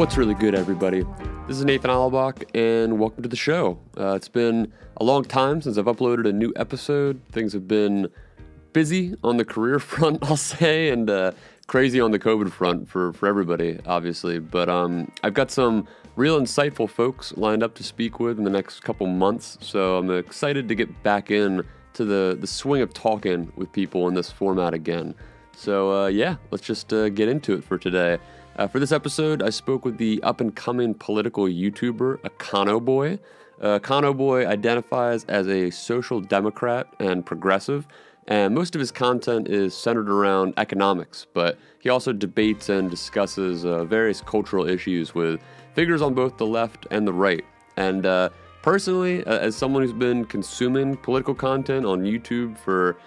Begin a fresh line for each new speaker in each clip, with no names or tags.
What's really good, everybody? This is Nathan Allebach, and welcome to the show. Uh, it's been a long time since I've uploaded a new episode. Things have been busy on the career front, I'll say, and uh, crazy on the COVID front for, for everybody, obviously. But um, I've got some real insightful folks lined up to speak with in the next couple months, so I'm excited to get back in to the, the swing of talking with people in this format again. So, uh, yeah, let's just uh, get into it for today. Uh, for this episode, I spoke with the up and coming political YouTuber, Econoboi. Uh, Econoboi identifies as a social democrat and progressive, and most of his content is centered around economics, but he also debates and discusses uh, various cultural issues with figures on both the left and the right. And uh, personally, uh, as someone who's been consuming political content on YouTube for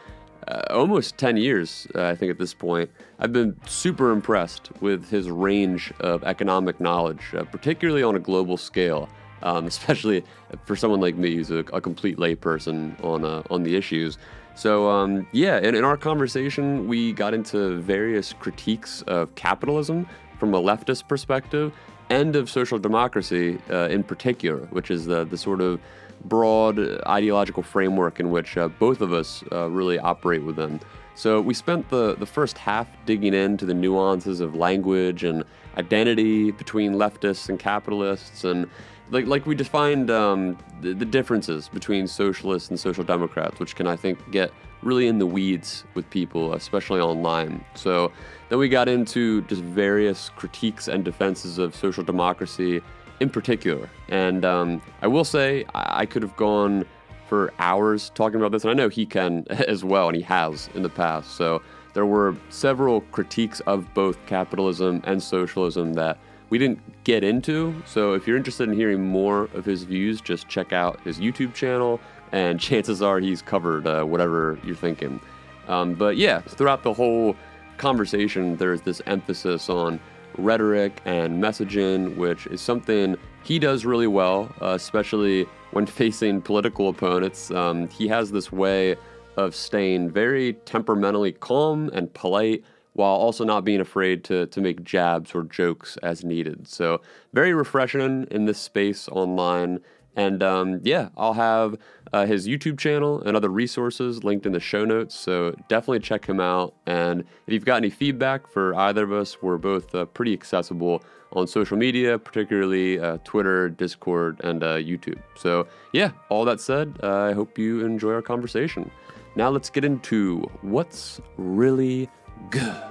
uh, almost 10 years, uh, I think, at this point. I've been super impressed with his range of economic knowledge, uh, particularly on a global scale, um, especially for someone like me who's a, a complete layperson on, uh, on the issues. So, um, yeah, in, in our conversation, we got into various critiques of capitalism from a leftist perspective and of social democracy uh, in particular, which is the, the sort of broad ideological framework in which uh, both of us uh, really operate within. So we spent the, the first half digging into the nuances of language and identity between leftists and capitalists, and like like we defined um, the, the differences between socialists and social democrats, which can I think get really in the weeds with people, especially online. So then we got into just various critiques and defenses of social democracy in particular. And um, I will say, I, could have gone for hours talking about this, and I know he can as well, and he has in the past. So there were several critiques of both capitalism and socialism that we didn't get into. So if you're interested in hearing more of his views, just check out his YouTube channel, and chances are he's covered uh, whatever you're thinking. Um, but yeah, throughout the whole conversation, there's this emphasis on rhetoric and messaging, which is something he does really well, uh, especially when facing political opponents. Um, he has this way of staying very temperamentally calm and polite while also not being afraid to, to make jabs or jokes as needed. So, very refreshing in this space online. And um, yeah, I'll have uh, his YouTube channel and other resources linked in the show notes. So definitely check him out. And if you've got any feedback for either of us, we're both uh, pretty accessible on social media, particularly uh, Twitter, Discord, and uh, YouTube. So yeah, all that said, I hope you enjoy our conversation. Now let's get into what's really good.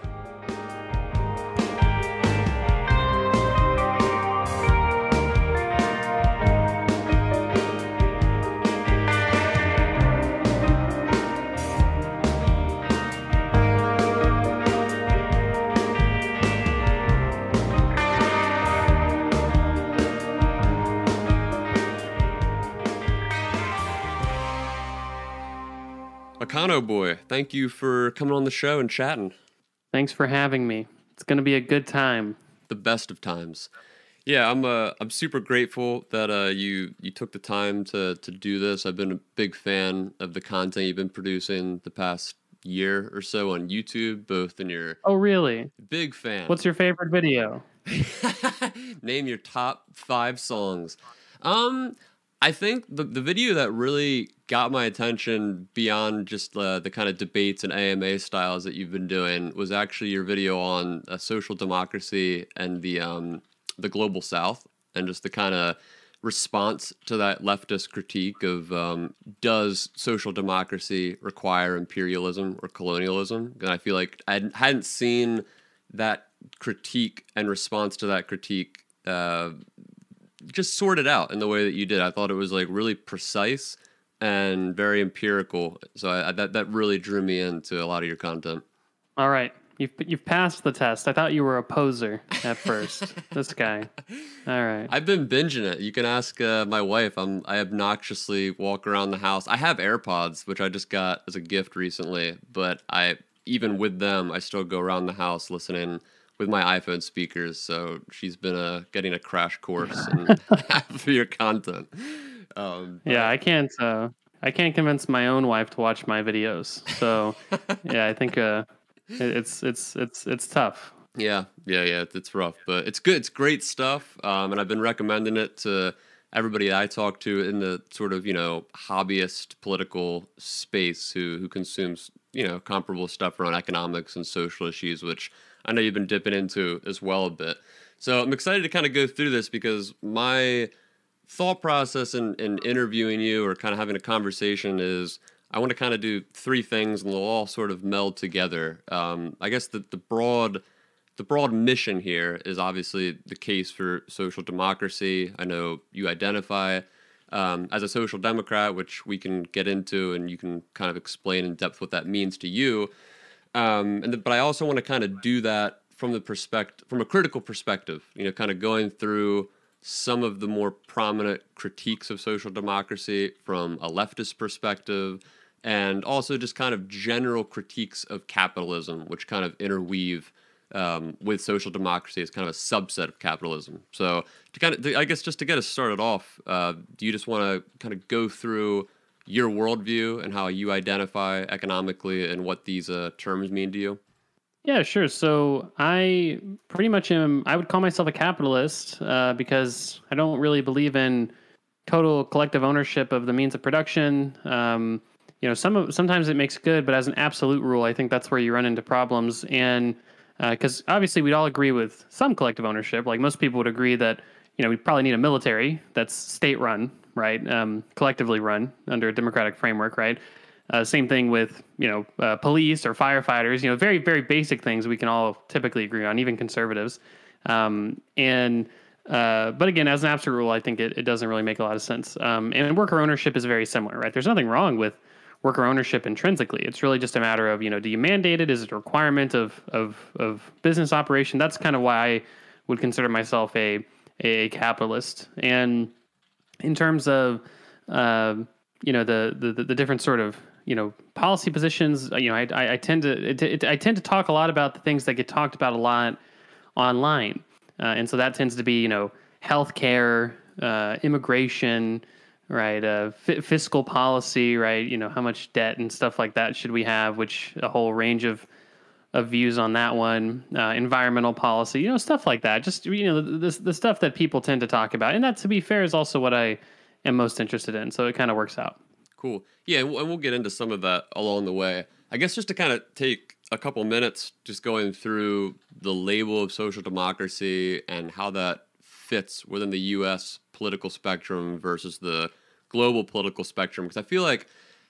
Econoboi, thank you for coming on the show and chatting.
Thanks for having me. It's going to be a good time.
The best of times. Yeah, I'm uh, I'm super grateful that uh, you you took the time to to do this. I've been a big fan of the content you've been producing the past year or so on YouTube, both in your
Oh, really?
big fan.
What's your favorite video?
Name your top five songs. Um, I think the the video that really got my attention beyond just the kind of debates and AMA styles that you've been doing was actually your video on uh, social democracy and the um, the global South and just the kind of response to that leftist critique of um, does social democracy require imperialism or colonialism? And I feel like I hadn't seen that critique and response to that critique uh, just sorted out in the way that you did. I thought it was like really precise and very empirical. So I, I, that that really drew me into a lot of your content.
All right. You've, you've passed the test. I thought you were a poser at first. this guy. All right.
I've been binging it. You can ask uh, my wife. I'm I obnoxiously walk around the house. I have AirPods, which I just got as a gift recently, but I even with them, I still go around the house listening with my iPhone speakers. So she's been uh, getting a crash course in half of your content.
Um, yeah, I can't. Uh, I can't convince my own wife to watch my videos. So yeah, I think uh, it's it's it's it's tough.
Yeah, yeah, yeah. It's rough, but it's good. It's great stuff, um, and I've been recommending it to everybody I talk to in the sort of you know hobbyist political space who who consumes you know comparable stuff around economics and social issues, which I know you've been dipping into as well a bit. So I'm excited to kind of go through this because my thought process in, in interviewing you or kind of having a conversation is I want to kind of do three things and they'll all sort of meld together. Um, I guess the, the broad the broad mission here is obviously the case for social democracy. I know you identify um, as a social democrat, which we can get into, and you can kind of explain in depth what that means to you. Um, and the, but I also want to kind of do that from the perspective, from a critical perspective. You know, kind of going through some of the more prominent critiques of social democracy from a leftist perspective, and also just kind of general critiques of capitalism, which kind of interweave um, with social democracy as kind of a subset of capitalism. So, to kind of, I guess, just to get us started off, uh, do you just want to kind of go through your worldview and how you identify economically and what these uh, terms mean to you?
Yeah, sure. So I pretty much am. I would call myself a capitalist uh, because I don't really believe in total collective ownership of the means of production. Um, you know, some sometimes it makes good, but as an absolute rule, I think that's where you run into problems. And because uh, obviously we'd all agree with some collective ownership. Like most people would agree that you know we probably need a military that's state run, right? Um, collectively run under a democratic framework, right? Uh, same thing with you know uh, police or firefighters. You know, very very basic things we can all typically agree on, even conservatives. Um, and uh, but again, as an absolute rule, I think it, it doesn't really make a lot of sense. Um, and worker ownership is very similar, right? There's nothing wrong with worker ownership intrinsically. It's really just a matter of, you know, do you mandate it? Is it a requirement of, of, of business operation? That's kind of why I would consider myself a, a capitalist. And in terms of, uh, you know, the, the, the different sort of, you know, policy positions, you know, I, I, I tend to, it, it, I tend to talk a lot about the things that get talked about a lot online. Uh, and so that tends to be, you know, healthcare, uh, immigration, right? Uh, f- fiscal policy, right? You know, how much debt and stuff like that should we have? Which a whole range of of views on that one. Uh, environmental policy, you know, stuff like that. Just you know, the, the the stuff that people tend to talk about, and that, to be fair, is also what I am most interested in. So it kind of works out.
Cool. Yeah, and we'll get into some of that along the way. I guess just to kind of take a couple minutes, just going through the label of social democracy and how that fits within the U.S. political spectrum versus the global political spectrum because I feel like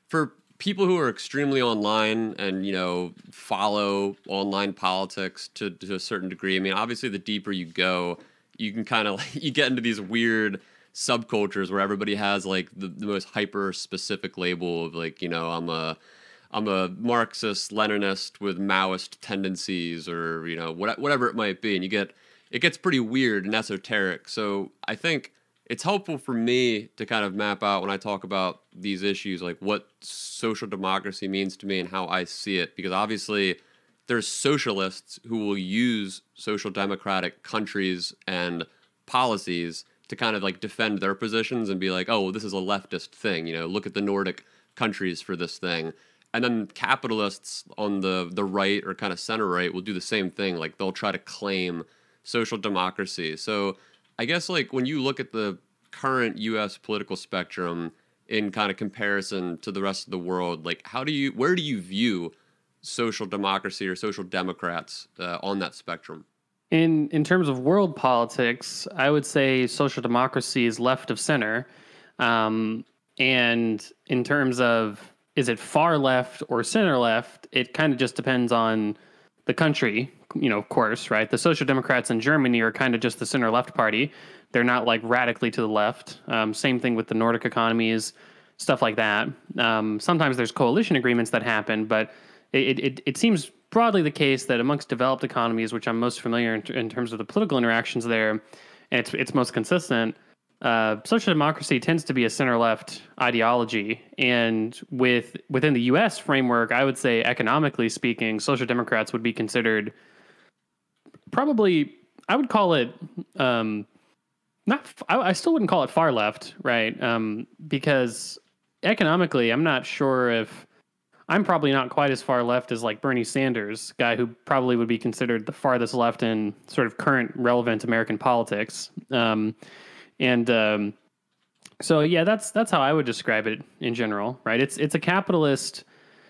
for people who are extremely online and you know follow online politics to, to a certain degree i mean obviously the deeper you go you can kind of you get into these weird subcultures where everybody has like the, the most hyper specific label of like you know i'm a i'm a marxist leninist with maoist tendencies or you know what, whatever it might be and you get it gets pretty weird and esoteric. So i think it's helpful for me to kind of map out when I talk about these issues, like what social democracy means to me and how I see it. Because obviously, there's socialists who will use social democratic countries and policies to kind of like defend their positions and be like, oh, this is a leftist thing. You know, look at the Nordic countries for this thing. And then capitalists on the the right or kind of center right will do the same thing. Like they'll try to claim social democracy. So I guess like when you look at the current U.S. political spectrum in kind of comparison to the rest of the world, like how do you where do you view social democracy or social democrats uh, on that spectrum?
In in terms of world politics, I would say social democracy is left of center, um, and in terms of is it far left or center left, it kind of just depends on the country you know, of course, right? The Social Democrats in Germany are kind of just the center left party. They're not like radically to the left. Um, same thing with the Nordic economies, stuff like that. Um, sometimes there's coalition agreements that happen, but it, it, it seems broadly the case that amongst developed economies, which I'm most familiar in, in terms of the political interactions there, and it's it's most consistent uh, social democracy tends to be a center left ideology, and with within the U.S. framework, I would say economically speaking, social democrats would be considered probably I would call it um, not. I, I, still wouldn't call it far left, right? Um, because economically, I'm not sure if I'm probably not quite as far left as like Bernie Sanders, guy who probably would be considered the farthest left in sort of current relevant American politics. Um, and um, so yeah, that's that's how I would describe it in general, right? It's it's a capitalist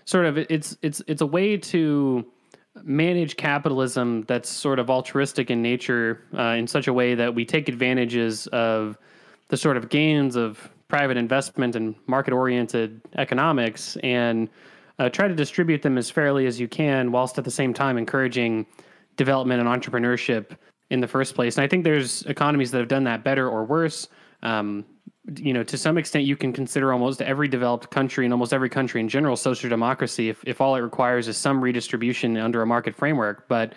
sort of it's it's it's a way to manage capitalism that's sort of altruistic in nature uh, in such a way that we take advantages of the sort of gains of private investment and market oriented economics and uh, try to distribute them as fairly as you can, whilst at the same time encouraging development and entrepreneurship in the first place. And I think there's economies that have done that better or worse. Um, you know, to some extent, you can consider almost every developed country and almost every country in general social democracy if, if all it requires is some redistribution under a market framework. But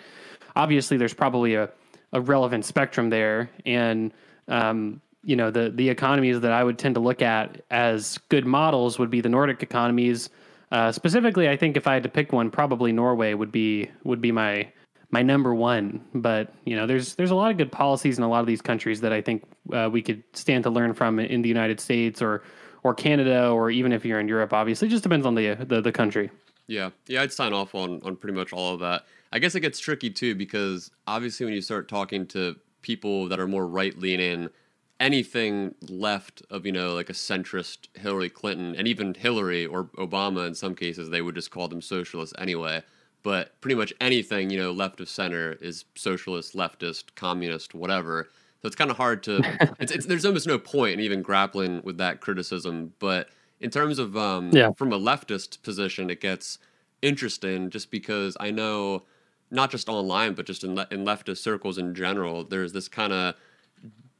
obviously, there's probably a, a relevant spectrum there. And, um, you know, the, the economies that I would tend to look at as good models would be the Nordic economies. Uh, specifically, I think if I had to pick one, probably Norway would be would be my my number one. But you know, there's there's a lot of good policies in a lot of these countries that I think uh, we could stand to learn from in the United States or or Canada or even if you're in Europe. Obviously, it just depends on the the, the country.
Yeah, yeah, I'd sign off on on pretty much all of that. I guess it gets tricky too because obviously when you start talking to people that are more right leaning, anything left of you know like a centrist Hillary Clinton and even Hillary or Obama in some cases they would just call them socialists anyway but pretty much anything you know left of center is socialist, leftist, communist, whatever. So it's kind of hard to. it's, it's, there's almost no point in even grappling with that criticism. But in terms of um, yeah. from a leftist position, it gets interesting just because I know not just online, but just in le- in leftist circles in general, there's this kind of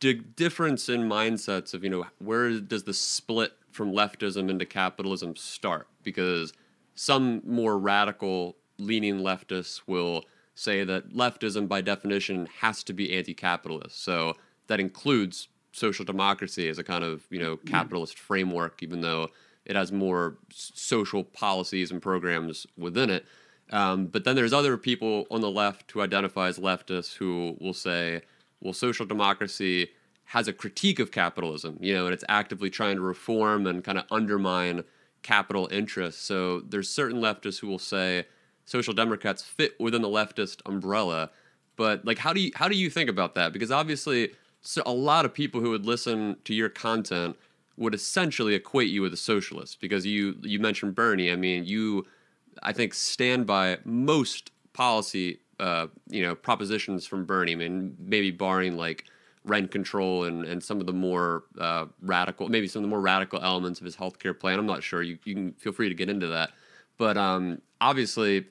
di- difference in mindsets of you know where does the split from leftism into capitalism start? Because some more radical leaning leftists will say that leftism, by definition, has to be anti-capitalist. So that includes social democracy as a kind of you know mm-hmm. capitalist framework, even though it has more social policies and programs within it. Um, but then there's other people on the left who identify as leftists who will say, well, social democracy has a critique of capitalism, you know, and it's actively trying to reform and kind of undermine capital interests. So there's certain leftists who will say, social democrats fit within the leftist umbrella. But like, how do you how do you think about that? Because obviously, so a lot of people who would listen to your content would essentially equate you with a socialist because you you mentioned Bernie. I mean, you I think stand by most policy uh, you know propositions from Bernie. I mean, maybe barring like rent control and, and some of the more uh, radical, maybe some of the more radical elements of his healthcare plan. I'm not sure. You you can feel free to get into that, but um, obviously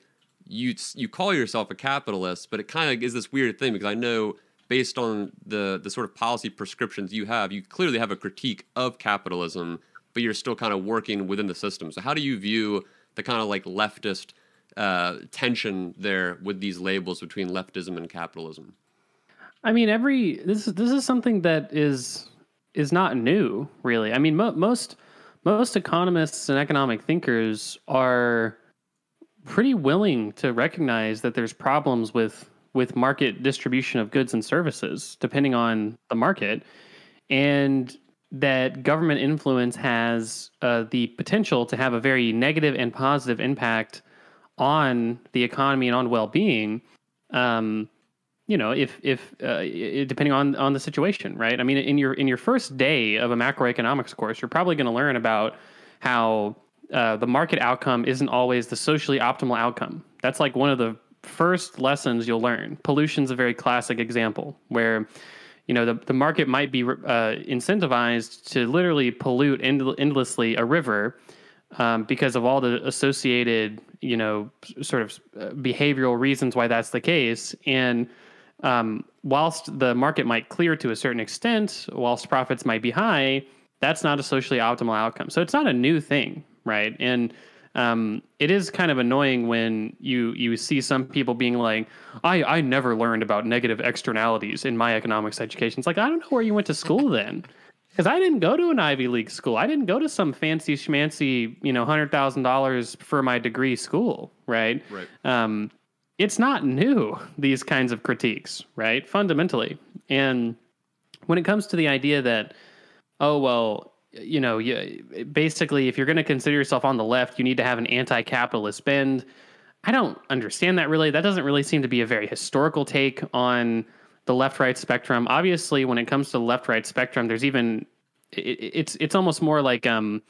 you you call yourself a capitalist, but it kind of is this weird thing because I know based on the the sort of policy prescriptions you have, you clearly have a critique of capitalism, but you're still kind of working within the system. So how do you view the kind of like leftist uh, tension there with these labels between leftism and capitalism?
I mean, every this is this is something that is is not new, really. I mean, mo- most most economists and economic thinkers are pretty willing to recognize that there's problems with with market distribution of goods and services depending on the market and that government influence has uh, the potential to have a very negative and positive impact on the economy and on well-being um, you know if if uh, depending on on the situation right? I mean in your in your first day of a macroeconomics course you're probably going to learn about how uh, the market outcome isn't always the socially optimal outcome. That's like one of the first lessons you'll learn. Pollution's a very classic example where you know the, the market might be uh, incentivized to literally pollute end- endlessly a river um, because of all the associated you know sort of uh, behavioral reasons why that's the case and um, whilst the market might clear to a certain extent whilst profits might be high that's not a socially optimal outcome so it's not a new thing right? And um, it is kind of annoying when you you see some people being like, I I never learned about negative externalities in my economics education. It's like I don't know where you went to school then. Because I didn't go to an Ivy League school. I didn't go to some fancy schmancy, you know, hundred thousand dollars for my degree school, right?
Right.
Um, it's not new these kinds of critiques, right? Fundamentally, and when it comes to the idea that, oh well, you know, you, basically, if you're going to consider yourself on the left, you need to have an anti-capitalist bend. I don't understand that really. That doesn't really seem to be a very historical take on the left-right spectrum. Obviously, when it comes to the left-right spectrum, there's even it, it's it's almost more like um,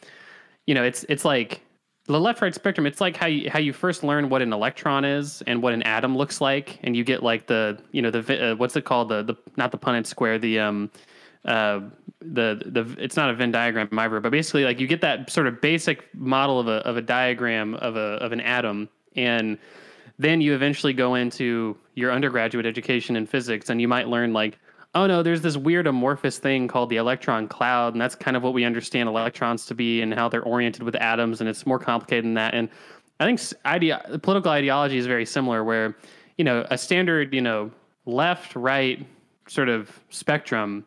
you know, it's it's like the left-right spectrum. It's like how you how you first learn what an electron is and what an atom looks like, and you get like the you know the uh, what's it called the the not the Punnett square the um uh, the the it's not a Venn diagram either, but basically like you get that sort of basic model of a of a diagram of a of an atom, and then you eventually go into your undergraduate education in physics, and you might learn like, oh no, there's this weird amorphous thing called the electron cloud, and that's kind of what we understand electrons to be and how they're oriented with atoms, and it's more complicated than that. And I think idea political ideology is very similar, where you know a standard you know left right sort of spectrum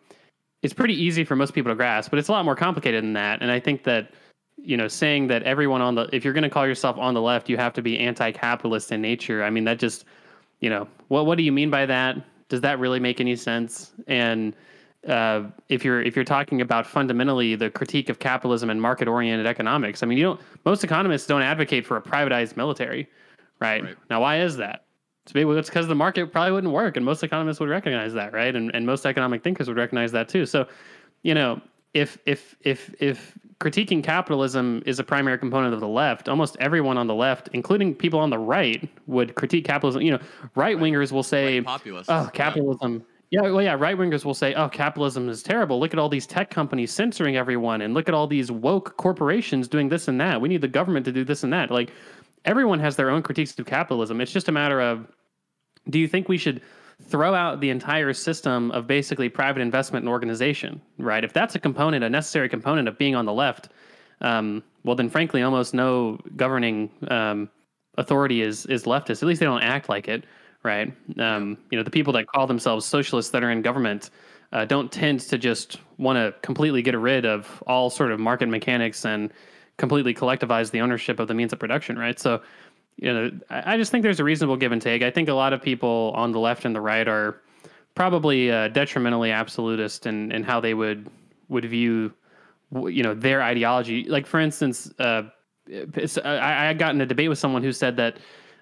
it's pretty easy for most people to grasp, but it's a lot more complicated than that. And I think that you know saying that everyone on the if you're going to call yourself on the left, you have to be anti-capitalist in nature. I mean that just you know what what do you mean by that? Does that really make any sense? And uh, if you're if you're talking about fundamentally the critique of capitalism and market-oriented economics, I mean, you don't. Most economists don't advocate for a privatized military, right? right. Now, why is that? Well, it's because the market probably wouldn't work, and most economists would recognize that, right? And and most economic thinkers would recognize that too. So, you know, if if if if critiquing capitalism is a primary component of the left, almost everyone on the left, including people on the right, would critique capitalism. You know, right wingers will say, "Oh, capitalism." Yeah. yeah, well, yeah. Right wingers will say, "Oh, capitalism is terrible. Look at all these tech companies censoring everyone, and look at all these woke corporations doing this and that. We need the government to do this and that." Like, everyone has their own critiques of capitalism. It's just a matter of do you think we should throw out the entire system of basically private investment and organization, right? If that's a component, a necessary component of being on the left, um, well, then frankly, almost no governing um, authority is is leftist. At least they don't act like it, right? Um, you know, the people that call themselves socialists that are in government uh, don't tend to just want to completely get rid of all sort of market mechanics and completely collectivize the ownership of the means of production, right? So you know, I just think there's a reasonable give and take. I think a lot of people on the left and the right are probably uh, detrimentally absolutist in, in how they would would view, you know, their ideology. Like for instance, uh, I, I got in a debate with someone who said that,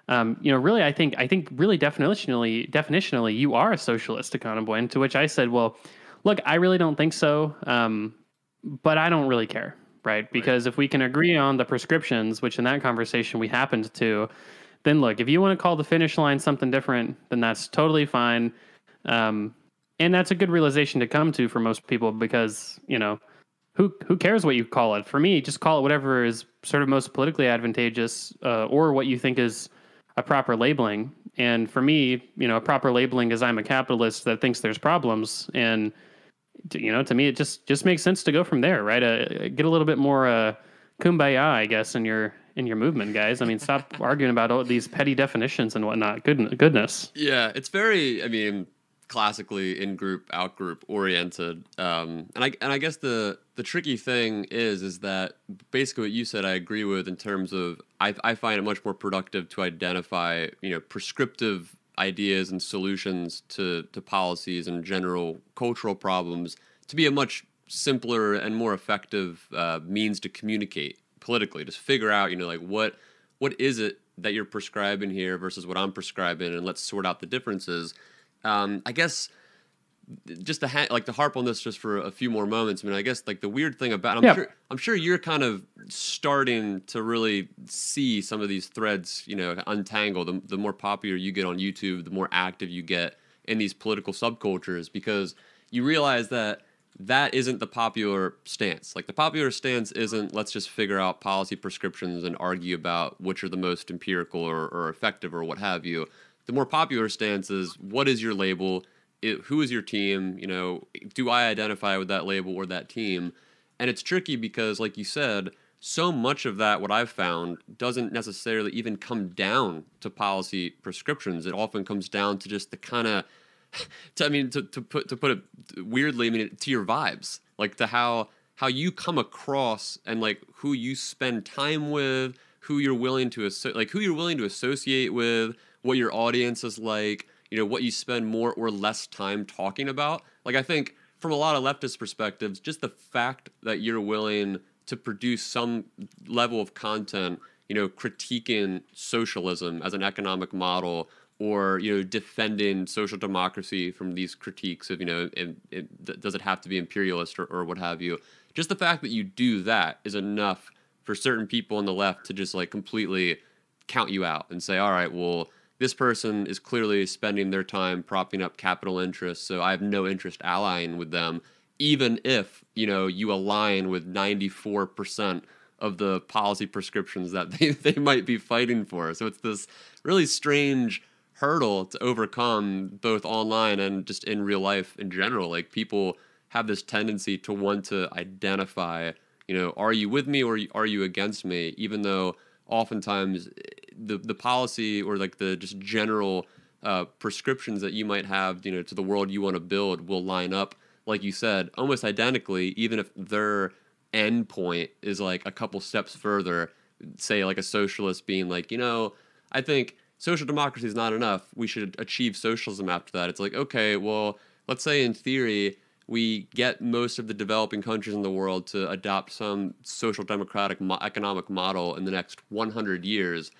um, you know, really, I think I think really definitionally definitionally you are a socialist, Econoboi. And to which I said, well, look, I really don't think so, um, but I don't really care right? Because right. if we can agree on the prescriptions, which in that conversation we happened to, then look, if you want to call the finish line something different, then that's totally fine. Um, and that's a good realization to come to for most people because, you know, who who cares what you call it? For me, just call it whatever is sort of most politically advantageous uh, or what you think is a proper labeling. And for me, you know, a proper labeling is I'm a capitalist that thinks there's problems and you know, to me, it just just makes sense to go from there, right? Uh, get a little bit more uh, kumbaya, I guess, in your in your movement, guys. I mean, stop arguing about all these petty definitions and whatnot. Good goodness.
Yeah, it's very. I mean, classically in group, out group oriented. Um, and I and I guess the the tricky thing is is that basically what you said, I agree with in terms of I I find it much more productive to identify you know prescriptive ideas and solutions to, to policies and general cultural problems to be a much simpler and more effective uh, means to communicate politically to figure out you know like what what is it that you're prescribing here versus what i'm prescribing and let's sort out the differences. Um, i guess just to ha- like to harp on this just for a few more moments. I mean, I guess like the weird thing about I'm yeah. sure I'm sure you're kind of starting to really see some of these threads, you know, untangle. The, the more popular you get on YouTube, the more active you get in these political subcultures because you realize that that isn't the popular stance. Like the popular stance isn't let's just figure out policy prescriptions and argue about which are the most empirical or, or effective or what have you. The more popular stance is what is your label? It, who is your team? You know, do I identify with that label or that team? And it's tricky because, like you said, so much of that, what I've found, doesn't necessarily even come down to policy prescriptions. It often comes down to just the kind of, I mean, to, to put to put it weirdly, I mean, to your vibes, like to how how you come across and like who you spend time with, who you're willing to like who you're willing to associate with, what your audience is like you know what you spend more or less time talking about. Like i think from a lot of leftist perspectives, just the fact that you're willing to produce some level of content, you know, critiquing socialism as an economic model or you know defending social democracy from these critiques of you know it, it, does it have to be imperialist or, or what have you? Just the fact that you do that is enough for certain people on the left to just like completely count you out and say all right well this person is clearly spending their time propping up capital interests so i have no interest allying with them even if you know you align with 94% of the policy prescriptions that they, they might be fighting for. So it's this really strange hurdle to overcome both online and just in real life in general. Like people have this tendency to want to identify you know are you with me or are you against me? Even though oftentimes the the policy or like the just general uh, prescriptions that you might have you know to the world you want to build will line up like you said almost identically even if their endpoint is like a couple steps further say like a socialist being like you know i think social democracy is not enough. We should achieve socialism after that. It's like, okay, well, let's say in theory, we get most of the developing countries in the world to adopt some social democratic mo- economic model in the next 100 years.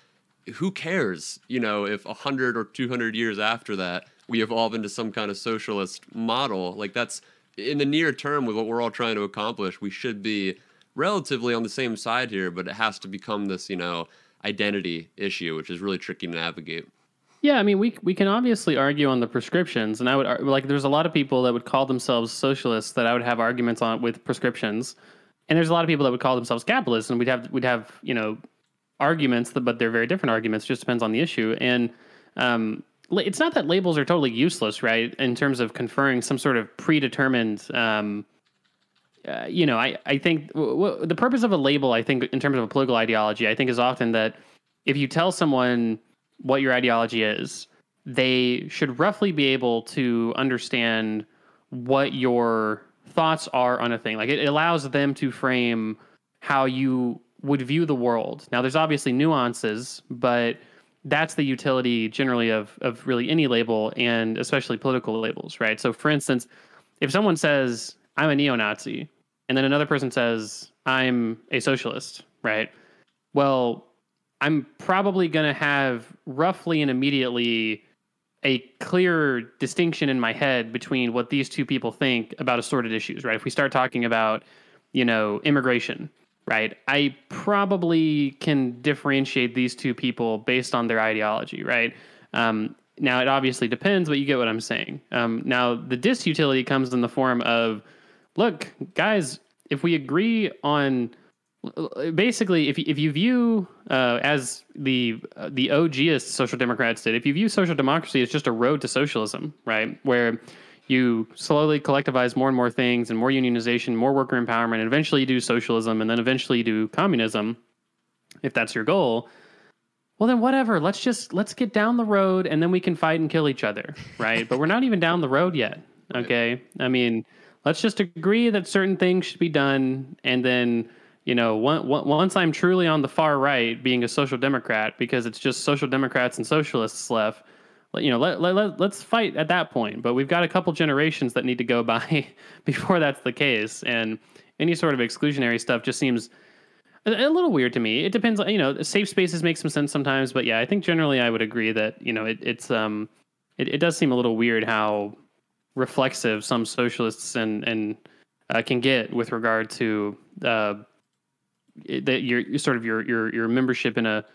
Who cares, you know, if 100 or 200 years after that, we evolve into some kind of socialist model? Like, that's in the near term with what we're all trying to accomplish, we should be relatively on the same side here, but it has to become this, you know, identity issue, which is really tricky to navigate.
Yeah, I mean, we we can obviously argue on the prescriptions, and I would like. There's a lot of people that would call themselves socialists that I would have arguments on with prescriptions, and there's a lot of people that would call themselves capitalists, and we'd have we'd have you know arguments, but they're very different arguments. Just depends on the issue, and um, it's not that labels are totally useless, right? In terms of conferring some sort of predetermined um, uh, you know, I, I think w- w- the purpose of a label, I think, in terms of a political ideology, I think is often that if you tell someone what your ideology is, they should roughly be able to understand what your thoughts are on a thing. Like it allows them to frame how you would view the world. Now, there's obviously nuances, but that's the utility generally of of really any label and especially political labels, right? So, for instance, if someone says I'm a neo-Nazi, and then another person says I'm a socialist, right? Well, I'm probably going to have roughly and immediately a clear distinction in my head between what these two people think about assorted issues, right? If we start talking about, you know, immigration, right? I probably can differentiate these two people based on their ideology, right? Um, now, it obviously depends, but you get what I'm saying. Um, now, the disutility comes in the form of look, guys, if we agree on basically if if you view uh, as the uh, the OGist social democrats did, if you view social democracy as just a road to socialism, right, where you slowly collectivize more and more things and more unionization, more worker empowerment, and eventually you do socialism, and then eventually you do communism, if that's your goal. Well, then whatever. Let's just let's get down the road, and then we can fight and kill each other, right? but we're not even down the road yet. Okay, I mean let's just agree that certain things should be done and then you know one, one, once i'm truly on the far right being a social democrat because it's just social democrats and socialists left you know let, let, let, let's fight at that point but we've got a couple generations that need to go by before that's the case. And any sort of exclusionary stuff just seems a, a little weird to me. It depends you know safe spaces make some sense sometimes but yeah i think generally i would agree that you know it, it's um it, it does seem a little weird how reflexive some socialists and and uh, can get with regard to uh, that your sort of your your your membership in a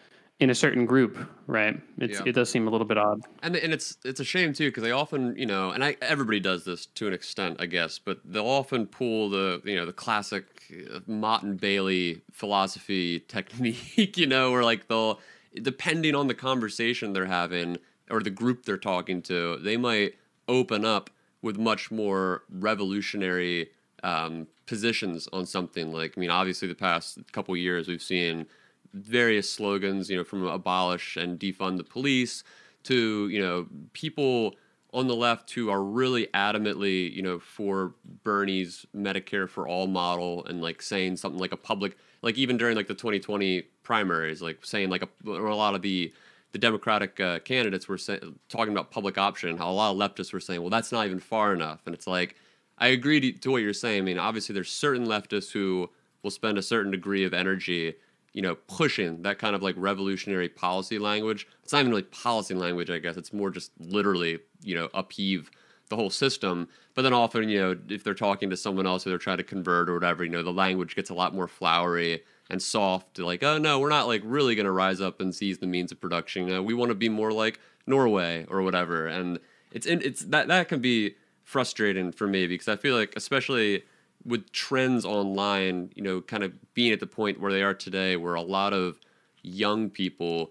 in a certain group, right? It's yeah. it does seem a little bit odd.
And and it's it's a shame too because they often you know and I everybody does this to an extent I guess, but they'll often pull the you know the classic uh, Motte and Bailey philosophy technique, you know, where like they'll depending on the conversation they're having or the group they're talking to, they might open up with much more revolutionary um, positions on something like I mean obviously the past couple years we've seen various slogans you know from abolish and defund the police to you know people on the left who are really adamantly you know for Bernie's Medicare for all model and like saying something like a public like even during like the 2020 primaries like saying like a, or a lot of the the Democratic uh, candidates were say, talking about public option, how a lot of leftists were saying, well, that's not even far enough. And it's like, I agree to, to what you're saying. I mean, obviously, there's certain leftists who will spend a certain degree of energy, you know, pushing that kind of like revolutionary policy language. It's not even really policy language, I guess. It's more just literally, you know, upheave the whole system. But then often, you know, if they're talking to someone else who they're trying to convert or whatever, you know, the language gets a lot more flowery and soft. Like, oh no, we're not like really going to rise up and seize the means of production. Know, we want to be more like Norway or whatever. And it's it's that that can be frustrating for me because I feel like, especially with trends online, you know, kind of being at the point where they are today, where a lot of young people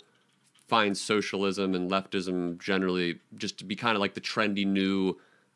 find socialism and leftism generally just to be kind of like the trendy new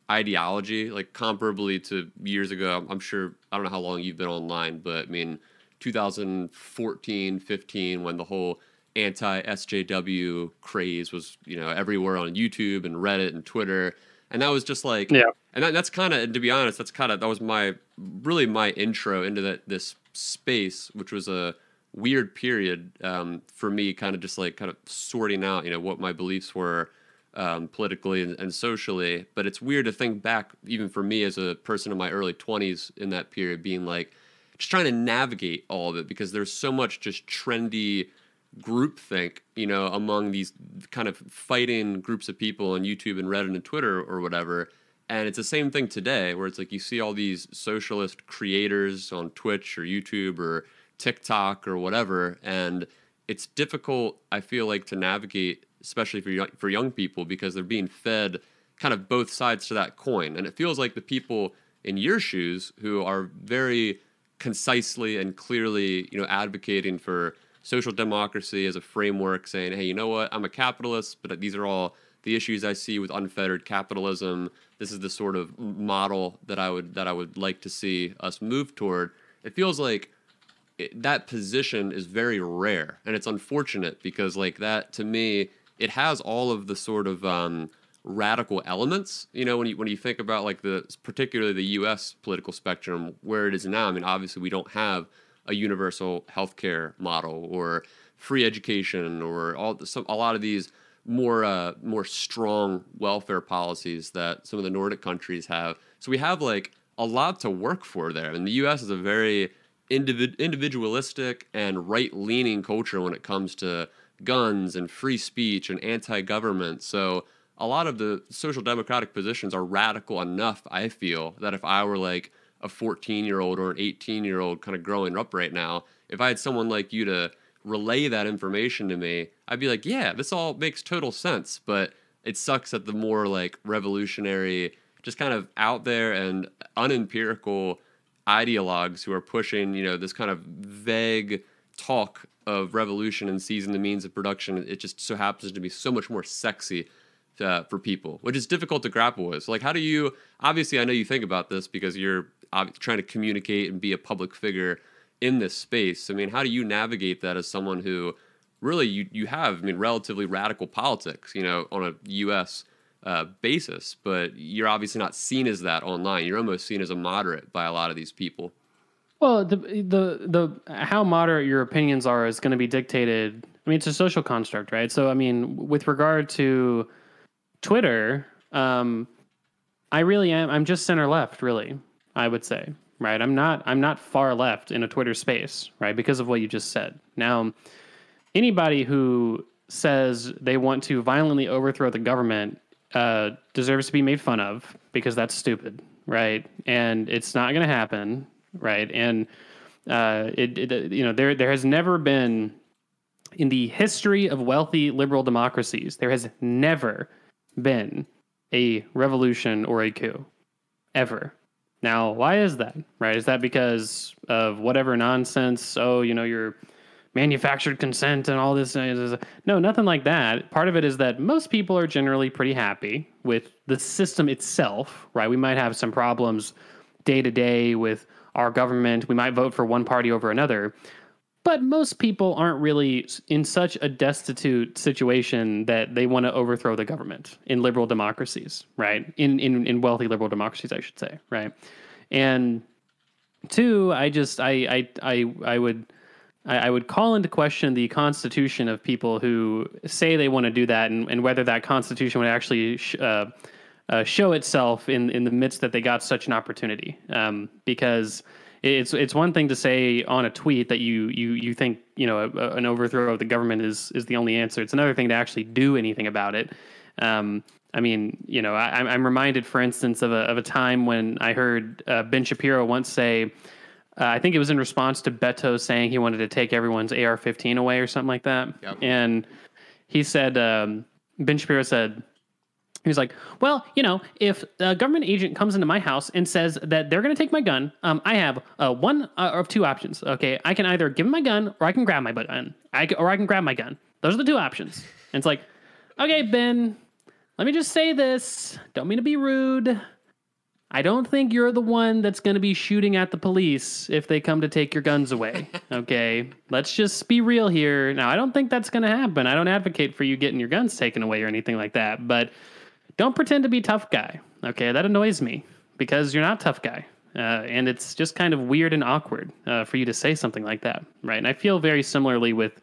ideology, like comparably to years ago. I'm sure, I don't know how long you've been online, but I mean, 2014, 15, when the whole anti SJW craze was, you know, everywhere on YouTube and Reddit and Twitter. And that was just like,
yeah.
And that, that's kind of, to be honest, that's kind of, that was my, really my intro into that, this space, which was a weird period um, for me, kind of just like kind of sorting out, you know, what my beliefs were um, politically and, and, socially. But it's weird to think back, even for me as a person in my early 20s in that period, being like, just trying to navigate all of it because there's so much just trendy groupthink, you know, among these kind of fighting groups of people on YouTube and Reddit and Twitter or whatever. And it's the same thing today, where it's like you see all these socialist creators on Twitch or YouTube or TikTok or whatever, and it's difficult. I feel like to navigate, especially for young, for young people, because they're being fed kind of both sides to that coin, and it feels like the people in your shoes who are very concisely and clearly, you know, advocating for social democracy as a framework, saying, hey, you know what, I'm a capitalist, but these are all the issues I see with unfettered capitalism. This is the sort of model that I would that I would like to see us move toward. It feels like it, that position is very rare, and it's unfortunate because like that to me, it has all of the sort of um, radical elements. You know, when you when you think about like the particularly the U.S. political spectrum where it is now. I mean, obviously we don't have a universal healthcare model or free education or all a lot of these more uh, more strong welfare policies that some of the Nordic countries have. So we have like a lot to work for there. And the U.S. is a very individ- individualistic and right leaning culture when it comes to guns and free speech and anti government. So a lot of the social democratic positions are radical enough, I feel, that if I were like a 14 year old or an 18 year old kind of growing up right now, if I had someone like you to relay that information to me, I'd be like, yeah, this all makes total sense. But it sucks that the more like revolutionary, just kind of out there and unempirical ideologues who are pushing, you know, this kind of vague talk of revolution and seizing the means of production, it just so happens to be so much more sexy uh, for people, which is difficult to grapple with. So, like, how do you? Obviously, I know you think about this because you're trying to communicate and be a public figure in this space. I mean, how do you navigate that as someone who really you you have? I mean, relatively radical politics, you know, on a U.S. Uh, basis, but you're obviously not seen as that online. You're almost seen as a moderate by a lot of these people.
Well, the the the how moderate your opinions are is going to be dictated. I mean, it's a social construct, right? So, I mean, with regard to Twitter, um, I really am. I'm just center left, really. I would say, right? I'm not. I'm not far left in a Twitter space, right? Because of what you just said. Now, anybody who says they want to violently overthrow the government uh, deserves to be made fun of because that's stupid, right? And it's not going to happen, right? And uh, it, it, you know, there there has never been in the history of wealthy liberal democracies, there has never been a revolution or a coup ever. Now, why is that? Right? Is that because of whatever nonsense? Oh, you know, your manufactured consent and all this. Uh, uh, no, nothing like that. Part of it is that most people are generally pretty happy with the system itself, right? We might have some problems day to day with our government. We might vote for one party over another. But most people aren't really in such a destitute situation that they want to overthrow the government in liberal democracies, right? In, in in wealthy liberal democracies, I should say, right? And two, I just I I I, I would I, would call into question the constitution of people who say they want to do that and, and whether that constitution would actually sh- uh, uh, show itself in in the midst that they got such an opportunity. Um, because it's it's one thing to say on a tweet that you you you think you know a, an overthrow of the government is is the only answer. It's another thing to actually do anything about it. Um, I mean, you know, I, I'm reminded, for instance, of a of a time when I heard uh, Ben Shapiro once say. Uh, I think it was in response to Beto saying he wanted to take everyone's AR-15 away or something like that.
Yep.
And he said, um, Ben Shapiro said, he was like, well, you know, if a government agent comes into my house and says that they're going to take my gun, um, I have uh, one uh, of two options. Okay, I can either give him my gun or I can grab my gun. I c- or I can grab my gun. Those are the two options. And it's like, okay, Ben, let me just say this. Don't mean to be rude. I don't think you're the one that's going to be shooting at the police if they come to take your guns away. Okay, let's just be real here. Now, I don't think that's going to happen. I don't advocate for you getting your guns taken away or anything like that, but don't pretend to be tough guy. Okay, that annoys me because you're not tough guy. Uh, and it's just kind of weird and awkward uh, for you to say something like that, right? And I feel very similarly with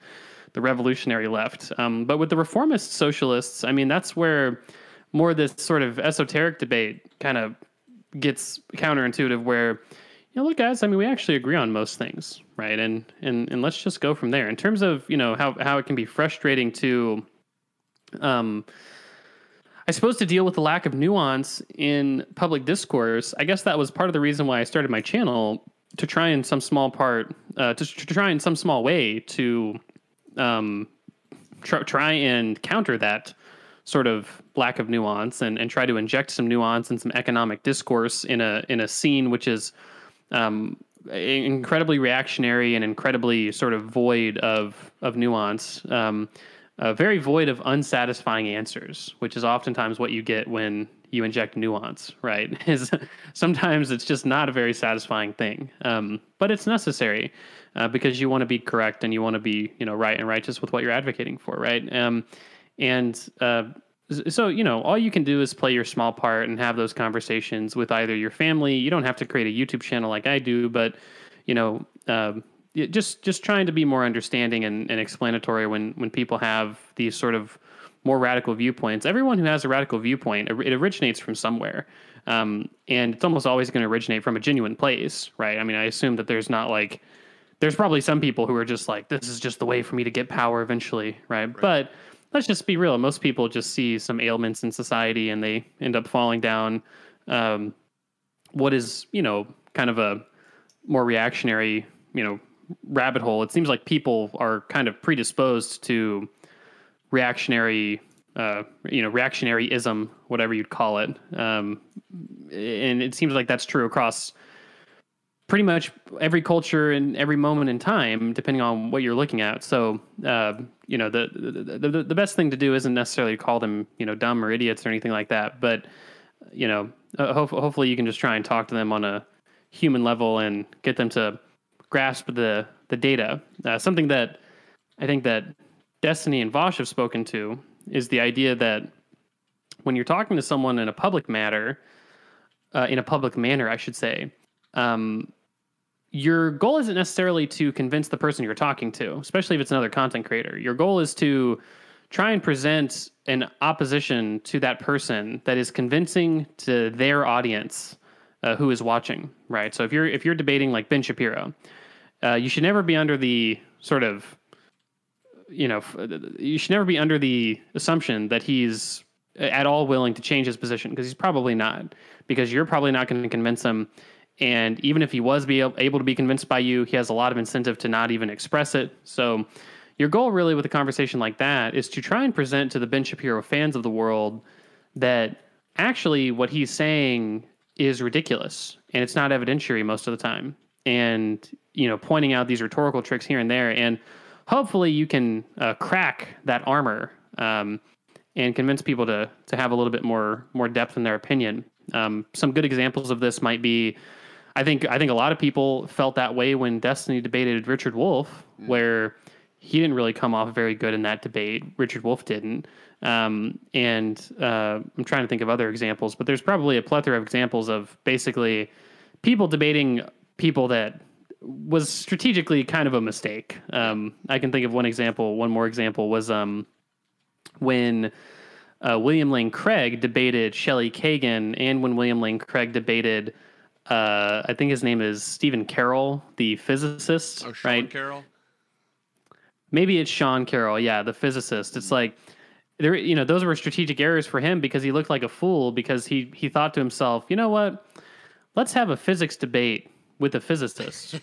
the revolutionary left. Um, but with the reformist socialists, I mean, that's where more this sort of esoteric debate kind of gets counterintuitive where you know look guys i mean we actually agree on most things right and and and let's just go from there in terms of you know how how it can be frustrating to um I suppose to deal with the lack of nuance in public discourse, I guess that was part of the reason why I started my channel to try in some small part, uh, to, to try in some small way to um, tr- try and counter that sort of lack of nuance and, and try to inject some nuance and some economic discourse in a in a scene which is um, incredibly reactionary and incredibly sort of void of of nuance. Um, uh, very void of unsatisfying answers, which is oftentimes what you get when you inject nuance, right? Is sometimes it's just not a very satisfying thing, um, but it's necessary uh, because you want to be correct and you want to be, you know, right and righteous with what you're advocating for, right? Um, and uh, so, you know, all you can do is play your small part and have those conversations with either your family. You don't have to create a YouTube channel like I do, but you know, um, just just trying to be more understanding and, and explanatory when when people have these sort of more radical viewpoints. Everyone who has a radical viewpoint, it originates from somewhere, um, and it's almost always going to originate from a genuine place, right? I mean, I assume that there's not like there's probably some people who are just like this is just the way for me to get power eventually, right? right. But let's just be real. Most people just see some ailments in society and they end up falling down um, what is you know kind of a more reactionary you know rabbit hole. It seems like people are kind of predisposed to reactionary, uh, you know, reactionaryism, whatever you'd call it. Um, and it seems like that's true across pretty much every culture and every moment in time, depending on what you're looking at. So, uh, you know, the, the, the the best thing to do isn't necessarily to call them, you know, dumb or idiots or anything like that. But, you know, uh, ho- hopefully you can just try and talk to them on a human level and get them to grasp the the data. Uh, something that I think that Destiny and Vaush have spoken to is the idea that when you're talking to someone in a public matter, uh, in a public manner, I should say, um, your goal isn't necessarily to convince the person you're talking to, especially if it's another content creator. Your goal is to try and present an opposition to that person that is convincing to their audience uh, who is watching, right? So if you're if you're debating like Ben Shapiro, uh, you should never be under the sort of you know you should never be under the assumption that he's at all willing to change his position because he's probably not because you're probably not going to convince him. And even if he was be able to be convinced by you he has a lot of incentive to not even express it. So your goal really with a conversation like that is to try and present to the ben shapiro fans of the world that actually what he's saying is ridiculous and it's not evidentiary most of the time and you know pointing out these rhetorical tricks here and there, and hopefully you can uh, crack that armor um, and convince people to to have a little bit more more depth in their opinion. Um, some good examples of this might be, I think I think a lot of people felt that way when Destiny debated Richard Wolff, mm. where he didn't really come off very good in that debate. Richard Wolff didn't. Um, and uh, I'm trying to think of other examples, but there's probably a plethora of examples of basically people debating people that was strategically kind of a mistake. Um, I can think of one example. One more example was um, when uh, William Lane Craig debated Shelley Kagan, and when William Lane Craig debated, uh, I think his name is Stephen Carroll, the physicist,
Oh, Sean
right?
Carroll.
Maybe it's Sean Carroll, yeah, the physicist. It's like there, you know, those were strategic errors for him because he looked like a fool because he he thought to himself, you know what, let's have a physics debate with a physicist.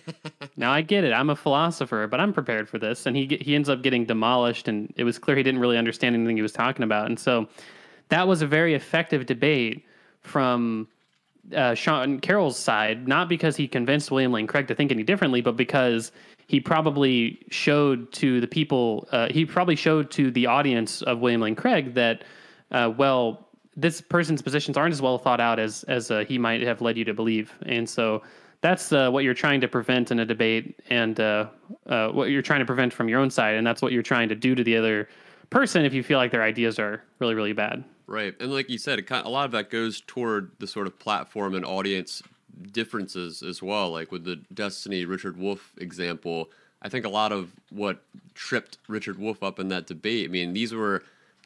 now I get it, I'm a philosopher, but I'm prepared for this, and he he ends up getting demolished, and it was clear he didn't really understand anything he was talking about, and so that was a very effective debate from uh, Sean Carroll's side, not because he convinced William Lane Craig to think any differently, but because he probably showed to the people, uh, he probably showed to the audience of William Lane Craig that, uh, well, this person's positions aren't as well thought out as as uh, he might have led you to believe, and so that's uh, what you're trying to prevent in a debate, and uh, uh, what you're trying to prevent from your own side, and that's what you're trying to do to the other person if you feel like their ideas are really really bad.
Right, and like you said, it kind a lot of that goes toward the sort of platform and audience differences as well. Like with the Destiny Richard Wolff example, I think a lot of what tripped Richard Wolff up in that debate. I mean, these were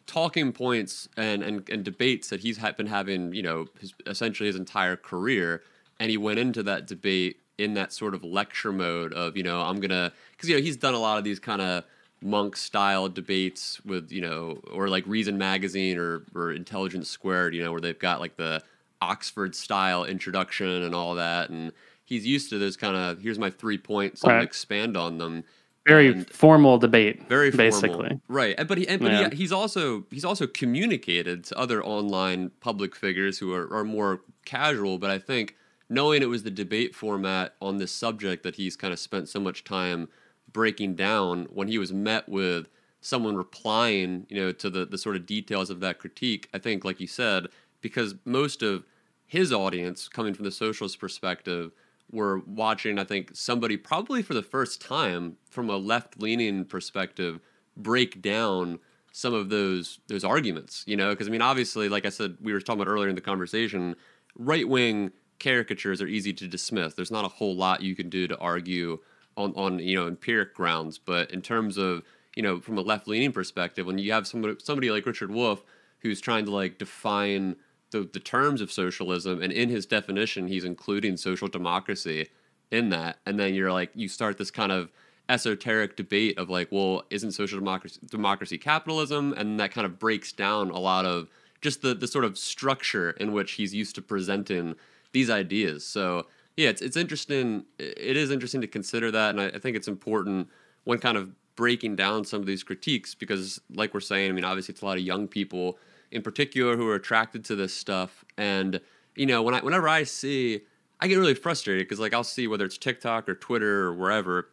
talking points and and, and debates that he's been having, you know, his, essentially his entire career, and he went into that debate in that sort of lecture mode of, you know, I'm gonna because you know he's done a lot of these kind of Munk style debates with you know or like reason magazine or or intelligence squared you know where they've got like the oxford style introduction and all that and he's used to those kind of here's my three points and expand on them
Very
And-
formal debate,
very formal.
basically.
right but he and, but
Yeah.
he, he's also he's also communicated to other online public figures who are, are more casual but i think knowing it was the debate format on this subject that he's kind of spent so much time breaking down when he was met with someone replying you know to the, the sort of details of that critique i think like you said because most of his audience coming from the socialist perspective were watching i think somebody probably for the first time from a left-leaning perspective break down some of those those arguments you know? Because i mean obviously like i said we were talking about earlier in the conversation right-wing caricatures are easy to dismiss. There's not a whole lot you can do to argue on on you know empiric grounds but in terms of you know from a left-leaning perspective when you have somebody somebody like richard wolff who's trying to like define the, the terms of socialism and in his definition he's including social democracy in that and then you're like you start this kind of esoteric debate of like well isn't social democracy democracy capitalism? And that kind of breaks down a lot of just the the sort of structure in which he's used to presenting these ideas. So yeah it's it's interesting it is interesting to consider that and I, I think it's important when kind of breaking down some of these critiques because like we're saying i mean obviously it's a lot of young people in particular who are attracted to this stuff and you know when i whenever i see i get really frustrated because like i'll see whether it's tiktok or twitter or wherever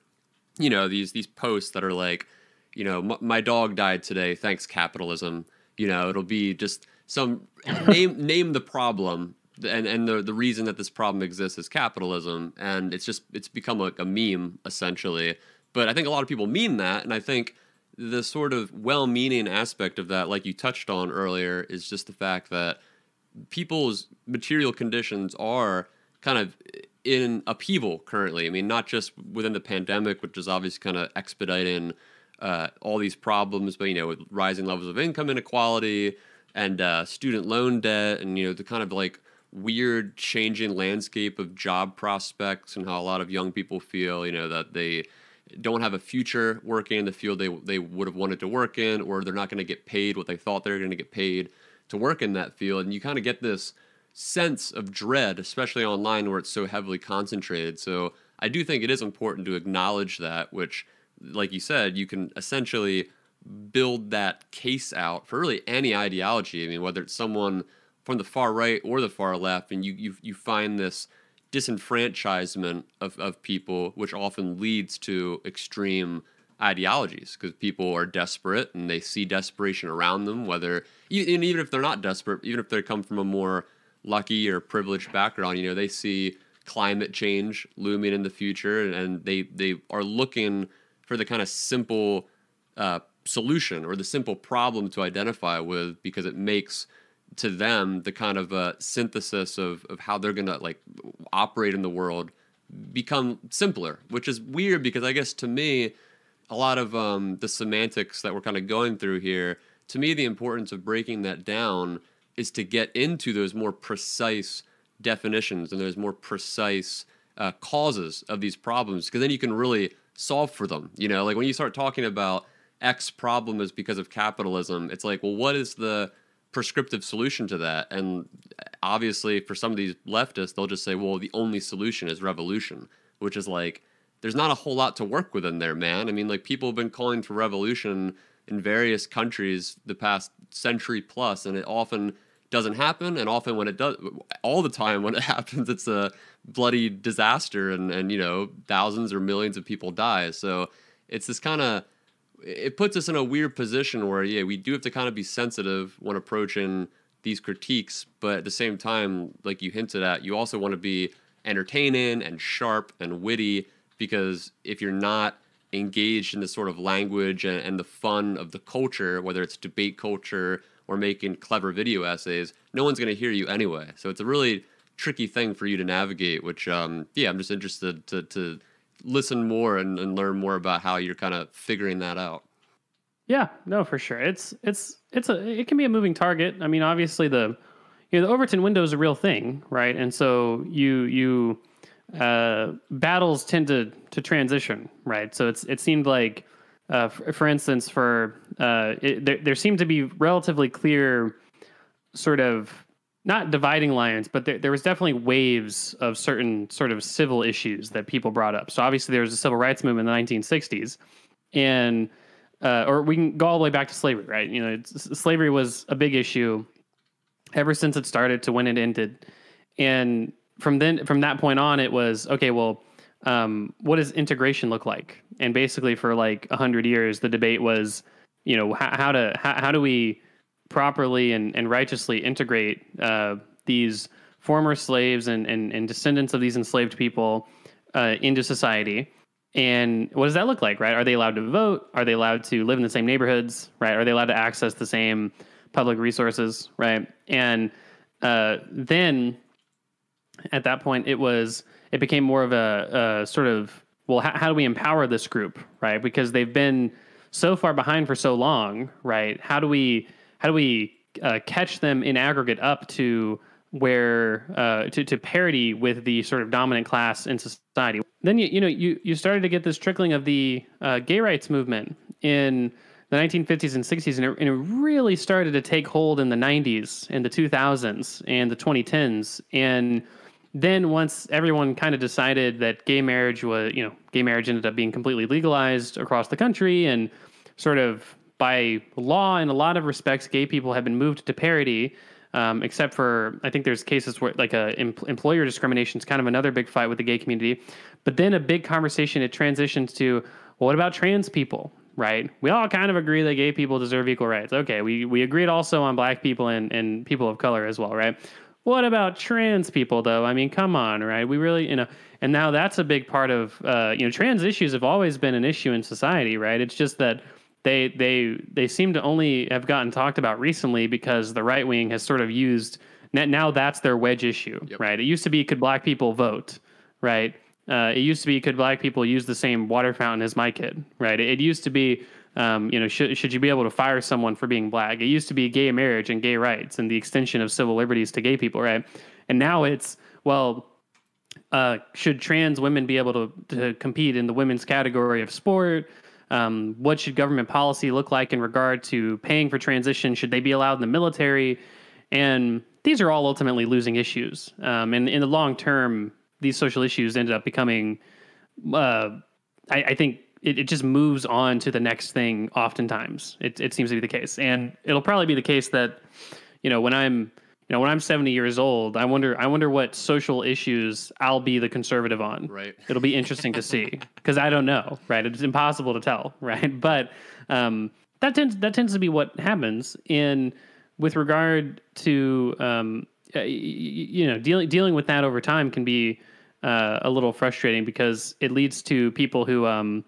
you know these these posts that are like you know my dog died today thanks capitalism. You know it'll be just some name name the problem and and the the reason that this problem exists is capitalism and it's just it's become like a meme essentially but i think a lot of people mean that and i think the sort of well-meaning aspect of that like you touched on earlier is just the fact that people's material conditions are kind of in upheaval currently. I mean, not just within the pandemic, which is obviously kind of expediting uh, all these problems, but you know, with rising levels of income inequality and uh, student loan debt, and you know, the kind of like weird changing landscape of job prospects and how a lot of young people feel, you know, that they don't have a future working in the field they they would have wanted to work in, or they're not going to get paid what they thought they were going to get paid to work in that field, and you kind of get this sense of dread, especially online where it's so heavily concentrated. So I do think it is important to acknowledge that, which, like you said, you can essentially build that case out for really any ideology. I mean, whether it's someone from the far right or the far left, and you you, you find this disenfranchisement of, of people, which often leads to extreme ideologies because people are desperate and they see desperation around them, whether, and even if they're not desperate, even if they come from a more lucky or privileged background, you know, they see climate change looming in the future and they, they are looking for the kind of simple uh, solution or the simple problem to identify with because it makes to them the kind of synthesis of, of how they're gonna like operate in the world become simpler which is weird because i guess to me a lot of um, the semantics that we're kind of going through here to me, the importance of breaking that down is to get into those more precise definitions and those more precise uh, causes of these problems, because then you can really solve for them. You know, like when you start talking about X problem is because of capitalism, it's like, well, what is the prescriptive solution to that? And obviously, for some of these leftists, they'll just say, well, the only solution is revolution, which is like, there's not a whole lot to work with in there, man. I mean, like people have been calling for revolution in various countries the past century plus, and it often doesn't happen. And often when it does, all the time when it happens, it's a bloody disaster, and and you know thousands or millions of people die. So it's this kind of it puts us in a weird position where yeah, we do have to kind of be sensitive when approaching these critiques, but at the same time, like you hinted at, you also want to be entertaining and sharp and witty because if you're not engaged in the sort of language and, and, the fun of the culture, whether it's debate culture or making clever video essays, no one's going to hear you anyway. So it's a really tricky thing for you to navigate, which, um, yeah, I'm just interested to, to listen more and, and learn more about how you're kind of figuring that out.
Yeah, no, for sure. It's, it's, it's a, it can be a moving target. I mean, obviously the, you know, the Overton window is a real thing, right? And so you, you, uh, battles tend to to transition, right? So it's it seemed like, uh, for, for, instance, for uh, it, there there seemed to be relatively clear, sort of not dividing lines, but there, there was definitely waves of certain sort of civil issues that people brought up. So obviously there was a civil rights movement in the 1960s, and uh, or we can go all the way back to slavery, right? You know, slavery was a big issue ever since it started to when it ended, and from then from that point on, it was okay. Well, um, what does integration look like? And basically, for like hundred years, the debate was, you know, how, how to how, how, do we properly and, and righteously integrate uh, these former slaves and, and, and descendants of these enslaved people uh, into society. And what does that look like, right? Are they allowed to vote? Are they allowed to live in the same neighborhoods, right? Are they allowed to access the same public resources, right? And uh, then at that point it was it became more of a, a sort of well how, how do we empower this group right because they've been so far behind for so long right how do we how do we uh, catch them in aggregate up to where uh, to, to parity with the sort of dominant class in society? Then you you know you you started to get this trickling of the uh, gay rights movement in the 1950s and 60s and it, and it really started to take hold in the 90s and the 2000s and the 2010s and then once everyone kind of decided that gay marriage was, you know, gay marriage ended up being completely legalized across the country and sort of by law in a lot of respects, gay people have been moved to parity. Um, except for I think there's cases where like a em- employer discrimination is kind of another big fight with the gay community. But then a big conversation it transitions to well, what about trans people? Right? We all kind of agree that gay people deserve equal rights. Okay, we we agreed also on black people and, and people of color as well, right? What about trans people, though? I mean, come on, right? We really, you know, and now that's a big part of, uh, you know, trans issues have always been an issue in society, right? It's just that they they they seem to only have gotten talked about recently because the right wing has sort of used now that's their wedge issue, yep. right? It used to be could black people vote, right? Uh, it used to be could black people use the same water fountain as my kid, right? It, it used to be um, you know, should should you be able to fire someone for being black? It used to be gay marriage and gay rights and the extension of civil liberties to gay people, right? And now it's well, uh, should trans women be able to to compete in the women's category of sport? Um, what should government policy look like in regard to paying for transition? Should they be allowed in the military? And these are all ultimately losing issues. Um, and in the long term, these social issues ended up becoming, uh, I, I think, it, it just moves on to the next thing oftentimes it, it seems to be the case and it'll probably be the case that you know when i'm you know when i'm 70 years old i wonder i wonder what social issues i'll be the conservative on.
Right.
It'll be interesting to see because i don't know right? It's impossible to tell right? But um, that tends that tends to be what happens in with regard to um, you, you know dealing dealing with that over time can be uh, a little frustrating because it leads to people who um,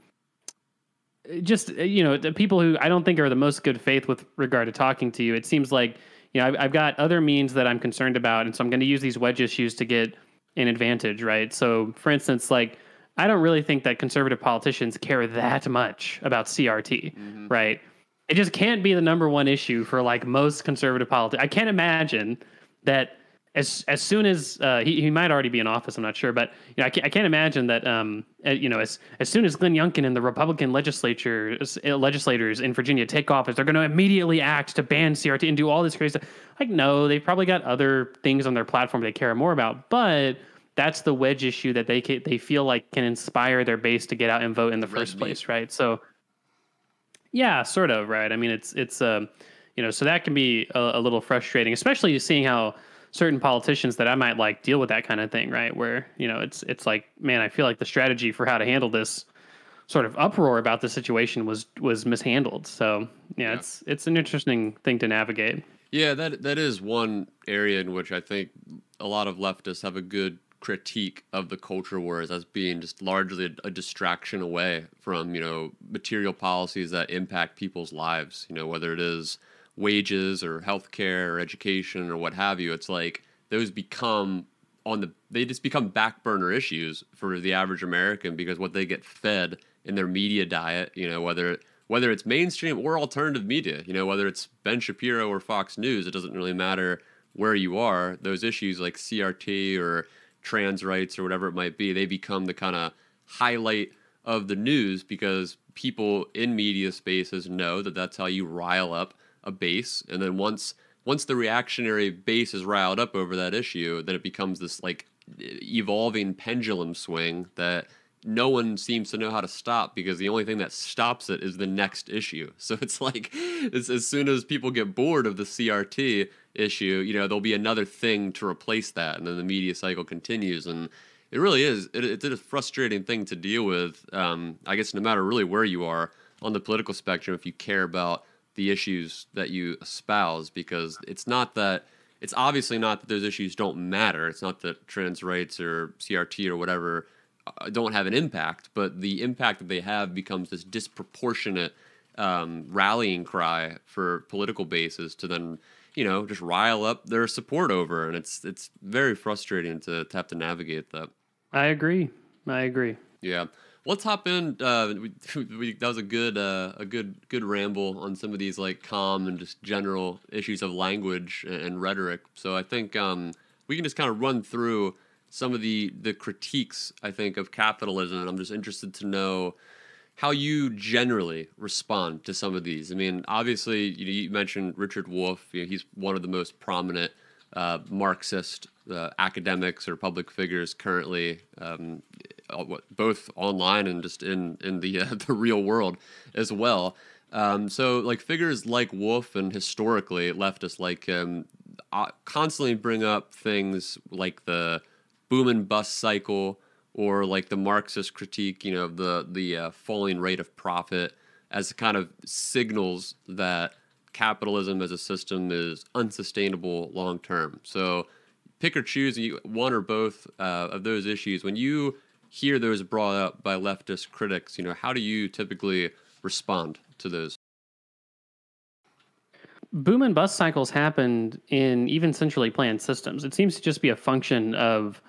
just you know the people who I don't think are the most good faith with regard to talking to you. It seems like you know I've, I've got other means that I'm concerned about, and so I'm going to use these wedge issues to get an advantage, right? So, for instance, like I don't really think that conservative politicians care that much about CRT, mm-hmm. right? it just can't be the number one issue for like most conservative politics. I can't imagine that as as soon as uh, he he might already be in office, I'm not sure, but you know I can't, I can't imagine that um uh, you know as as soon as Glenn Youngkin and the Republican legislature uh, legislators in Virginia take office, they're going to immediately act to ban CRT and do all this crazy stuff. Like no, they've probably got other things on their platform they care more about, but that's the wedge issue that they can, they feel like can inspire their base to get out and vote in the Red first meat. place, right? So yeah, sort of, right? I mean, it's it's um you know, so that can be a, a little frustrating, especially seeing how certain politicians that I might like deal with that kind of thing, right? Where you know it's it's like, man, I feel like the strategy for how to handle this sort of uproar about the situation was was mishandled. So yeah, yeah. it's it's an interesting thing to navigate.
Yeah, that that is one area in which I think a lot of leftists have a good critique of the culture wars as being just largely a, a, distraction away from you know material policies that impact people's lives. You know whether it is wages or healthcare or education or what have you. It's like those become on the they just become back burner issues for the average American because what they get fed in their media diet, you know, whether whether it's mainstream or alternative media, you know, whether it's Ben Shapiro or Fox News, it doesn't really matter where you are. Those issues like CRT or trans rights or whatever it might be, they become the kind of highlight of the news because people in media spaces know that that's how you rile up a base, and then once once the reactionary base is riled up over that issue, then it becomes this like evolving pendulum swing that no one seems to know how to stop because the only thing that stops it is the next issue. So it's like it's, as soon as people get bored of the CRT issue, you know, there'll be another thing to replace that, and then the media cycle continues. And it really is it, it's a frustrating thing to deal with. Um, I guess no matter really where you are on the political spectrum, if you care about the issues that you espouse because it's not that it's obviously not that those issues don't matter. It's not that trans rights or CRT or whatever uh, don't have an impact, but the impact that they have becomes this disproportionate um, rallying cry for political bases to then you know just rile up their support over, and it's it's very frustrating to, to have to navigate that.
I agree. I agree.
Yeah let's hop in. Uh, we, we, that was a good uh, a good good ramble on some of these like calm and just general issues of language and, rhetoric. So I think um, we can just kind of run through some of the the critiques I think of capitalism, and I'm just interested to know how you generally respond to some of these. I mean, obviously, you, you mentioned Richard Wolff. You know, he's one of the most prominent uh, Marxist uh, academics or public figures currently um, both online and just in in the uh, the real world as well. Um, so like figures like Wolff and historically leftists like um, constantly bring up things like the boom and bust cycle or like the Marxist critique, you know, the the uh, falling rate of profit as kind of signals that capitalism as a system is unsustainable long term. So pick or choose one or both uh, of those issues. When you hear those brought up by leftist critics, you know, how do you typically respond to those?
Boom and bust cycles happened in even centrally planned systems. It seems to just be a function of,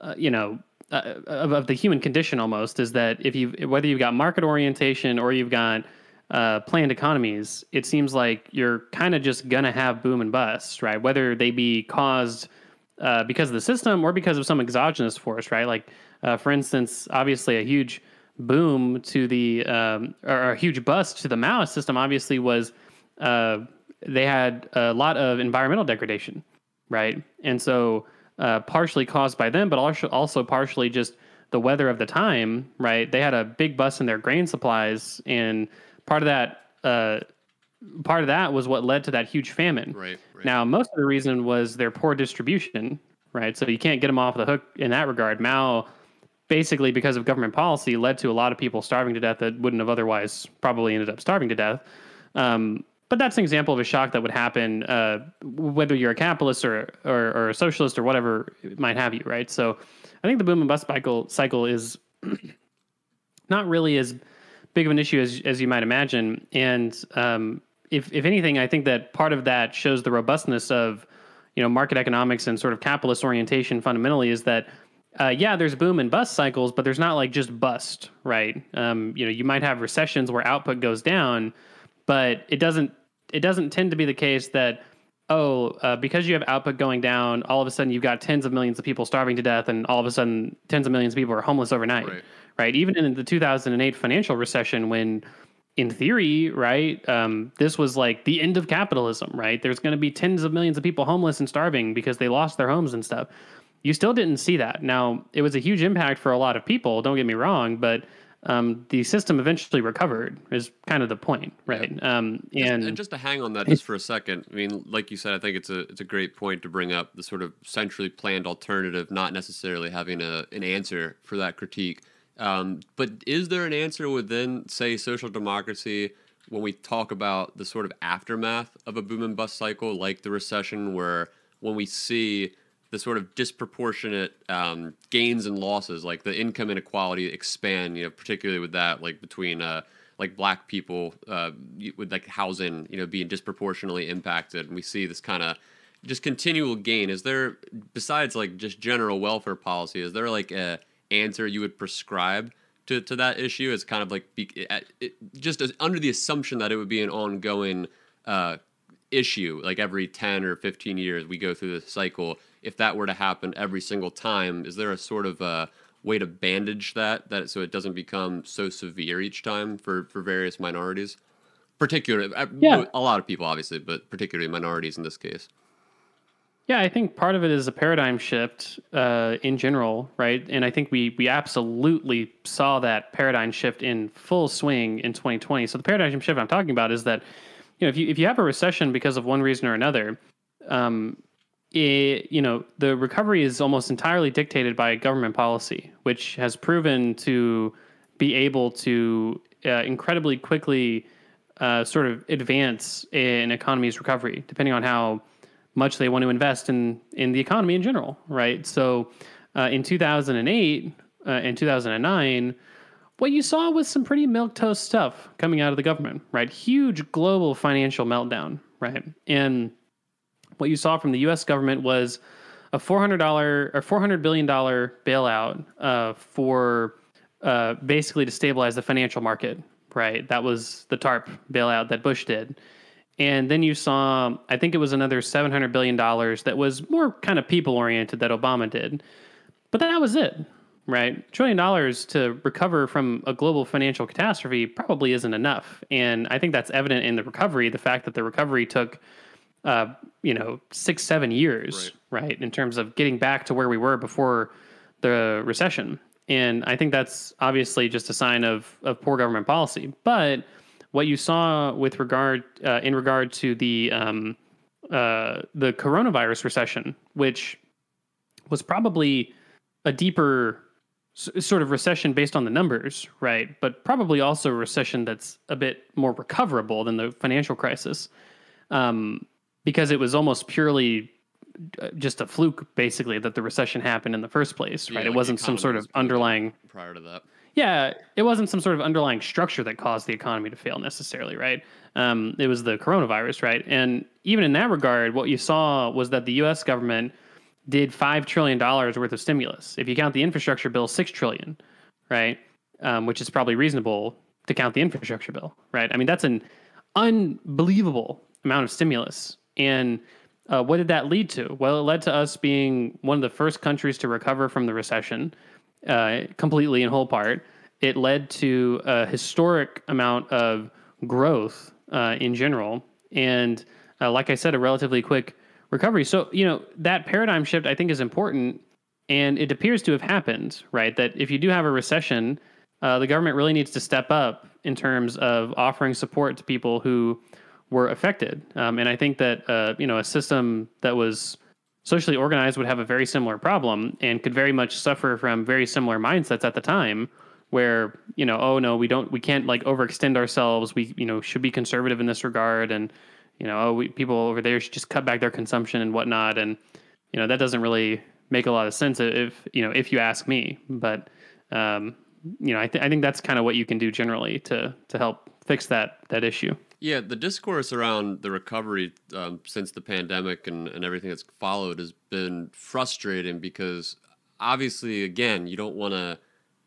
uh, you know, uh, of, of, the human condition almost is that if you whether you've got market orientation or you've got uh, planned economies, it seems like you're kind of just gonna have boom and bust, right? Whether they be caused uh, because of the system or because of some exogenous force, right? Like uh, for instance, obviously a huge boom to the um, or a huge bust to the Maoist system obviously was uh, they had a lot of environmental degradation, right? And so uh, partially caused by them, but also also partially just the weather of the time, right? They had a big bust in their grain supplies, and part of that uh, part of that was what led to that huge famine.
Right, right.
Now, most of the reason was their poor distribution, right? So you can't get them off the hook in that regard. Mao basically because of government policy led to a lot of people starving to death that wouldn't have otherwise probably ended up starving to death. Um, but that's an example of a shock that would happen uh, whether you're a capitalist or, or, or a socialist or whatever might have you, right? So I think the boom and bust cycle cycle is not really as big of an issue as as you might imagine. And um, if if anything, I think that part of that shows the robustness of you know market economics and sort of capitalist orientation fundamentally is that uh, yeah, there's boom and bust cycles, but there's not like just bust, right? Um, you know, you might have recessions where output goes down, but it doesn't it doesn't tend to be the case that oh uh, because you have output going down, all of a sudden you've got tens of millions of people starving to death, and all of a sudden tens of millions of people are homeless overnight.
Right.
right? Even in the 2008 financial recession, when in theory, right, um, this was like the end of capitalism, right? There's going to be tens of millions of people homeless and starving because they lost their homes and stuff. You still didn't see that. Now, it was a huge impact for a lot of people, don't get me wrong, but um, the system eventually recovered, is kind of the point, right? Um,
Just-
and,
and just to hang on that just for a second, I mean, like you said, I think it's a it's a great point to bring up the sort of centrally planned alternative, not necessarily having a an answer for that critique. Um, but is there an answer within, say, social democracy when we talk about the sort of aftermath of a boom and bust cycle, like the recession, where when we see the sort of disproportionate um, gains and losses, like the income inequality expand, you know, particularly with that, like between uh, like black people uh, with like housing, you know, being disproportionately impacted, and we see this kind of just continual gain. Is there, besides like just general welfare policy, is there like a answer you would prescribe to, to that issue? It's kind of like be, it, just as, under the assumption that it would be an ongoing uh, issue, like every ten or fifteen years we go through this cycle. If that were to happen every single time, is there a sort of a way to bandage that that so it doesn't become so severe each time for for various minorities? Particularly,
Yeah.
a lot of people obviously, but particularly minorities in this case.
Yeah, I think part of it is a paradigm shift uh, in general, right? And I think we we absolutely saw that paradigm shift in full swing in 2020. So the paradigm shift I'm talking about is that you know if you if you have a recession because of one reason or another, um, it, you know the recovery is almost entirely dictated by government policy, which has proven to be able to uh, incredibly quickly uh, sort of advance an economy's recovery, depending on how much they want to invest in in the economy in general, right? So, uh, in 2008 uh, and 2009, what you saw was some pretty milk toast stuff coming out of the government, right? Huge global financial meltdown, right? And what you saw from the U.S. government was a $400 or $400 billion bailout uh, for uh, basically to stabilize the financial market, right? That was the TARP bailout that Bush did. And then you saw, I think it was another $700 billion that was more kind of people oriented that Obama did. But that was it, right? Trillion dollars to recover from a global financial catastrophe probably isn't enough. And I think that's evident in the recovery, the fact that the recovery took, uh, you know, six, seven years, right. in terms of getting back to where we were before the recession. And I think that's obviously just a sign of, of poor government policy. But what you saw with regard uh, in regard to the um, uh, the coronavirus recession, which was probably a deeper sort of recession based on the numbers, right? But probably also a recession that's a bit more recoverable than the financial crisis, um, because it was almost purely uh, just a fluke, basically, that the recession happened in the first place, right?
like
it
the
wasn't some sort of underlying
Prior to that,
yeah, it wasn't some sort of underlying structure that caused the economy to fail necessarily, right? Um, it was the coronavirus, right? And even in that regard, what you saw was that the U.S. government did five trillion dollars worth of stimulus. If you count the infrastructure bill, six trillion, right? Um, which is probably reasonable to count the infrastructure bill, right? I mean, that's an unbelievable amount of stimulus. And uh, what did that lead to? Well, it led to us being one of the first countries to recover from the recession uh, completely in whole part. It led to a historic amount of growth uh, in general, and uh, like I said, a relatively quick recovery. So you know that paradigm shift I think is important, and it appears to have happened. Right, that if you do have a recession, uh, the government really needs to step up in terms of offering support to people who were affected. Um, and I think that uh, you know a system that was socially organized would have a very similar problem and could very much suffer from very similar mindsets at the time where you know oh no we don't we can't like overextend ourselves we you know should be conservative in this regard and you know oh we, people over there should just cut back their consumption and whatnot. And you know that doesn't really make a lot of sense if you know if you ask me. But um, you know I, th- I think that's kind of what you can do generally to to help fix that that issue.
Yeah, the discourse around the recovery um, since the pandemic and, and everything that's followed has been frustrating because obviously, again, you don't want to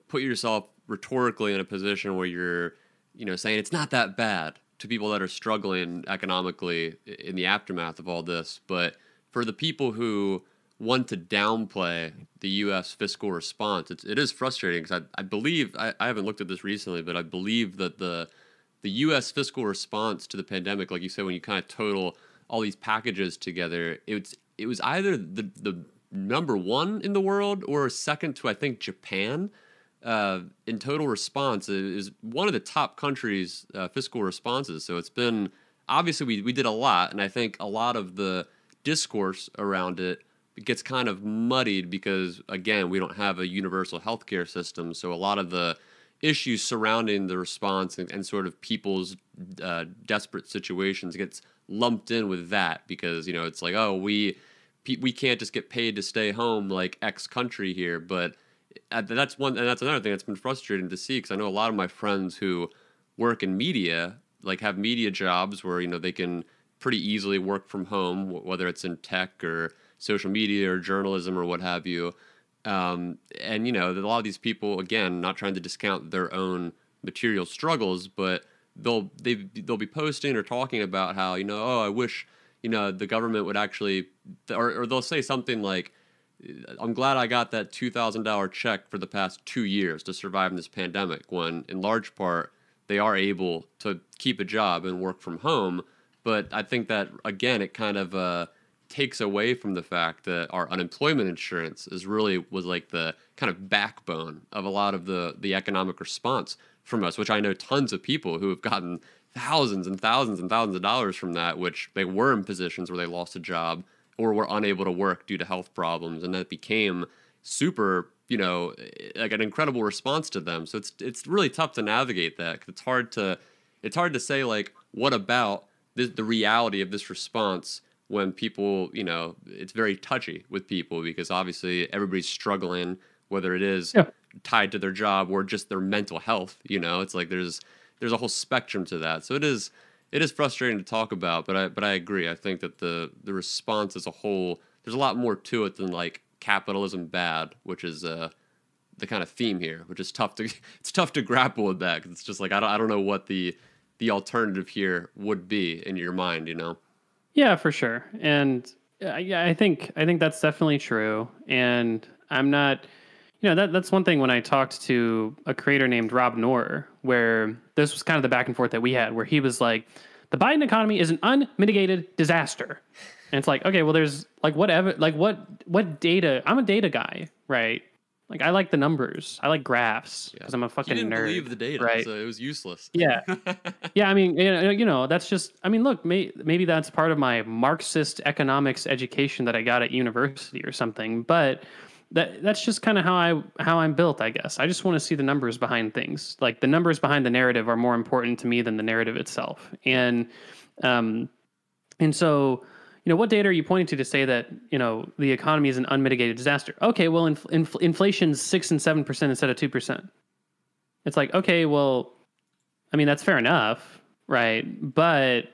put yourself rhetorically in a position where you're, you know, saying it's not that bad, to people that are struggling economically in the aftermath of all this, but for the people who want to downplay the U.S. fiscal response, it's, it is frustrating because I, I believe I, I haven't looked at this recently, but I believe that the the U.S. fiscal response to the pandemic, like you said, when you kind of total all these packages together, it's it was either the the number one in the world or second to I think Japan. Uh, in total response is one of the top countries' uh, fiscal responses. So it's been obviously we we did a lot, and I think a lot of the discourse around it gets kind of muddied because again we don't have a universal healthcare system. So a lot of the issues surrounding the response and, and sort of people's uh, desperate situations gets lumped in with that because you know it's like oh we we can't just get paid to stay home like X country here, but that's one and that's another thing that's been frustrating to see because I know a lot of my friends who work in media like have media jobs where you know they can pretty easily work from home whether it's in tech or social media or journalism or what have you. Um, and you know a lot of these people again not trying to discount their own material struggles but they'll they they'll be posting or talking about how you know oh I wish you know the government would actually or, or they'll say something like I'm glad I got that $2,000 check for the past two years to survive in this pandemic, when in large part they are able to keep a job and work from home. But I think that, again, it kind of uh, takes away from the fact that our unemployment insurance is really was like the kind of backbone of a lot of the, the economic response from us, which I know tons of people who have gotten thousands and thousands and thousands of dollars from that, which they were in positions where they lost a job or were unable to work due to health problems, and that became super, you know, like an incredible response to them. So it's it's really tough to navigate that. Cause it's hard to it's hard to say like what about the, the reality of this response when people, you know, it's very touchy with people because obviously everybody's struggling, whether it is yeah. tied to their job or just their mental health. You know, it's like there's there's a whole spectrum to that. So it is it is frustrating to talk about, but I but I agree. I think that the the response as a whole, there's a lot more to it than like capitalism bad, which is uh, the kind of theme here, which is tough to it's tough to grapple with that because it's just like I don't I don't know what the the alternative here would be in your mind, you know?
Yeah, for sure. And uh, yeah, I think I think that's definitely true. And I'm not you know that that's one thing when I talked to a creator named Rob Noerr, where this was kind of the back and forth that we had, where he was like, "The Biden economy is an unmitigated disaster," and it's like, okay, well, there's like whatever, like what what data? I'm a data guy, right? Like I like the numbers, I like graphs because yeah. I'm a fucking
you didn't
nerd.
Believe the data,
right?
So it was useless.
Yeah, yeah. I mean, you know, that's just. I mean, look, may, maybe that's part of my Marxist economics education that I got at university or something, but that that's just kind of how I how I'm built, I guess. I just want to see the numbers behind things. Like the numbers behind the narrative are more important to me than the narrative itself. And um and so you know what data are you pointing to to say that you know the economy is an unmitigated disaster okay well inf- inf- inflation's 6 and 7% instead of 2% it's like okay well i mean that's fair enough right but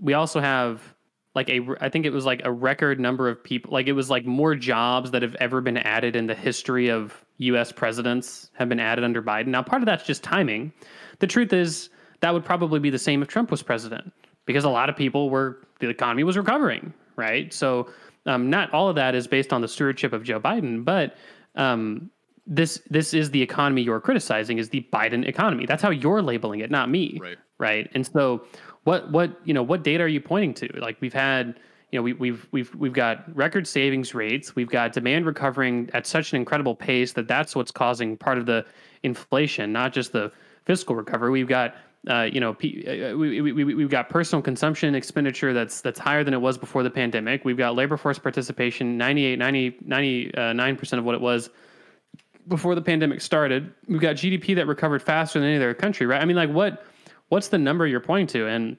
we also have like a I think it was like a record number of people like it was like more jobs that have ever been added in the history of US presidents have been added under Biden. Now part of that's just timing. The truth is that would probably be the same if Trump was president because a lot of people were the economy was recovering, right? So um, not all of that is based on the stewardship of Joe Biden, but um, this this is the economy you're criticizing is the Biden economy. That's how you're labeling it, not me.
Right.
Right. And so what what you know what data are you pointing to? Like we've had you know we, we've we've we've got record savings rates. We've got demand recovering at such an incredible pace that that's what's causing part of the inflation, not just the fiscal recovery. We've got uh, you know, uh, we, we, we, we've got personal consumption expenditure that's that's higher than it was before the pandemic. We've got labor force participation 98, 90, 99% of what it was before the pandemic started. We've got GDP that recovered faster than any other country, right? I mean, like what what's the number you're pointing to? And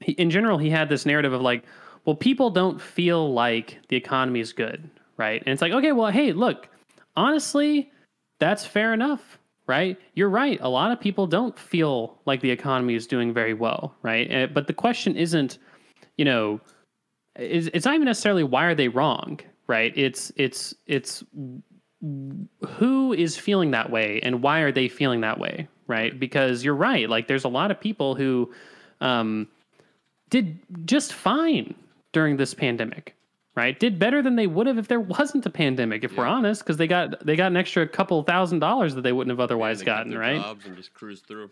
he, in general, he had this narrative of like, well, people don't feel like the economy is good, right? And it's like, okay, well, hey, look, honestly, that's fair enough, right? You're right. A lot of people don't feel like the economy is doing very well, right? Eh, but the question isn't, you know, is it's not even necessarily why are they wrong, right? It's it's it's who is feeling that way and why are they feeling that way, right? Because you're right. Like there's a lot of people who um, did just fine during this pandemic, right? Did better than they would have if there wasn't a pandemic, if we're honest, because they got they got an extra couple thousand dollars that they wouldn't have otherwise
kept
gotten, right?
Jobs and just cruise through.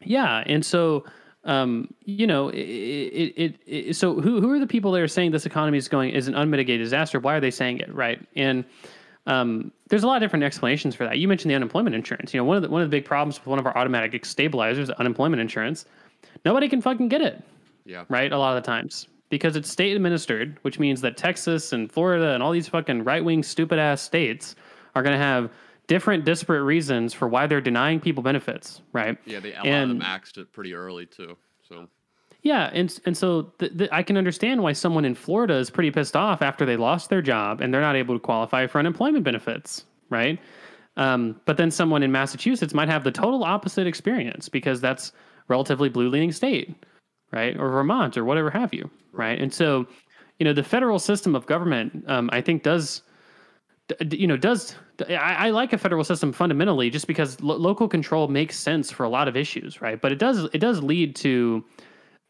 Yeah, and so um, you know, it, it, it, it, so who who are the people that are saying this economy is going is an unmitigated disaster? Why are they saying it, right? And um, there's a lot of different explanations for that. You mentioned the unemployment insurance. You know, one of the one of the big problems with one of our automatic stabilizers, unemployment insurance, nobody can fucking get it,
Yeah.
right? A lot of the times because it's state administered, which means that Texas and Florida and all these fucking right wing stupid ass states are going to have different disparate reasons for why they're denying people benefits, right?
Yeah, they a lot
And-
them axed it pretty early too. So
Yeah, and and so th- th- I can understand why someone in Florida is pretty pissed off after they lost their job and they're not able to qualify for unemployment benefits, right? Um, but then someone in Massachusetts might have the total opposite experience because that's relatively blue leaning state, right? Or Vermont or whatever have you, right? And so, you know, the federal system of government, um, I think, does d- d- you know does I, I like a federal system fundamentally just because lo- local control makes sense for a lot of issues right but it does it does lead to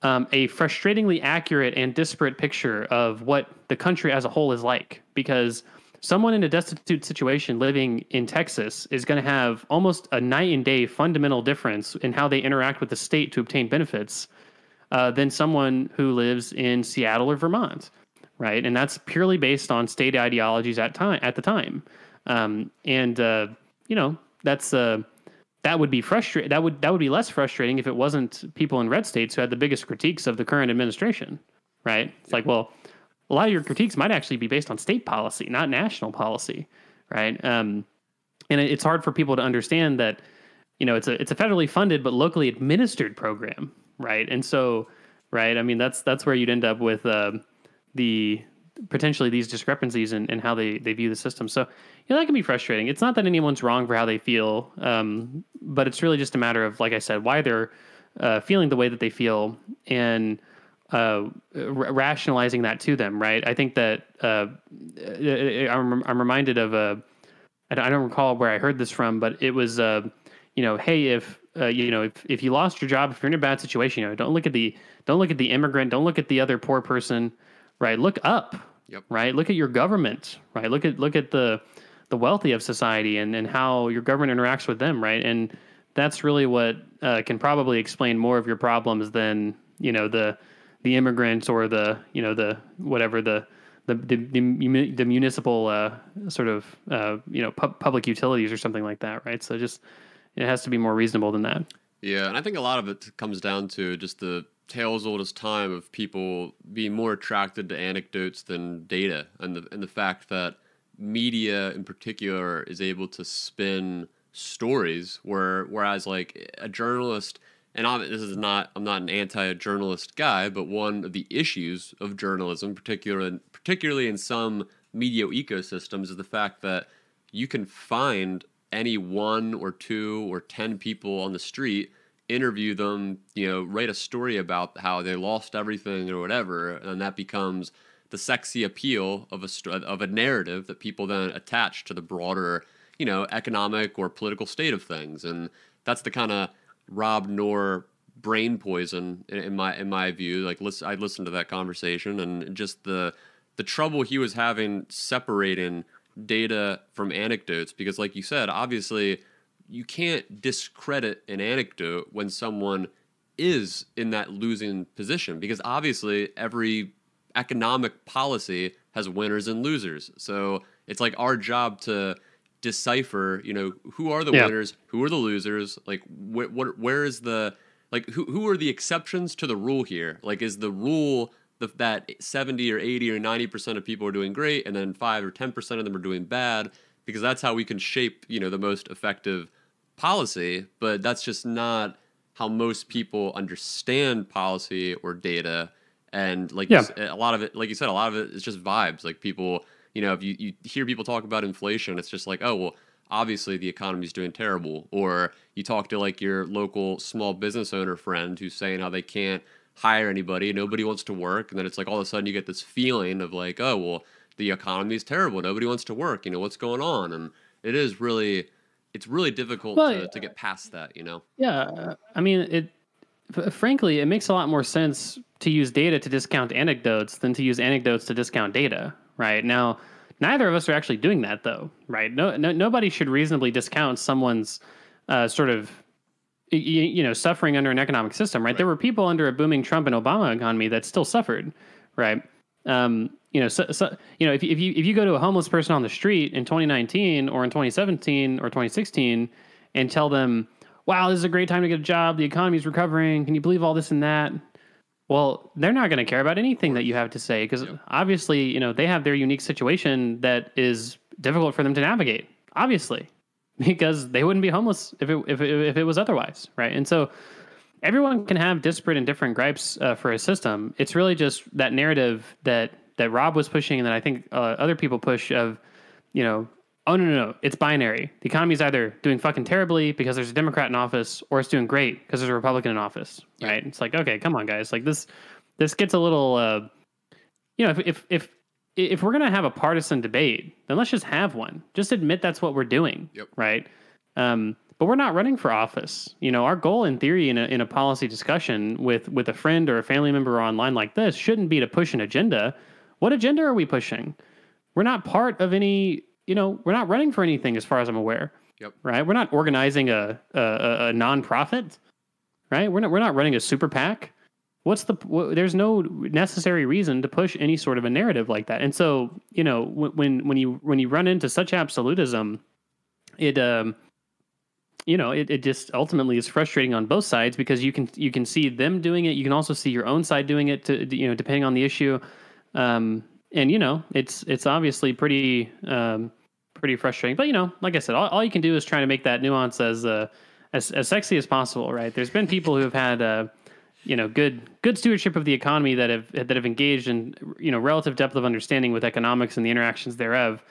um, a frustratingly accurate and disparate picture of what the country as a whole is like because someone in a destitute situation living in Texas is going to have almost a night and day fundamental difference in how they interact with the state to obtain benefits uh, than someone who lives in Seattle or Vermont, right? And that's purely based on state ideologies at time at the time, um, and uh, you know that's uh, that would be frustrating. That would that would be less frustrating if it wasn't people in red states who had the biggest critiques of the current administration, right? It's like, well, a lot of your critiques might actually be based on state policy, not national policy, right? Um, and it- it's hard for people to understand that you know it's a it's a federally funded but locally administered program, right? And so, right, I mean that's that's where you'd end up with uh, the potentially these discrepancies in, in how they, they view the system. So, you know, that can be frustrating. It's not that anyone's wrong for how they feel, um, but it's really just a matter of, like I said, why they're uh, feeling the way that they feel and uh, r- rationalizing that to them, right? I think that uh, I'm, I'm reminded of a, I don't- I don't recall where I heard this from, but it was, uh, you know, hey, if uh, you know, if, if you lost your job, if you're in a bad situation, you know, don't look at the don't look at the immigrant, don't look at the other poor person, right? Look up,
Yep.
right? Look at your government, right? Look at look at the the wealthy of society and and how your government interacts with them, right? And that's really what uh, can probably explain more of your problems than you know the the immigrants or the you know the whatever the the the, the, the municipal uh, sort of uh, you know pu- public utilities or something like that, right? So just it has to be more reasonable than that.
Yeah, and I think a lot of it comes down to just the tales old as time of people being more attracted to anecdotes than data, and the and the fact that media in particular is able to spin stories where whereas like a journalist and I'm, this is not I'm not an anti-journalist guy, but one of the issues of journalism, particularly particularly in some media ecosystems, is the fact that you can find any one or two or ten people on the street, interview them, you know, write a story about how they lost everything or whatever, and that becomes the sexy appeal of a of a narrative that people then attach to the broader, you know, economic or political state of things, and that's the kind of Rob Noerr brain poison in, in my in my view. Like, listen, I listened to that conversation and just the the trouble he was having separating data from anecdotes because, like you said, obviously you can't discredit an anecdote when someone is in that losing position because obviously every economic policy has winners and losers. So it's like our job to decipher, you know, who are the
Yeah.
winners, who are the losers, like wh- what where is the like who who are the exceptions to the rule here? Like is the rule the, that 70 or 80 or 90% of people are doing great and then 5 or 10% of them are doing bad because that's how we can shape, you know, the most effective policy, but that's just not how most people understand policy or data. And like you
Yeah.
s- eh, a lot of it like you said a lot of it is just vibes. Like people you know if you, you hear people talk about inflation it's just like oh well obviously the economy's doing terrible. Or you talk to like your local small business owner friend who's saying how they can't hire anybody nobody wants to work and then it's like all of a sudden you get this feeling of like oh well the economy is terrible nobody wants to work you know what's going on and it is really it's really difficult
Well,
to, to get past that you know
Yeah, I mean it. frankly, it makes a lot more sense to use data to discount anecdotes than to use anecdotes to discount data, right? Now, neither of us are actually doing that, though, right? No, no nobody should reasonably discount someone's uh, sort of you, you, know suffering under an economic system, right? right? There were people under a booming Trump and Obama economy that still suffered, right? Um, you know, so, so, you know, if, if you if you go to a homeless person on the street in 2019 or in 2017 or 2016 and tell them, "Wow, this is a great time to get a job. The economy is recovering. Can you believe all this and that?" Well, they're not going to care about anything that you have to say because yep. obviously, you know, they have their unique situation that is difficult for them to navigate. Obviously, because they wouldn't be homeless if it if it, if it was otherwise, right? And so everyone can have disparate and different gripes uh, for a system. It's really just that narrative that that Rob was pushing and that I think uh, other people push of, you know, oh no no no, it's binary. The economy is either doing fucking terribly because there's a Democrat in office, or it's doing great because there's a Republican in office, right? Yeah. It's like okay, come on guys, like this this gets a little, uh, you know, if if if if we're gonna have a partisan debate, then let's just have one. Just admit that's what we're doing,
yep.
right? Um, but we're not running for office. You know, our goal in theory in a, in a policy discussion with with a friend or a family member online like this shouldn't be to push an agenda. What agenda are we pushing? We're not part of any. You know, we're not running for anything as far as I'm aware.
Yep.
Right. We're not organizing a a, a nonprofit. Right. We're not we're not running a super PAC what's the there's no necessary reason to push any sort of a narrative like that and so you know when when you when you run into such absolutism it um you know it, it just ultimately is frustrating on both sides because you can you can see them doing it. You can also see your own side doing it to you know depending on the issue. Um and you know it's it's obviously pretty um pretty frustrating. But you know like i said all, all you can do is try to make that nuance as uh as, as sexy as possible right? There's been people who have had uh you know good good stewardship of the economy that have that have engaged in you know relative depth of understanding with economics and the interactions thereof,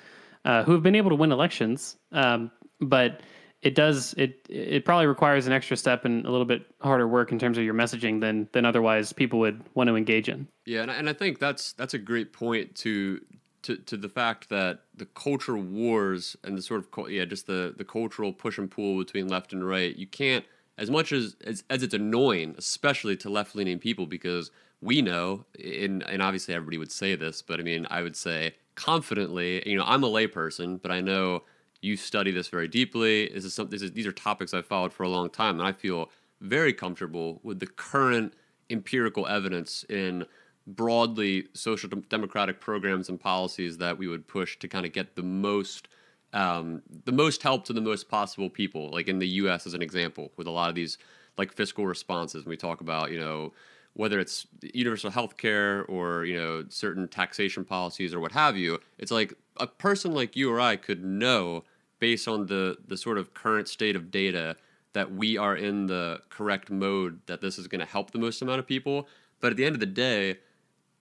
uh, who have been able to win elections. Um, but it does it it probably requires an extra step and a little bit harder work in terms of your messaging than than otherwise people would want to engage in.
Yeah, and, and I think that's that's a great point to to to the fact that the culture wars and the sort of yeah just the the cultural push and pull between left and right you can't as much as, as, as it's annoying, especially to left leaning people, because we know, and, and obviously everybody would say this, but I mean, I would say confidently, you know, I'm a layperson, but I know you study this very deeply. This is something. This is, these are topics I've followed for a long time, and I feel very comfortable with the current empirical evidence in broadly social democratic programs and policies that we would push to kind of get the most um, the most help to the most possible people, like in the U.S. as an example, with a lot of these like fiscal responses. We talk about you know whether it's universal health care or you know certain taxation policies or what have you. It's like a person like you or I could know based on the the sort of current state of data that we are in the correct mode that this is going to help the most amount of people. But at the end of the day,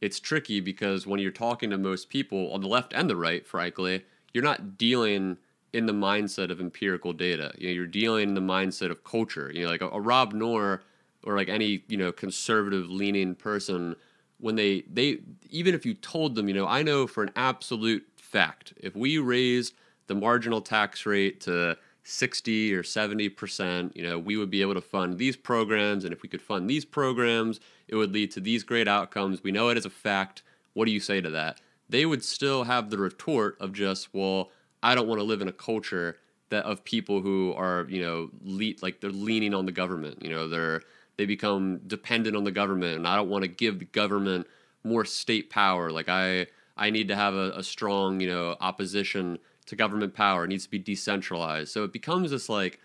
it's tricky because when you're talking to most people on the left and the right, frankly, you're not dealing in the mindset of empirical data. You know, you're dealing in the mindset of culture. You know, like a, a Rob Noerr or like any you know conservative leaning person when they they even if you told them, you know, I know for an absolute fact, if we raised the marginal tax rate to 60 or 70%, you know, we would be able to fund these programs and if we could fund these programs, it would lead to these great outcomes. We know it as a fact. What do you say to that? they would still have the retort of just, well, I don't want to live in a culture that of people who are, you know, le- like they're leaning on the government. You know, they're they become dependent on the government, and I don't want to give the government more state power. Like I I need to have a, a strong, you know, opposition to government power. It needs to be decentralized. So it becomes this like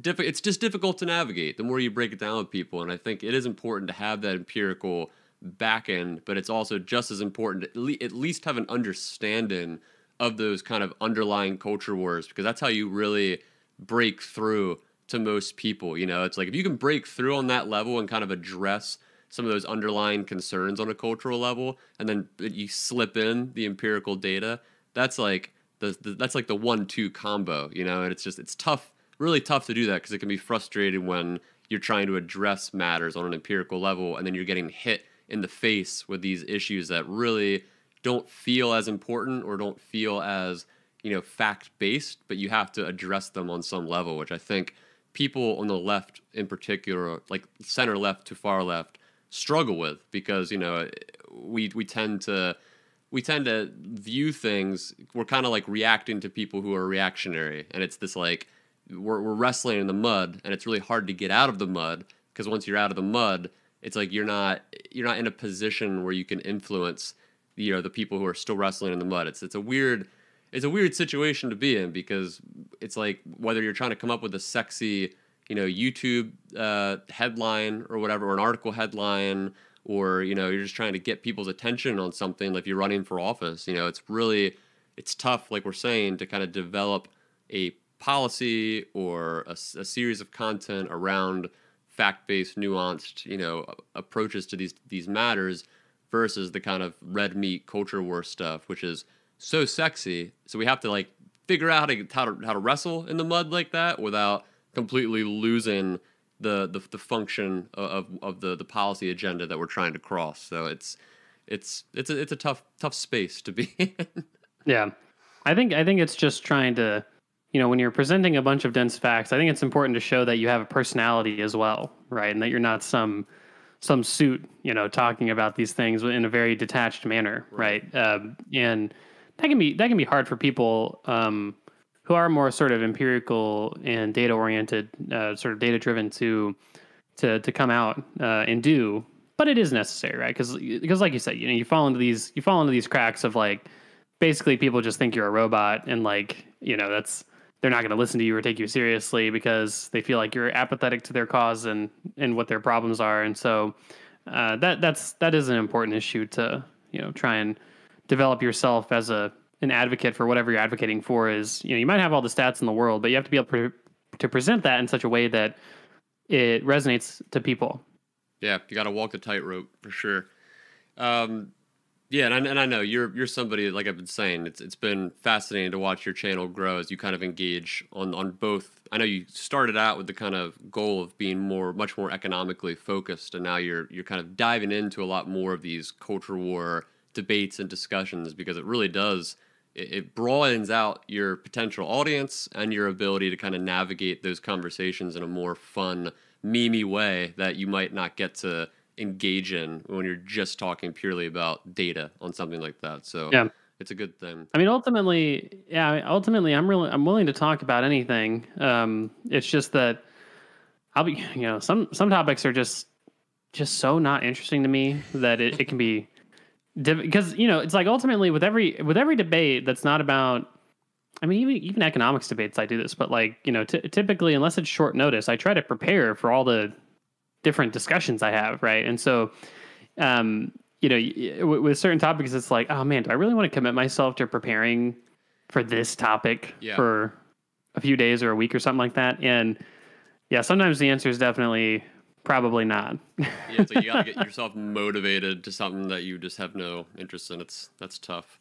diff- it's just difficult to navigate the more you break it down with people. And I think it is important to have that empirical back end, but it's also just as important to at least have an understanding of those kind of underlying culture wars because that's how you really break through to most people. You know, it's like if you can break through on that level and kind of address some of those underlying concerns on a cultural level, and then you slip in the empirical data, that's like the, the that's like the one-two combo. You know, and it's just it's tough, really tough to do that because it can be frustrating when you're trying to address matters on an empirical level and then you're getting hit in the face with these issues that really don't feel as important or don't feel as you know fact based but you have to address them on some level which i think people on the left in particular, like center left to far left, struggle with because you know we we tend to we tend to view things we're kind of like reacting to people who are reactionary and it's this like we're, we're wrestling in the mud and it's really hard to get out of the mud because once you're out of the mud it's like you're not you're not in a position where you can influence you know the people who are still wrestling in the mud. It's it's a weird it's a weird situation to be in because it's like whether you're trying to come up with a sexy you know YouTube uh, headline or whatever, or an article headline, or you know you're just trying to get people's attention on something. Like you're running for office, you know it's really it's tough, like we're saying, to kind of develop a policy or a, a series of content around fact-based, nuanced, you know, approaches to these these matters versus the kind of red meat culture war stuff, which is so sexy. So we have to like figure out how to how to, how to wrestle in the mud like that without completely losing the the, the function of, of the the policy agenda that we're trying to cross. So it's it's it's a it's a tough tough space to be in.
Yeah. I think I think it's just trying to you know, when you're presenting a bunch of dense facts, I think it's important to show that you have a personality as well, right? And that you're not some some suit, you know, talking about these things in a very detached manner, right? right? Um, and that can be that can be hard for people um, who are more sort of empirical and data oriented, uh, sort of data driven to to to come out uh, and do. But it is necessary, right? Because because like you said, you know, you fall into these you fall into these cracks of like basically people just think you're a robot and like you know that's they're not going to listen to you or take you seriously because they feel like you're apathetic to their cause and and what their problems are and so uh, that that's that is an important issue to you know try and develop yourself as a an advocate for whatever you're advocating for is you know you might have all the stats in the world but you have to be able to, to present that in such a way that it resonates to people.
Yeah you got to walk the tightrope for sure. Um, yeah and I, and I know you're you're somebody like i've been saying it's it's been fascinating to watch your channel grow as you kind of engage on on both. I know you started out with the kind of goal of being more much more economically focused and now you're you're kind of diving into a lot more of these culture war debates and discussions because it really does it, it broadens out your potential audience and your ability to kind of navigate those conversations in a more fun, memey way that you might not get to engage in when you're just talking purely about data on something like that. So yeah. it's a good thing.
I mean, ultimately, yeah, ultimately, I'm really, I'm willing to talk about anything. Um, it's just that I'll be, you know, some, some topics are just, just so not interesting to me that it, it can be because you know it's like ultimately with every with every debate that's not about i mean even even economics debates i do this but like you know t- typically unless it's short notice i try to prepare for all the different discussions i have right and so um you know with, with certain topics it's like oh man do i really want to commit myself to preparing for this topic yeah. for a few days or a week or something like that and yeah sometimes the answer is definitely Probably not.
yeah, so you gotta get yourself motivated to something that you just have no interest in. It's that's tough.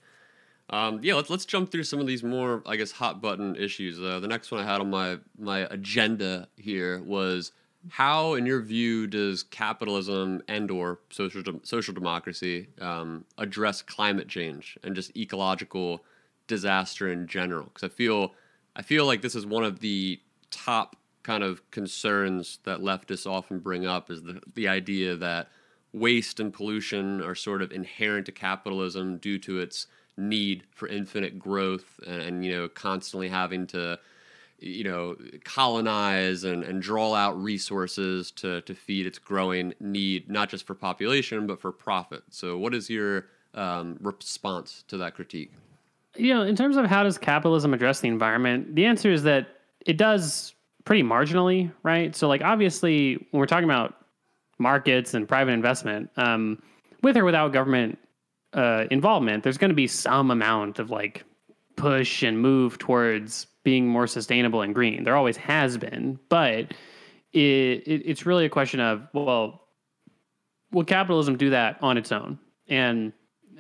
Um, yeah, let's let's jump through some of these more, I guess, hot button issues. Uh, the next one I had on my my agenda here was how, in your view, does capitalism and or social de- social democracy um, address climate change and just ecological disaster in general? Because I feel I feel like this is one of the top kind of concerns that leftists often bring up is the, the idea that waste and pollution are sort of inherent to capitalism due to its need for infinite growth and, and, you know constantly having to you know colonize and, and draw out resources to, to feed its growing need not just for population but for profit. So what is your um, response to that critique?
You know in terms of how does capitalism address the environment the answer is that it does pretty marginally, right? So like obviously when we're talking about markets and private investment, um, with or without government uh, involvement, there's going to be some amount of like push and move towards being more sustainable and green. There always has been, but it, it it's really a question of well, will capitalism do that on its own? And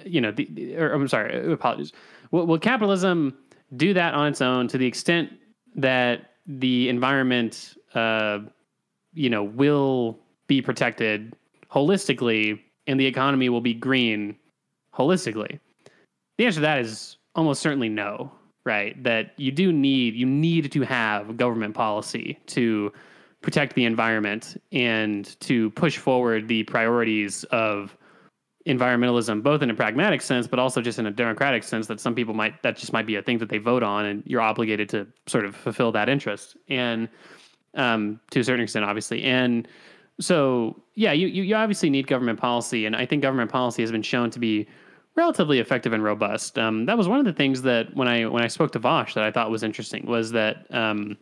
you know, the, or I'm sorry, apologies. Will, will capitalism do that on its own to the extent that the environment, uh, you know, will be protected holistically, and the economy will be green holistically? The answer to that is almost certainly no. right? That you do need you need to have government policy to protect the environment and to push forward the priorities of environmentalism, both in a pragmatic sense, but also just in a democratic sense that some people might, that just might be a thing that they vote on and you're obligated to sort of fulfill that interest. And um, to a certain extent, obviously. And so, yeah, you, you obviously need government policy. And I think government policy has been shown to be relatively effective and robust. Um, that was one of the things that when I, when I spoke to Vaush that I thought was interesting was that, um,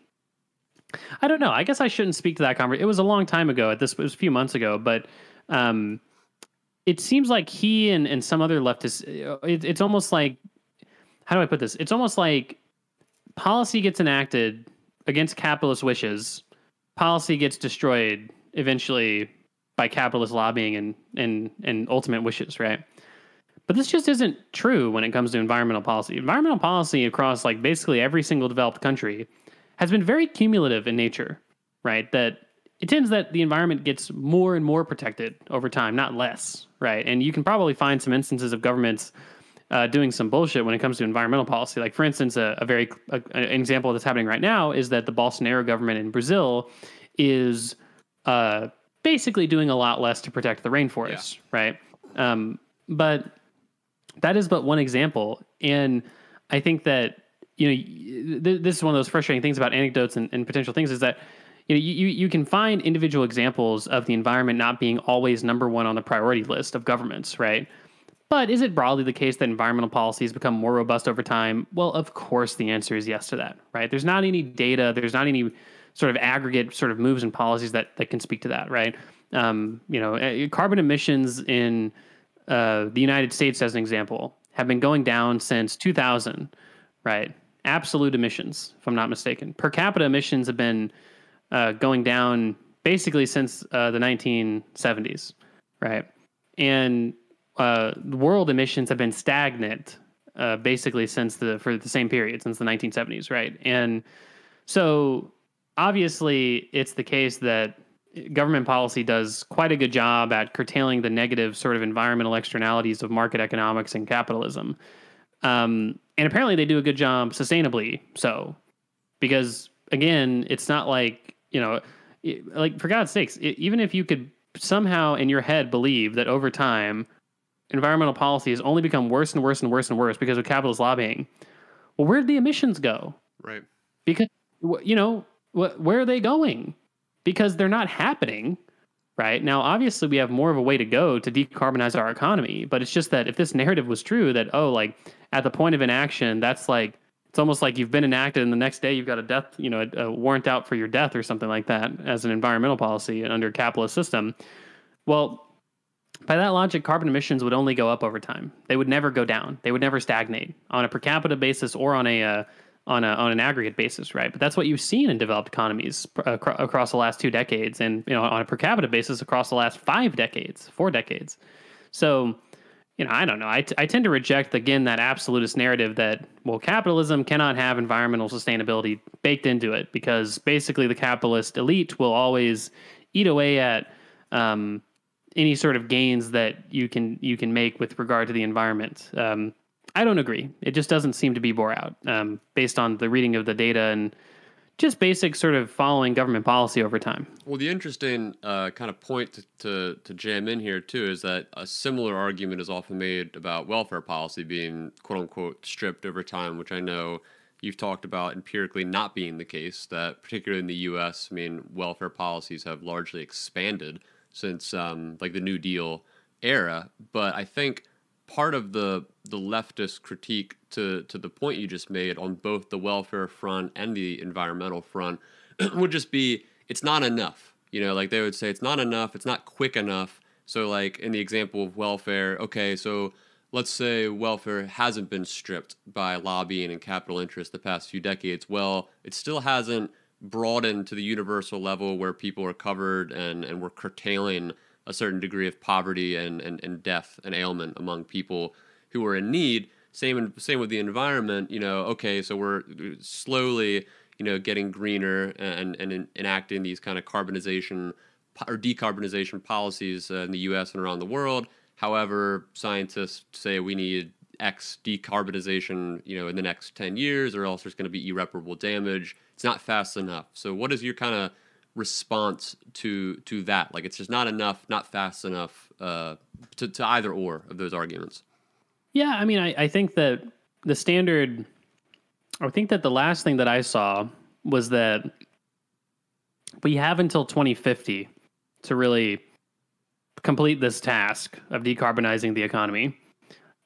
I don't know. I guess I shouldn't speak to that conversation. It was a long time ago. At this, it was a few months ago, but um, it seems like he and, and some other leftists. Uh, it, it's almost like how do I put this? It's almost like policy gets enacted against capitalist wishes. Policy gets destroyed eventually by capitalist lobbying and and and ultimate wishes, right? But this just isn't true when it comes to environmental policy. Environmental policy across like basically every single developed country has been very cumulative in nature, right? That it tends that the environment gets more and more protected over time, not less, right? And you can probably find some instances of governments uh, doing some bullshit when it comes to environmental policy. Like, for instance, a, a very a, an example that's happening right now is that the Bolsonaro government in Brazil is uh, basically doing a lot less to protect the rainforest, yeah. right? Um, but that is but one example, and I think that you know, this is one of those frustrating things about anecdotes and, and potential things is that you know you, you can find individual examples of the environment not being always number one on the priority list of governments, right? But is it broadly the case that environmental policies become more robust over time? Well, of course, the answer is yes to that, right? There's not any data, there's not any sort of aggregate sort of moves and policies that that can speak to that, right? Um, you know, eh, carbon emissions in uh, the United States, as an example, have been going down since 2000, right? absolute emissions, if I'm not mistaken. Per capita emissions have been uh, going down basically since uh, the 1970s, right? And uh, world emissions have been stagnant uh, basically since the for the same period since the 1970s, right? And so obviously, it's the case that government policy does quite a good job at curtailing the negative sort of environmental externalities of market economics and capitalism. Um, and apparently they do a good job sustainably. So, because again, it's not like you know, like for God's sakes, even if you could somehow in your head believe that over time environmental policy has only become worse and worse and worse and worse because of capitalist lobbying. Well, where'd the emissions go?
Right.
Because you know, where are they going? Because they're not happening right? Now, obviously, we have more of a way to go to decarbonize our economy, but it's just that if this narrative was true, that, oh, like at the point of inaction, that's like, it's almost like you've been enacted and the next day you've got a death, you know, a, a warrant out for your death or something like that as an environmental policy under a capitalist system. Well, by that logic, carbon emissions would only go up over time. They would never go down. They would never stagnate on a per capita basis or on a uh, on a on an aggregate basis, right? But that's what you've seen in developed economies across the last two decades, and you know on a per capita basis across the last five decades, four decades. So, you know, I don't know. I, t- I tend to reject again that absolutist narrative that well, capitalism cannot have environmental sustainability baked into it because basically the capitalist elite will always eat away at um, any sort of gains that you can you can make with regard to the environment. Um, I don't agree. It just doesn't seem to be bore out um, based on the reading of the data and just basic sort of following government policy over time.
Well, the interesting uh, kind of point to, to, to, jam in here, too, is that a similar argument is often made about welfare policy being quote unquote stripped over time, which I know you've talked about empirically not being the case, that particularly in the US, I mean, welfare policies have largely expanded since um, like the New Deal era. But I think part of the the leftist critique to to the point you just made on both the welfare front and the environmental front would just be it's not enough. You know, like they would say it's not enough, it's not quick enough. So like in the example of welfare, okay, so let's say welfare hasn't been stripped by lobbying and capital interest the past few decades. Well, it still hasn't broadened to the universal level where people are covered and and we're curtailing a certain degree of poverty and, and, and death and ailment among people who are in need. Same same with the environment. You know, okay, so we're slowly you know getting greener and and, and enacting these kind of carbonization or decarbonization policies uh, in the U.S. and around the world. However, scientists say we need X decarbonization, you know, in the next 10 years, or else there's going to be irreparable damage. It's not fast enough. So, what is your kind of response to to that? Like, it's just not enough, not fast enough uh, to, to either or of those arguments.
Yeah, I mean, I, I think that the standard, I think that the last thing that I saw was that we have until 2050 to really complete this task of decarbonizing the economy.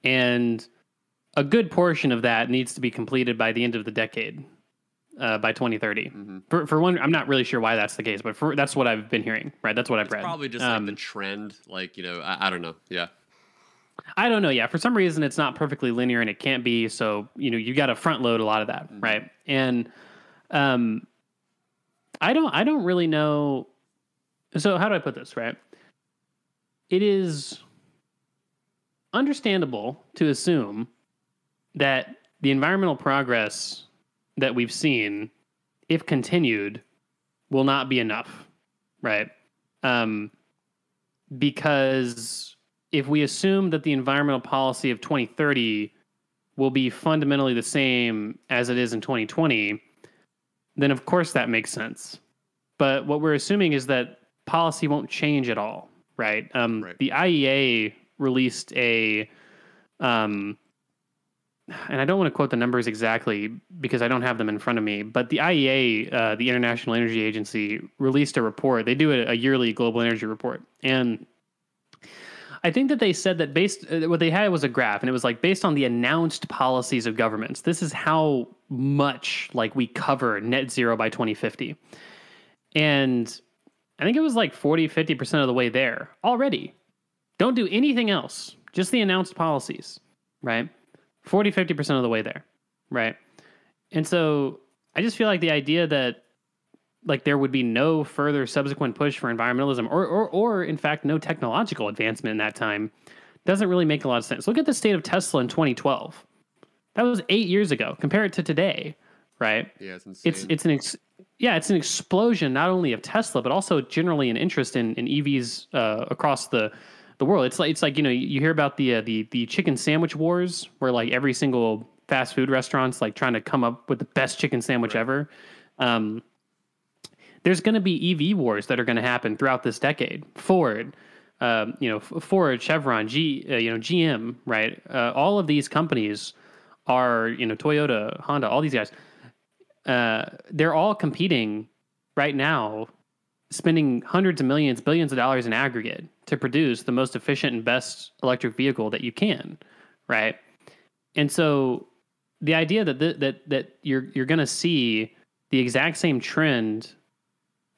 And a good portion of that needs to be completed by the end of the decade, uh, by 2030.
Mm-hmm.
For, for one, I'm not really sure why that's the case, but for, that's what I've been hearing, right? That's what I've
It's
read.
probably just
Um,
like the trend. Like, you know, I, I don't know. Yeah.
I don't know. Yeah, for some reason it's not perfectly linear and it can't be. So you know you got to front load a lot of that, right? And um, I don't. I don't really know. So how do I put this? Right. It is understandable to assume that the environmental progress that we've seen, if continued, will not be enough, right? Um, because if we assume that the environmental policy of 2030 will be fundamentally the same as it is in 2020, then of course that makes sense. But what we're assuming is that policy won't change at all, right? Um,
Right.
The IEA released a, um, and I don't want to quote the numbers exactly because I don't have them in front of me, but the IEA, uh, the International Energy Agency, released a report. They do a, a yearly global energy report. And I think that they said that based uh, what they had was a graph, and it was like based on the announced policies of governments. This is how much like we cover net zero by 2050, and I think it was like 40, 50 percent of the way there already. Don't do anything else, just the announced policies, right? 40, 50 percent of the way there, right? And so I just feel like the idea that like there would be no further subsequent push for environmentalism or, or or in fact no technological advancement in that time doesn't really make a lot of sense. Look at the state of Tesla in 2012. That was 8 years ago. Compare it to today, right?
Yeah, it's insane.
It's it's an ex- yeah, it's an explosion not only of Tesla but also generally an interest in in EVs uh, across the the world. It's like it's like you know you hear about the uh, the the chicken sandwich wars where like every single fast food restaurant's like trying to come up with the best chicken sandwich ever. Um, there's going to be EV wars that are going to happen throughout this decade. Ford, um, you know, Ford, Chevron, G, uh, you know, GM, right? Uh, all of these companies are, you know, Toyota, Honda, all these guys. Uh, they're all competing right now, spending hundreds of millions, billions of dollars in aggregate to produce the most efficient and best electric vehicle that you can, right? And so, the idea that th- that that you're you're going to see the exact same trend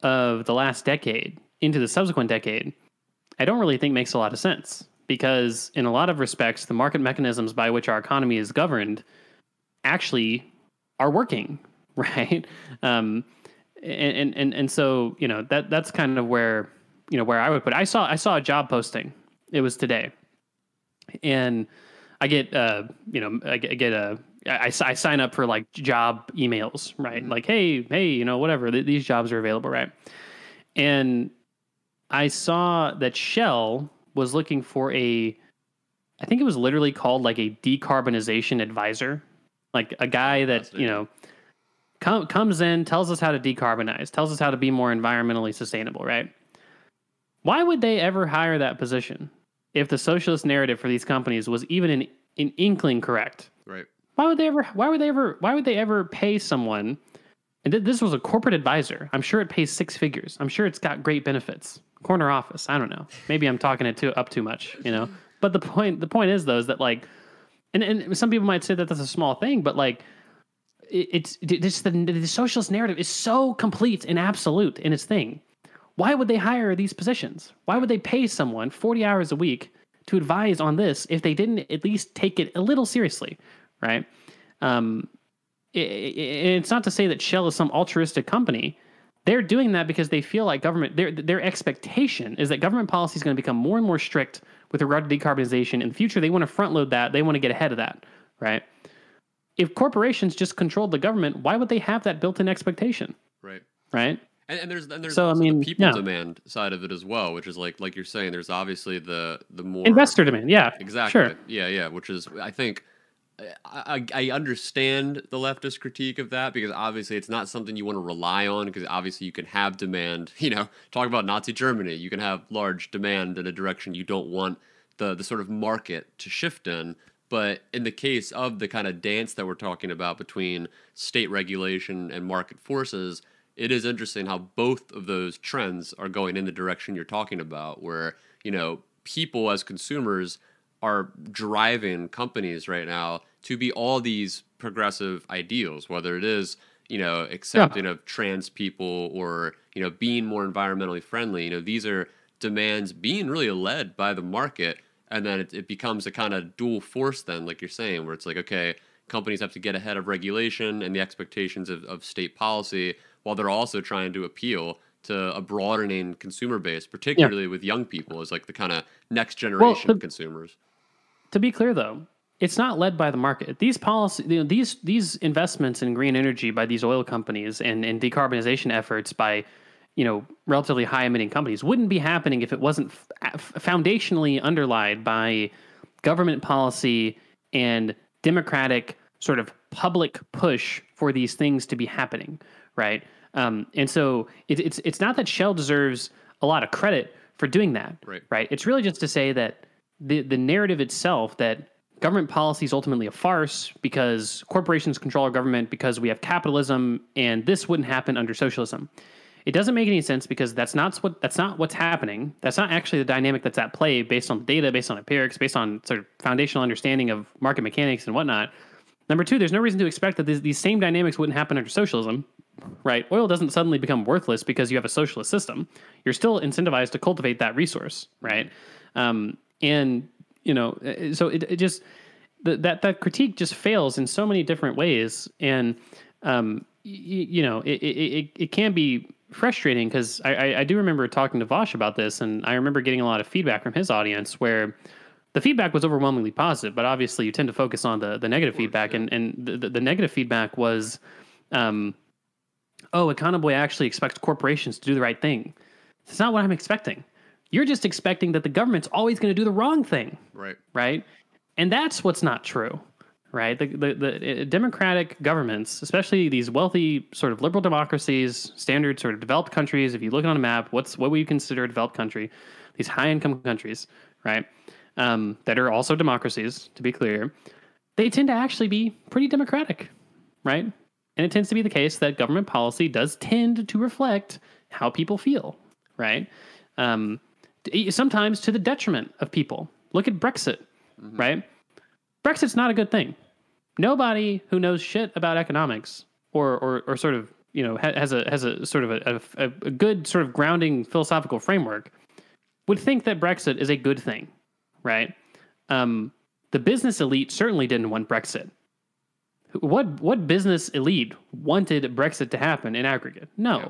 of the last decade into the subsequent decade, I don't really think makes a lot of sense because, in a lot of respects, the market mechanisms by which our economy is governed actually are working, right? Um, and, and and so you know that that's kind of where you know where I would put. It. I saw I saw a job posting. It was today, and I get uh you know I get, I get a I, I sign up for like job emails, right? Like, hey, hey, you know, whatever, th- these jobs are available, right? And I saw that Shell was looking for a, I think it was literally called like a decarbonization advisor, like a guy that you know com- comes in, tells us how to decarbonize, tells us how to be more environmentally sustainable, right? Why would they ever hire that position if the socialist narrative for these companies was even an, an inkling correct?
right.
Why would they ever? Why would they ever? Why would they ever pay someone? And th- this was a corporate advisor. I'm sure it pays six figures. I'm sure it's got great benefits. Corner office. I don't know. Maybe I'm talking it too up too much. You know. But the point. The point is though is that like, and and some people might say that that's a small thing, but like, it, it's this the, the socialist narrative is so complete and absolute in its thing. Why would they hire these positions? Why would they pay someone 40 hours a week to advise on this if they didn't at least take it a little seriously? right? Um, i- i- it's not to say that Shell is some altruistic company. They're doing that because they feel like government. Their their expectation is that government policy is going to become more and more strict with regard to decarbonization in the future. They want to front load that. They want to get ahead of that, right? If corporations just controlled the government, why would they have that built-in expectation,
Right.
right?
And, and there's and there's
So, I mean,
the people
yeah.
demand side of it as well, which is like like you're saying. There's obviously the the more
Investor demand, yeah,
Exactly.
Sure.
Yeah, yeah. Which is, I think, I, I I understand the leftist critique of that because obviously it's not something you want to rely on because obviously you can have demand. You know, talk about Nazi Germany, you can have large demand in a direction you don't want the the sort of market to shift in. But in the case of the kind of dance that we're talking about between state regulation and market forces, it is interesting how both of those trends are going in the direction you're talking about, where, you know, people as consumers are driving companies right now to be all these progressive ideals, whether it is, you know, accepting of trans people or, you know, being more environmentally friendly. You know, these are demands being really led by the market. And then it, it becomes a kind of dual force, then, like you're saying, where it's like, okay, companies have to get ahead of regulation and the expectations of, of state policy while they're also trying to appeal to a broadening consumer base, particularly with young people as like the kind of next generation
the-
of consumers.
To be clear, though, it's not led by the market. These policy, you know, these these investments in green energy by these oil companies and, and decarbonization efforts by, you know, relatively high emitting companies wouldn't be happening if it wasn't f- foundationally underlined by government policy and democratic sort of public push for these things to be happening, right? Um, and so it, it's it's not that Shell deserves a lot of credit for doing that,
Right.
Right. It's really just to say that the the narrative itself that government policy is ultimately a farce because corporations control our government because we have capitalism and this wouldn't happen under socialism. It doesn't make any sense because that's not what that's not what's happening. That's not actually the dynamic that's at play based on data, based on empirics, based on sort of foundational understanding of market mechanics and whatnot. Number two, there's no reason to expect that these, these same dynamics wouldn't happen under socialism, right? Oil doesn't suddenly become worthless because you have a socialist system. You're still incentivized to cultivate that resource, right? Um, and you know, uh, so it, it just th- that that critique just fails in so many different ways, and um, y- y- you know, it it, it, it can be frustrating because I, I I do remember talking to Vaush about this, and I remember getting a lot of feedback from his audience where the feedback was overwhelmingly positive, but obviously you tend to focus on the the negative feedback, and and the, the, the negative feedback was, um, oh, Econoboi actually expects corporations to do the right thing. It's not what I'm expecting. You're just expecting that the government's always going to do the wrong thing,
Right.
right? And that's what's not true, right? The, the, the uh, democratic governments, especially these wealthy sort of liberal democracies, standard sort of developed countries, if you look on a map, what's what we consider a developed country, these high income countries, right? Um, that are also democracies, to be clear, they tend to actually be pretty democratic, right? And it tends to be the case that government policy does tend to reflect how people feel, right? Um, sometimes to the detriment of people. Look at Brexit, right? Brexit's not a good thing. Nobody who knows shit about economics or or, or sort of you know has a has a sort of a, a, a good sort of grounding philosophical framework would think that Brexit is a good thing, right? Um, the business elite certainly didn't want Brexit. What what business elite wanted Brexit to happen in aggregate? No.
Yeah.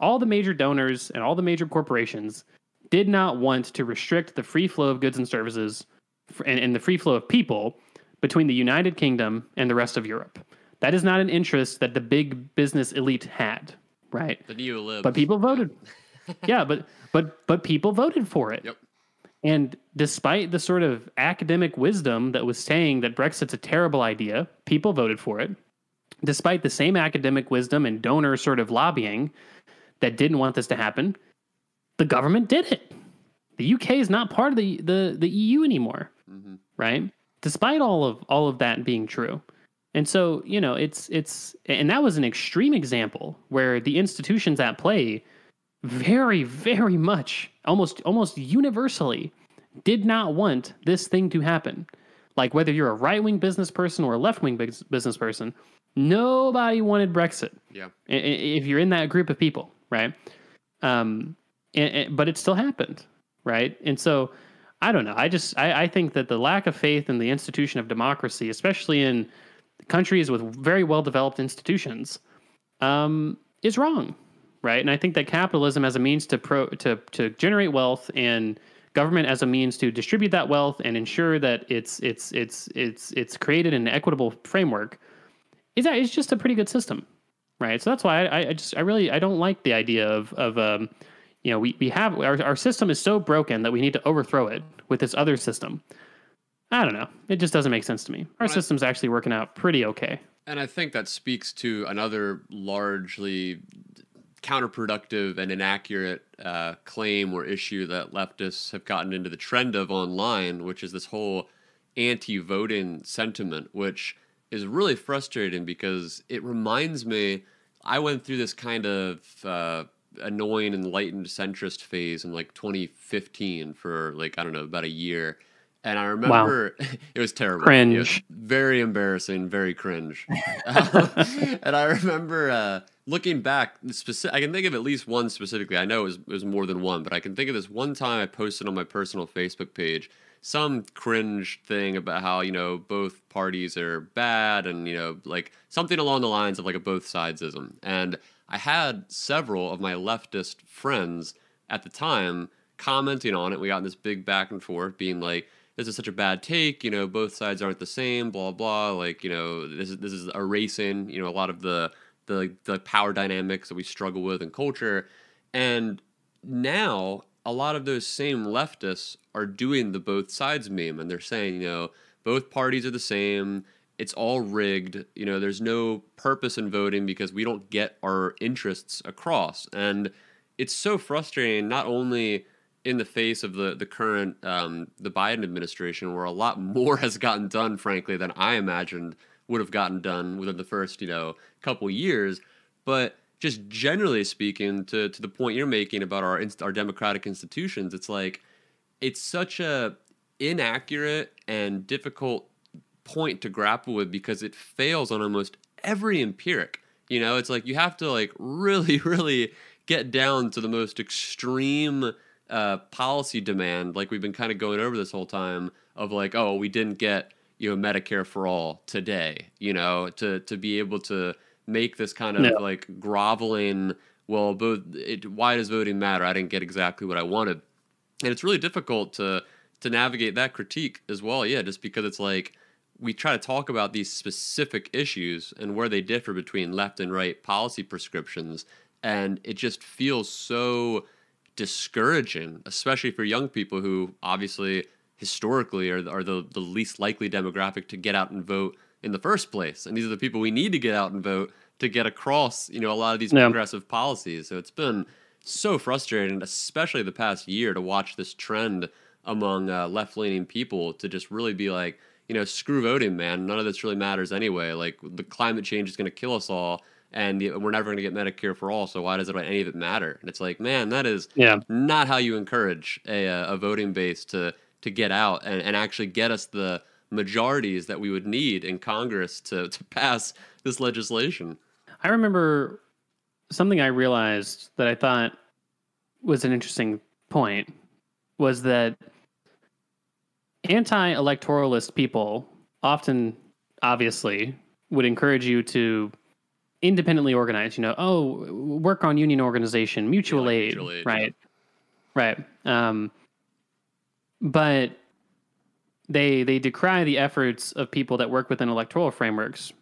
All the major donors and all the major corporations did not want to restrict the free flow of goods and services and, and the free flow of people between the United Kingdom and the rest of Europe. That is not an interest that the big business elite had, right?
The neo-libs.
But people voted. yeah, but but but people voted for it.
Yep.
And despite the sort of academic wisdom that was saying that Brexit's a terrible idea, people voted for it. Despite the same academic wisdom and donor sort of lobbying that didn't want this to happen, the government did it. The UK is not part of the the, the EU anymore,
Mhm.
right? Despite all of all of that being true. And so, you know, it's it's and that was an extreme example where the institutions at play very very much almost almost universally did not want this thing to happen. Like whether you're a right-wing business person or a left-wing business person, nobody wanted Brexit
Yeah.
if you're in that group of people, right? Um, and, and- but it still happened, right? And so I don't know. I just I, I think that the lack of faith in the institution of democracy, especially in countries with very well developed institutions, um, is wrong, right? And I think that capitalism as a means to pro to to generate wealth and government as a means to distribute that wealth and ensure that it's it's it's it's it's created in an equitable framework is that it's just a pretty good system, right? So that's why I, I just I really I don't like the idea of of um, you know we we have our our system is so broken that we need to overthrow it with this other system. I don't know. It just doesn't make sense to me. Our
Right.
system's actually working out pretty okay.
And I think that speaks to another largely counterproductive and inaccurate uh, claim or issue that leftists have gotten into the trend of online, which is this whole anti voting sentiment, which is really frustrating because it reminds me I went through this kind of uh, annoying enlightened centrist phase in like 2015 for like, I don't know, about a year. And I remember it was terrible. It was
Cringe.
very embarrassing, very cringe. and I remember uh, looking back, speci- I can think of at least one specifically. I know it was, it was more than one, but I can think of this one time I posted on my personal Facebook page some cringe thing about how, you know, both parties are bad and, you know, like something along the lines of like a both sidesism. And I had several of my leftist friends at the time commenting on it. We got in this big back and forth, being like, "This is such a bad take. You know, both sides aren't the same. Blah blah. Like, you know, this is this is erasing. You know, a lot of the the the power dynamics that we struggle with in culture." And now a lot of those same leftists are doing the both sides meme, and they're saying, you know, both parties are the same. It's all rigged. You know, there's no purpose in voting because we don't get our interests across. And it's so frustrating, not only in the face of the the current um, the Biden administration, where a lot more has gotten done, frankly, than I imagined would have gotten done within the first you know couple years, but just generally speaking, to to the point you're making about our our democratic institutions, it's like it's such a inaccurate and difficult point to grapple with because it fails on almost every empiric. You know, it's like you have to like really, really get down to the most extreme uh, policy demand, like we've been kind of going over this whole time, of like, oh, we didn't get you know Medicare for all today. You know, to to be able to make this kind of
No.
like groveling. Well, both it, why does voting matter? I didn't get exactly what I wanted, and it's really difficult to to navigate that critique as well. Yeah, just because it's like we try to talk about these specific issues and where they differ between left and right policy prescriptions, and it just feels so discouraging, especially for young people who obviously historically are, are the, the least likely demographic to get out and vote in the first place. And these are the people we need to get out and vote to get across, you know, a lot of these
Yeah.
progressive policies. So it's been so frustrating, especially the past year, to watch this trend among uh, left leaning people to just really be like, you know, screw voting, man. None of this really matters anyway. Like the climate change is going to kill us all, and we're never going to get Medicare for all. So why does it any of it matter? And it's like, man, that is
Yeah.
not how you encourage a, uh, a voting base to to get out and, and actually get us the majorities that we would need in Congress to to pass this legislation.
I remember something I realized that I thought was an interesting point was that anti electoralist people often, obviously, would encourage you to independently organize, you know, oh, work on union organization, mutual,
like
aid,
mutual aid,
right? Right. Um, but they they decry the efforts of people that work within electoral frameworks.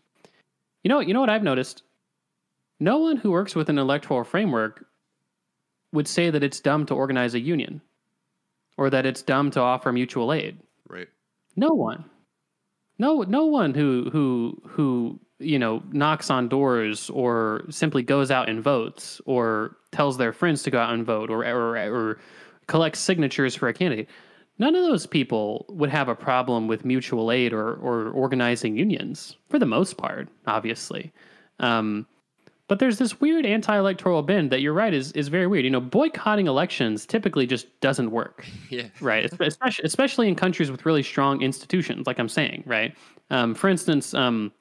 You know, you know what I've noticed? No one who works with an electoral framework would say that it's dumb to organize a union or that it's dumb to offer mutual aid. No one. No no one who who who you know knocks on doors or simply goes out and votes or tells their friends to go out and vote or or, or collects signatures for a candidate. None of those people would have a problem with mutual aid or or organizing unions for the most part, obviously. Um, but there's this weird anti-electoral bend that you're right is is very weird. You know, boycotting elections typically just doesn't work
Yeah.
right especially especially in countries with really strong institutions like i'm saying right um, for instance um,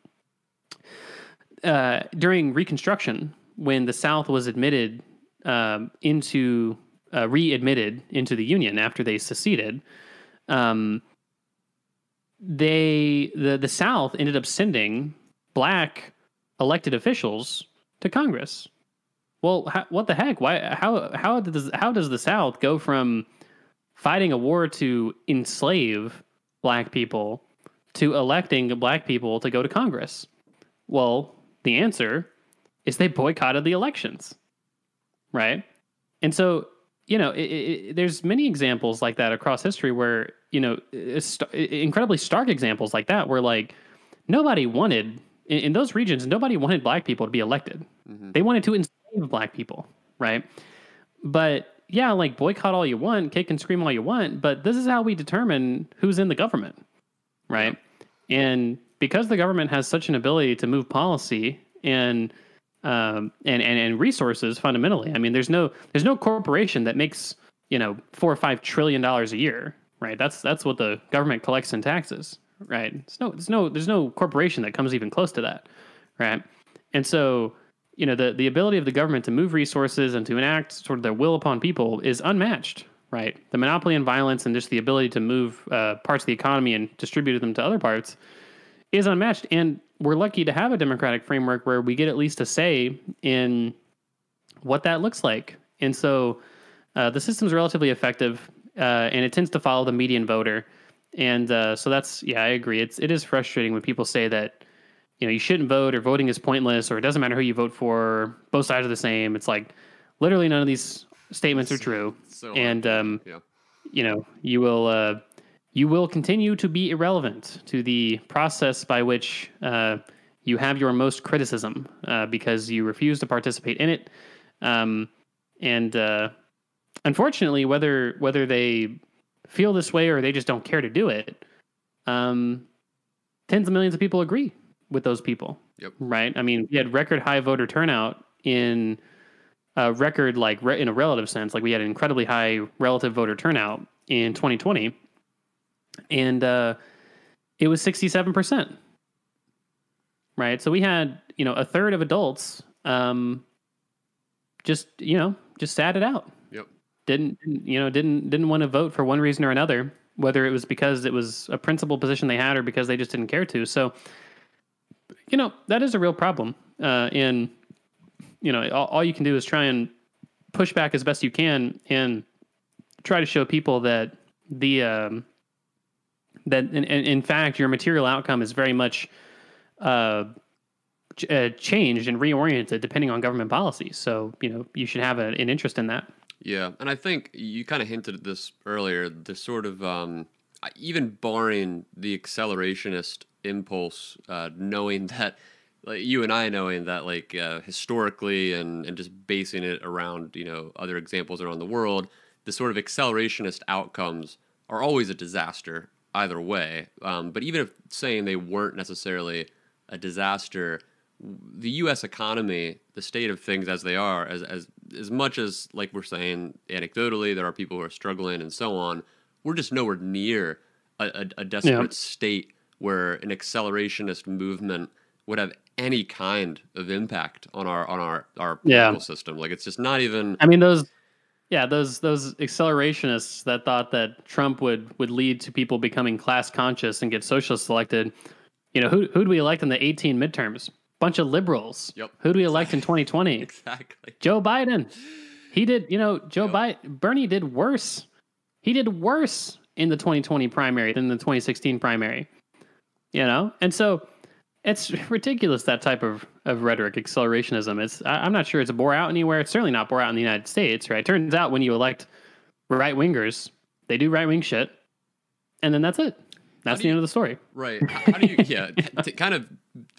uh, during reconstruction when the south was admitted um, into uh, readmitted into the union after they seceded um, they the the south ended up sending black elected officials to congress well how, what the heck why how how does how does the south go from fighting a war to enslave black people to electing black people to go to Congress? Well, the answer is they boycotted the elections, right? And so you know, it, it, there's many examples like that across history where you know, st- incredibly stark examples like that where like nobody wanted in, in, those regions, nobody wanted black people to be elected. Mm-hmm. They wanted to enslave black people, right? But yeah, like boycott all you want, kick and scream all you want, but this is how we determine who's in the government, right? And because the government has such an ability to move policy and um, and, and and resources fundamentally. I mean, there's no there's no corporation that makes you know four or five trillion dollars a year, right? That's that's what the government collects in taxes, right? There's no there's no there's no corporation that comes even close to that, right? And so you know the the ability of the government to move resources and to enact sort of their will upon people is unmatched, right? The monopoly and violence and just the ability to move uh, parts of the economy and distribute them to other parts is unmatched. And we're lucky to have a democratic framework where we get at least a say in what that looks like. And so uh, the system's relatively effective, uh, and it tends to follow the median voter. And uh, so that's yeah, I agree. It's it is frustrating when people say that you know you shouldn't vote or voting is pointless or it doesn't matter who you vote for. Both sides are the same. It's like literally none of these statements are true. So and um, yeah. you know you will uh, you will continue to be irrelevant to the process by which uh, you have your most criticism uh, because you refuse to participate in it. Um, and uh, unfortunately, whether whether they feel this way or they just don't care to do it, um, tens of millions of people agree with those people.
Yep.
Right. I mean, we had record high voter turnout in a record like re- in a relative sense. Like we had an incredibly high relative voter turnout in 2020 and uh, it was 67%. Right. So we had, you know, a third of adults um, just, you know, just sat it out.
Yep.
Didn't, you know, didn't, didn't want to vote for one reason or another, whether it was because it was a principal position they had or because they just didn't care to. So, you know, that is a real problem. Uh, and, you know, all, all you can do is try and push back as best you can and try to show people that the, um, that in, in fact your material outcome is very much uh, uh, changed and reoriented depending on government policies. So you know you should have a, an interest in that.
Yeah, and I think you kind of hinted at this earlier. The sort of um, even barring the accelerationist impulse, uh, knowing that like you and I knowing that like uh, historically and and just basing it around you know other examples around the world, the sort of accelerationist outcomes are always a disaster either way. Um, but even if saying they weren't necessarily a disaster, the U.S. economy, the state of things as they are, as as as much as like we're saying anecdotally, there are people who are struggling and so on. We're just nowhere near a, a, a desperate yeah. state where an accelerationist movement would have any kind of impact on our on our our political yeah. system. Like it's just not even.
I mean those yeah, those those accelerationists that thought that Trump would would lead to people becoming class conscious and get socialists elected. You know, who who do we elect in the 18 midterms? Bunch of liberals.
Yep.
Who do we elect in 2020?
exactly.
Joe Biden. He did, you know, Joe yep. Biden Bernie did worse. He did worse in the 2020 primary than the 2016 primary. You know? And so it's ridiculous that type of, of rhetoric, accelerationism. It's I, am not sure it's a bore out anywhere. It's certainly not bore out in the United States, right? Turns out when you elect right wingers, they do right wing shit, and then that's it. That's the you, end of the story.
Right. How do you yeah, t- kind of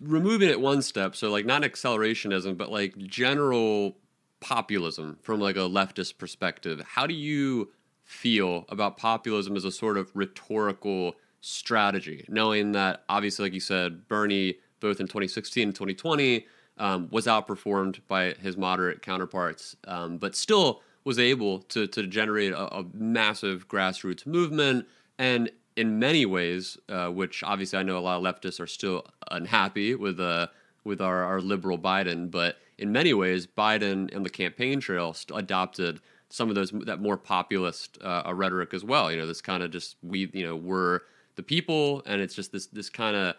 removing it one step, so like not accelerationism, but like general populism from like a leftist perspective. How do you feel about populism as a sort of rhetorical strategy, knowing that obviously, like you said, Bernie, both in 2016 and 2020, um, was outperformed by his moderate counterparts, um, but still was able to, to generate a, a, massive grassroots movement. And in many ways, uh, which obviously I know a lot of leftists are still unhappy with, uh, with our, our liberal Biden, but in many ways, Biden and the campaign trail adopted some of those that more populist uh, rhetoric as well. You know, this kind of just we, you know, we're the people, and it's just this this kind of.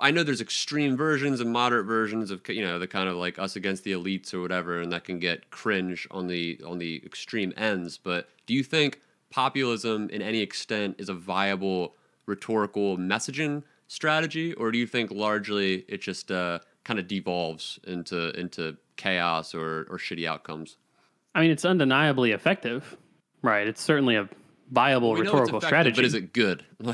I know there's extreme versions and moderate versions of you know the kind of like us against the elites or whatever, and that can get cringe on the on the extreme ends. But do you think populism, in any extent, is a viable rhetorical messaging strategy, or do you think largely it just uh, kind of devolves into into chaos or or shitty outcomes.
I mean, it's undeniably effective, right? It's certainly a viable
We
rhetorical strategy.
but is it good?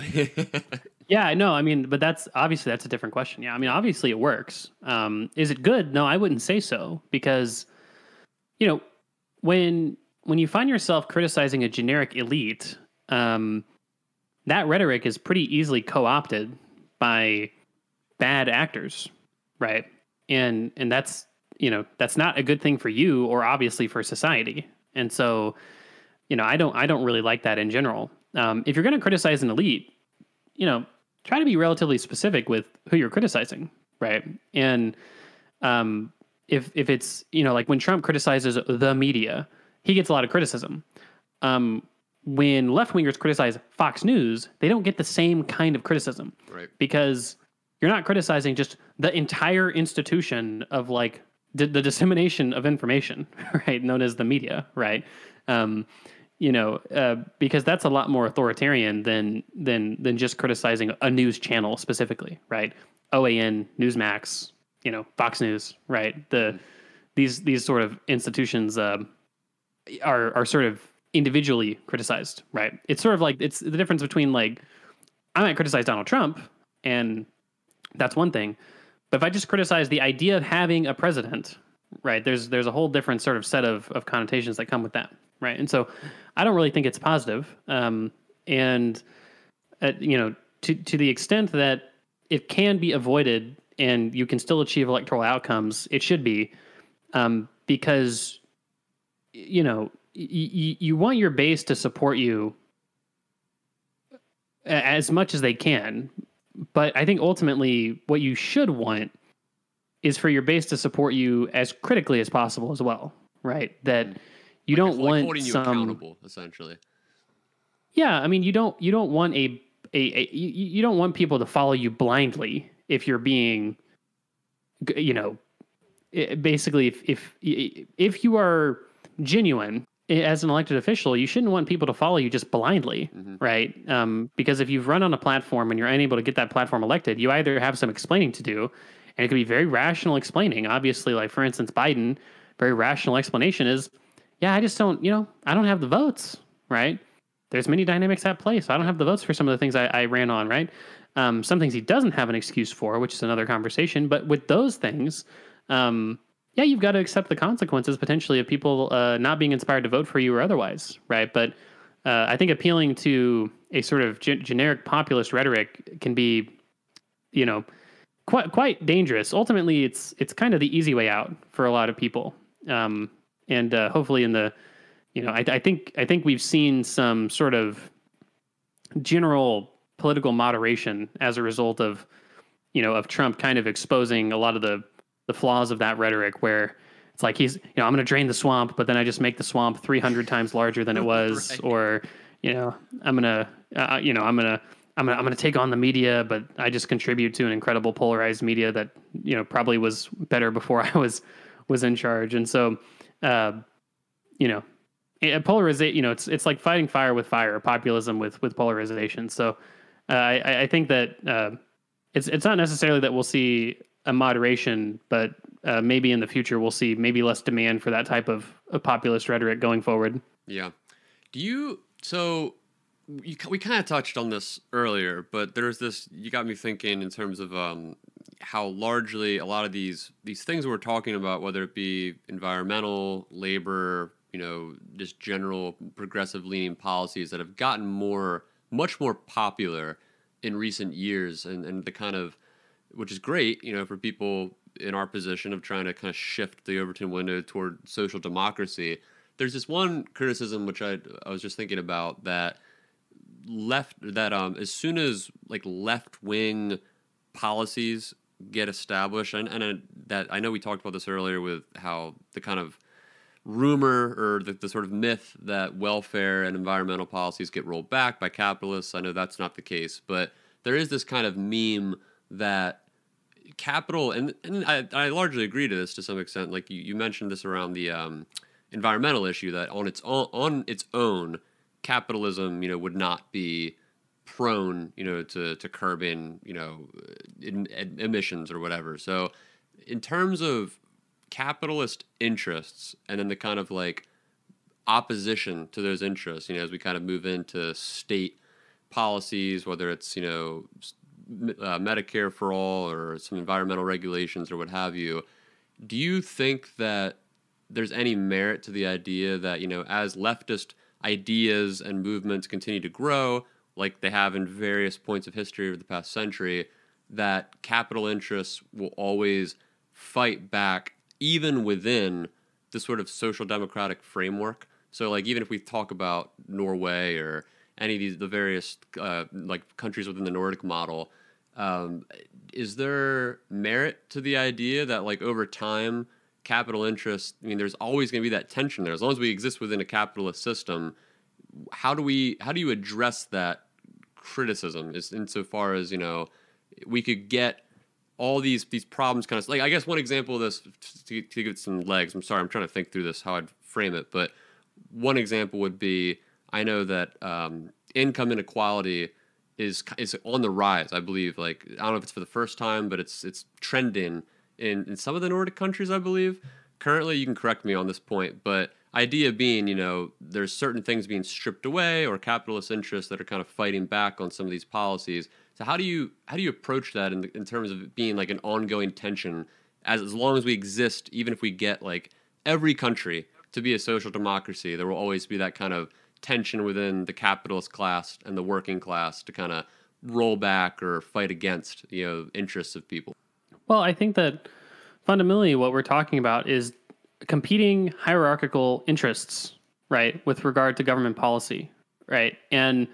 Yeah, no, I mean, but that's obviously that's a different question. Yeah, I mean, obviously it works. Um, is it good? No, I wouldn't say so because, you know, when when you find yourself criticizing a generic elite, um, that rhetoric is pretty easily co-opted by bad actors, right? And and that's you know that's not a good thing for you or obviously for society. And so, you know, I don't I don't really like that in general. Um, if you're going to criticize an elite, you know, try to be relatively specific with who you're criticizing, right? And um, if if it's you know like when Trump criticizes the media, he gets a lot of criticism. Um, when left wingers criticize Fox News, they don't get the same kind of criticism
right.
because you're not criticizing just the entire institution of like d- the dissemination of information, right? Known as the media, right? Um, you know, uh, because that's a lot more authoritarian than than than just criticizing a news channel specifically, right? OAN, Newsmax, you know, Fox News, right? The these these sort of institutions um are are sort of individually criticized, right? It's sort of like it's the difference between like I might criticize Donald Trump, and that's one thing, but if I just criticize the idea of having a president, right? There's there's a whole different sort of set of of connotations that come with that, right? And so I don't really think it's positive, um, and uh, you know to to the extent that it can be avoided and you can still achieve electoral outcomes, it should be um, because you know y- you want your base to support you as much as they can but i think ultimately what you should want is for your base to support you as critically as possible as well right that you don't
Like
want
holding you
some
accountable, essentially.
yeah, I mean, you don't you don't want a a, a you, you don't want people to follow you blindly if you're being, you know, basically if if if you are genuine as an elected official, you shouldn't want people to follow you just blindly, right? Um, because if you've run on a platform and you're unable to get that platform elected, you either have some explaining to do, and it could be very rational explaining. Obviously, like for instance, Biden, very rational explanation is, yeah, I just don't, you know, I don't have the votes, right? there's many dynamics at play. So I don't have the votes for some of the things I, I ran on, right? Um, some things he doesn't have an excuse for, which is another conversation. But with those things, um, yeah, you've got to accept the consequences potentially of people uh, not being inspired to vote for you or otherwise, right? But uh, I think appealing to a sort of ge- generic populist rhetoric can be, you know, quite quite dangerous. Ultimately, it's it's kind of the easy way out for a lot of people, um, and uh, hopefully in the you know, I, I think I think we've seen some sort of general political moderation as a result of, you know, of Trump kind of exposing a lot of the the flaws of that rhetoric, where it's like he's, you know, I'm going to drain the swamp, but then I just make the swamp 300 times larger than it was,
Right.
or, you know, I'm gonna, uh, you know, I'm gonna. I'm gonna, I'm gonna take on the media, but I just contribute to an incredible polarized media that you know probably was better before I was was in charge, and so uh, you know polarization you know it's it's like fighting fire with fire populism with with polarization so uh, i i think that uh, it's it's not necessarily that we'll see a moderation but uh, maybe in the future we'll see maybe less demand for that type of, of populist rhetoric going forward
Yeah. Do you so you, we kind of touched on this earlier, but there's this you got me thinking in terms of um, how largely a lot of these these things we're talking about, whether it be environmental, labor, you know, just general progressive leaning policies that have gotten more much more popular in recent years and, and the kind of which is great, you know, for people in our position of trying to kind of shift the Overton window toward social democracy. There's this one criticism which I I was just thinking about that left that um as soon as like left wing policies get established and and uh, that I know we talked about this earlier with how the kind of rumor or the, the sort of myth that welfare and environmental policies get rolled back by capitalists. I know that's not the case, but there is this kind of meme that capital and, and I, I largely agree to this to some extent. Like you, you mentioned this around the um, environmental issue that on its own, on its own, capitalism, you know, would not be prone, you know, to to curbing, you know, in, in- emissions or whatever. So in terms of capitalist interests and then the kind of like opposition to those interests, you know, as we kind of move into state policies, whether it's, you know, uh, Medicare for all or some environmental regulations or what have you, do you think that there's any merit to the idea that, you know, as leftist ideas and movements continue to grow, like they have in various points of history over the past century, that capital interests will always fight back even within the sort of social democratic framework. So, like, even if we talk about Norway or any of these the various uh, like countries within the Nordic model, um, is there merit to the idea that like over time, capital interest I mean, there's always going to be that tension there. As long as we exist within a capitalist system, how do we how do you address that criticism? Is insofar as you know we could get all these these problems kind of like I guess one example of this to, to give it some legs. I'm sorry, I'm trying to think through this how I'd frame it, but one example would be I know that um, income inequality is is on the rise. I believe like I don't know if it's for the first time, but it's it's trending in in some of the Nordic countries. I believe currently you can correct me on this point, but idea being you know there's certain things being stripped away or capitalist interests that are kind of fighting back on some of these policies so how do you how do you approach that in, in terms of being like an ongoing tension as as long as we exist, even if we get like every country to be a social democracy, there will always be that kind of tension within the capitalist class and the working class to kind of roll back or fight against you know interests of people.
Well, I think that fundamentally what we're talking about is competing hierarchical interests, right, with regard to government policy, right? And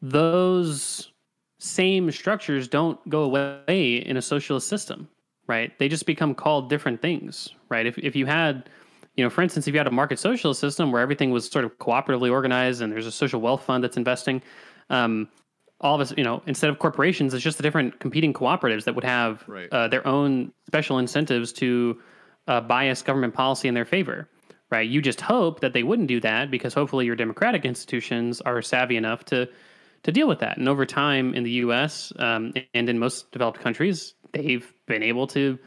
those same structures don't go away in a socialist system, right? They just become called different things, right? If, if you had, you know, for instance, if you had a market socialist system where everything was sort of cooperatively organized and there's a social wealth fund that's investing, um, all of us, you know, instead of corporations, it's just the different competing cooperatives that would have right. uh, their own special incentives to uh, bias government policy in their favor, right? You just hope that they wouldn't do that because hopefully your democratic institutions are savvy enough to to deal with that. And over time in the U.S. Um, and in most developed countries, they've been able to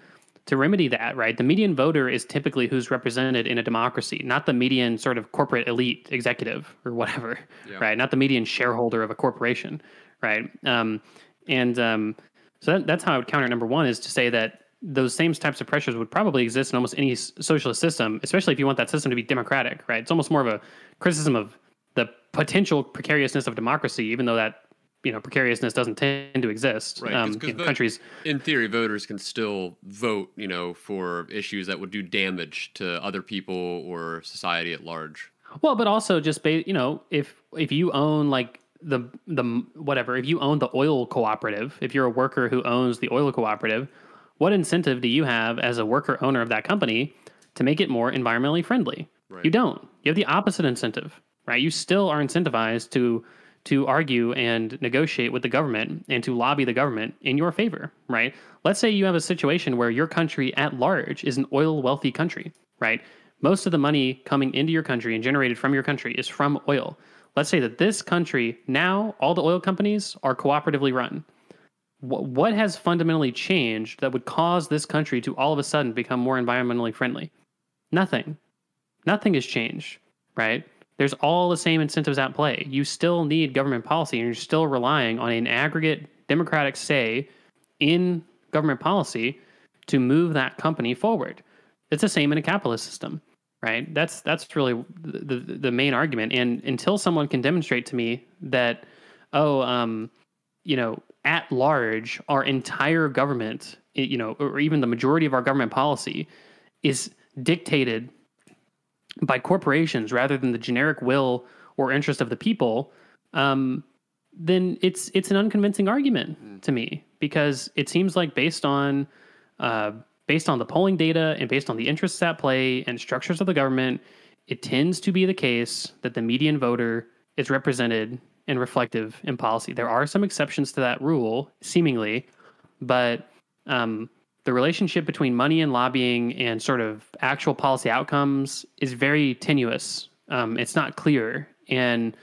to remedy that. Right, the median voter is typically who's represented in a democracy, not the median sort of corporate elite executive or whatever. Yeah. Right, not the median shareholder of a corporation. Right, um, and um, so that, that's how I would counter number one is to say that those same types of pressures would probably exist in almost any socialist system, especially if you want that system to be democratic, right? It's almost more of a criticism of the potential precariousness of democracy, even though that you know precariousness doesn't tend to exist right, um, in vote, countries.
In theory, voters can still vote, you know, for issues that would do damage to other people or society at large.
Well, but also just ba- you know, if if you own like the the whatever, if you own the oil cooperative, if you're a worker who owns the oil cooperative, what incentive do you have as a worker owner of that company to make it more environmentally friendly? Right. You don't. You have the opposite incentive right? You still are incentivized to to argue and negotiate with the government and to lobby the government in your favor, right? Let's say you have a situation where your country at large is an oil wealthy country, right? Most of the money coming into your country and generated from your country is from oil. Let's say that this country now all the oil companies are cooperatively run. What has fundamentally changed that would cause this country to all of a sudden become more environmentally friendly? Nothing. Nothing has changed, right? there's all the same incentives at play. You still need government policy and you're still relying on an aggregate democratic say in government policy to move that company forward. It's the same in a capitalist system, right? That's that's really the, the, the main argument. And until someone can demonstrate to me that, oh, um, you know, at large, our entire government, you know, or even the majority of our government policy is dictated by corporations rather than the generic will or interest of the people, um, then it's it's an unconvincing argument mm. to me because it seems like based on uh, based on the polling data and based on the interests at play and structures of the government, it tends to be the case that the median voter is represented and reflective in policy. There are some exceptions to that rule, seemingly, but um, the relationship between money and lobbying and sort of actual policy outcomes is very tenuous. Um, it's not clear, and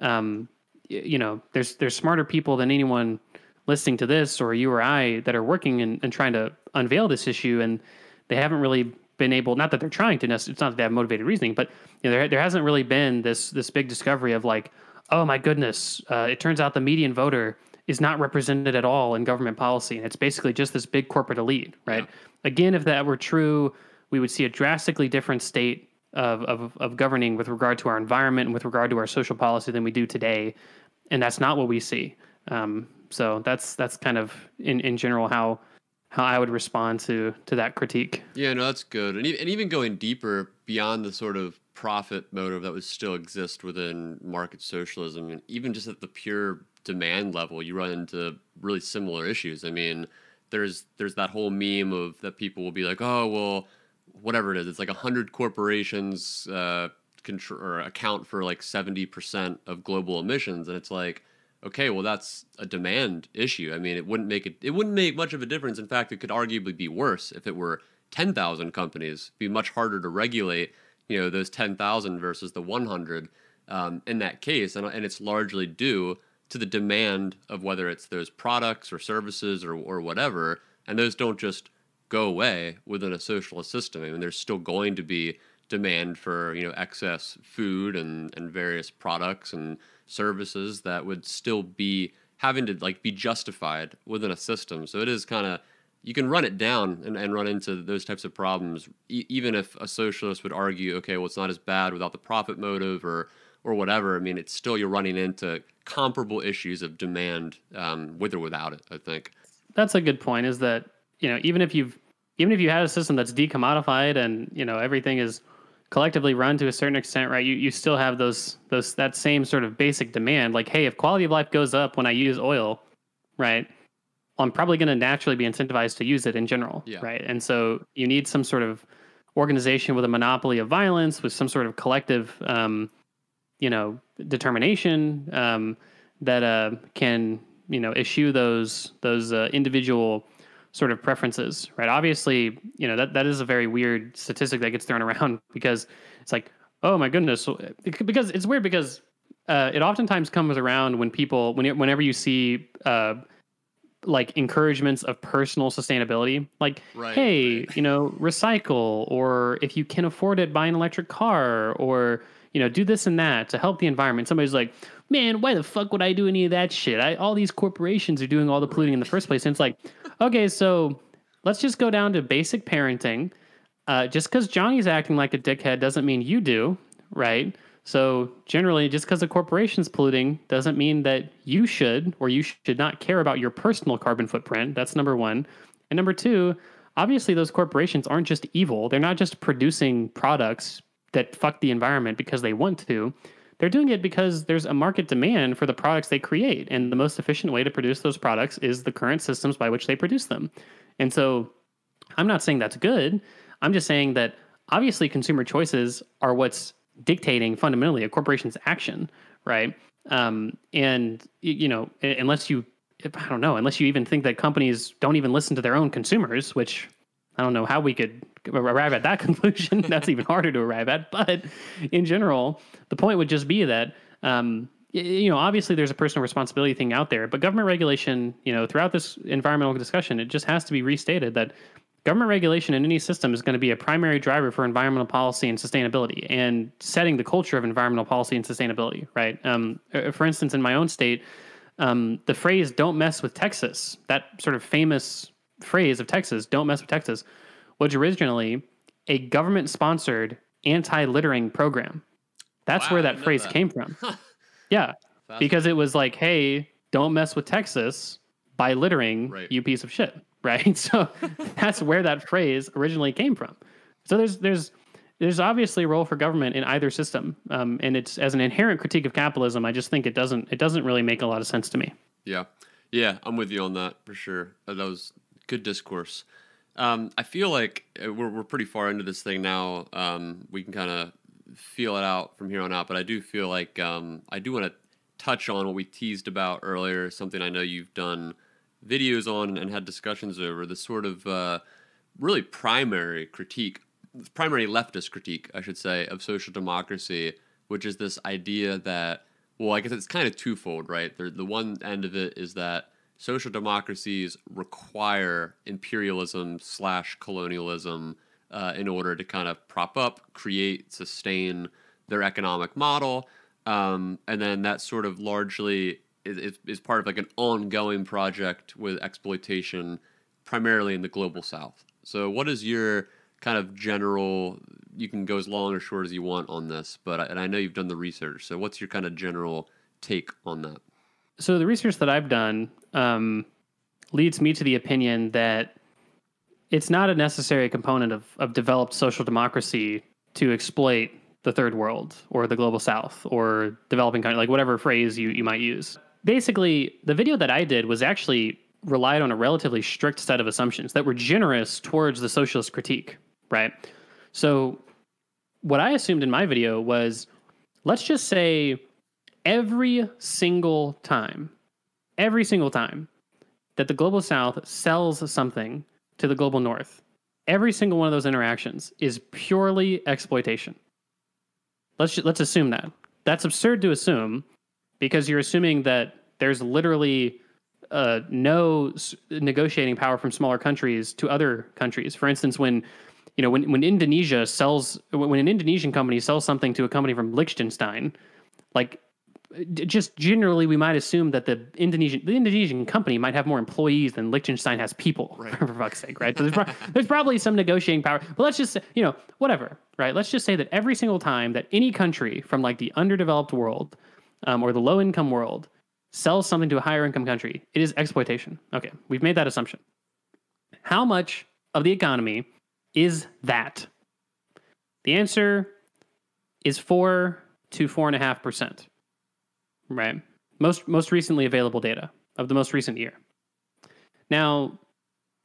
um, you know, there's there's smarter people than anyone listening to this or you or I that are working and, and trying to unveil this issue and they haven't really been able not that they're trying to it's not that they have motivated reasoning but you know, there, there hasn't really been this this big discovery of like oh my goodness uh, it turns out the median voter is not represented at all in government policy and it's basically just this big corporate elite right? Yeah. again if that were true we would see a drastically different state of, of, of governing with regard to our environment and with regard to our social policy than we do today. And that's not what we see. Um, so that's that's kind of in, in general how how I would respond to to that critique.
Yeah, no, that's good. And, and even going deeper beyond the sort of profit motive that would still exist within market socialism, and even just at the pure demand level, you run into really similar issues. I mean, there's there's that whole meme of that people will be like, oh well, whatever it is, it's like hundred corporations uh, control or account for like seventy percent of global emissions, and it's like okay, well that's a demand issue. I mean, it wouldn't make it it wouldn't make much of a difference. In fact, it could arguably be worse if it were 10,000 companies. It'd be much harder to regulate, you know, those 10,000 versus the 100 um, in that case, and, and it's largely due to the demand of whether it's those products or services or or whatever, and those don't just go away within a socialist system. I mean, there's still going to be demand for you know excess food and and various products and services that would still be having to like be justified within a system. So it is kind of you can run it down and, and run into those types of problems, e- even if a socialist would argue, okay, well, it's not as bad without the profit motive or or whatever. I mean, it's still you're running into comparable issues of demand um, with or without it. I think
that's a good point. Is that you know even if you've even if you had a system that's decommodified and you know everything is collectively run to a certain extent, right? You you still have those those that same sort of basic demand. Like, hey, if quality of life goes up when I use oil, right? I'm probably going to naturally be incentivized to use it in general, yeah. right? And so you need some sort of organization with a monopoly of violence, with some sort of collective, um, you know, determination um, that uh, can you know issue those those uh, individual sort of preferences, right? Obviously, you know that that is a very weird statistic that gets thrown around because it's like, oh my goodness, because it's weird because uh, it oftentimes comes around when people when whenever you see uh, like encouragements of personal sustainability, like right, hey, right. you know, recycle, or if you can afford it, buy an electric car, or you know, do this and that to help the environment. Somebody's like, man, why the fuck would I do any of that shit? I, all these corporations are doing all the polluting in the first place. And it's like, okay, so let's just go down to basic parenting. Uh, just because Johnny's acting like a dickhead doesn't mean you do, right? So generally, just because a corporation's polluting doesn't mean that you should or you should not care about your personal carbon footprint. That's number one. And number two, obviously, those corporations aren't just evil. They're not just producing products that fuck the environment because they want to. They're doing it because there's a market demand for the products they create. And the most efficient way to produce those products is the current systems by which they produce them. And so I'm not saying that's good. I'm just saying that obviously consumer choices are what's dictating fundamentally a corporation's action, right? Um, and you know, unless you, I don't know, unless you even think that companies don't even listen to their own consumers, which I don't know how we could arrive at that conclusion. That's even harder to arrive at. But in general, the point would just be that um, you know obviously there's a personal responsibility thing out there, but government regulation, you know, throughout this environmental discussion, it just has to be restated that government regulation in any system is going to be a primary driver for environmental policy and sustainability and setting the culture of environmental policy and sustainability. Right. Um, uh, for instance, in my own state. Um, the phrase "don't mess with Texas," that sort of famous phrase of Texas, don't mess with Texas, was originally a government sponsored anti littering program. That's wow, where that phrase that. came from. yeah. Because it was like, hey, don't mess with Texas by littering, right. you piece of shit. Right. So that's where that phrase originally came from. So there's there's there's obviously a role for government in either system, um, and it's as an inherent critique of capitalism. I just think it doesn't it doesn't really make a lot of sense to me.
Yeah, yeah, I'm with you on that for sure. That was good discourse. Um, I feel like uh, we're we're pretty far into this thing now. Um, we can kind of feel it out from here on out, but I do feel like um, I do want to touch on what we teased about earlier. Something I know you've done videos on and had discussions over. The sort of uh, really primary critique, primary leftist critique, I should say, of social democracy, which is this idea that well, I guess it's kind of twofold, right? The the one end of it is that social democracies require imperialism slash colonialism uh, in order to kind of prop up, create, sustain their economic model. Um, and then that sort of largely is, is part of like an ongoing project with exploitation primarily in the global south. So, what is your kind of general? You can go as long or short as you want on this, but and I know you've done the research. So, what's your kind of general take on that?
So, the research that I've done um, leads me to the opinion that it's not a necessary component of, of developed social democracy to exploit the third world or the global south or developing country, like whatever phrase you, you might use. Basically, the video that I did was actually relied on a relatively strict set of assumptions that were generous towards the socialist critique, right? So, what I assumed in my video was let's just say every single time, every single time that the global south sells something to the global north, every single one of those interactions is purely exploitation. Let's let's assume that. That's absurd to assume because you're assuming that there's literally uh, no negotiating power from smaller countries to other countries. For instance, when you know when when Indonesia sells when an Indonesian company sells something to a company from Liechtenstein, like just generally we might assume that the Indonesian the Indonesian company might have more employees than Liechtenstein has people right. for fuck's sake, right? So there's, pro- there's probably some negotiating power, but let's just you know whatever, right? Let's just say that every single time that any country from like the underdeveloped world um, or the low income world sells something to a higher income country, it is exploitation. Okay, we've made that assumption. How much of the economy is that? The answer is four to four and a half percent. Right. Most most recently available data of the most recent year. Now,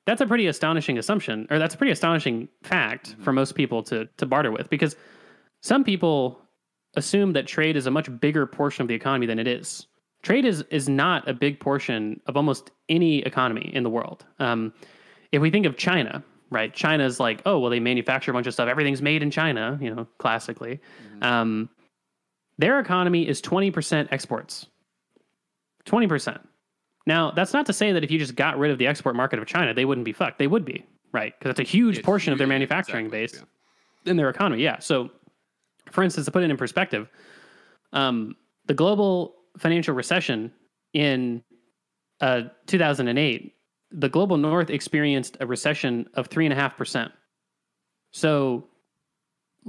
that's a pretty astonishing assumption, or that's a pretty astonishing fact mm-hmm. for most people to to barter with, because some people assume that trade is a much bigger portion of the economy than it is trade is is not a big portion of almost any economy in the world. Um, if we think of China, right? China's like, oh, well, they manufacture a bunch of stuff. Everything's made in China, you know, classically. Mm-hmm. Um, their economy is 20% exports. 20%. Now, that's not to say that if you just got rid of the export market of China, they wouldn't be fucked. They would be, right? Because it's a huge it's portion huge, of their manufacturing exactly, base yeah. in their economy. Yeah. So, for instance, to put it in perspective, um, the global financial recession in uh, 2008, the global north experienced a recession of three and a half percent. So,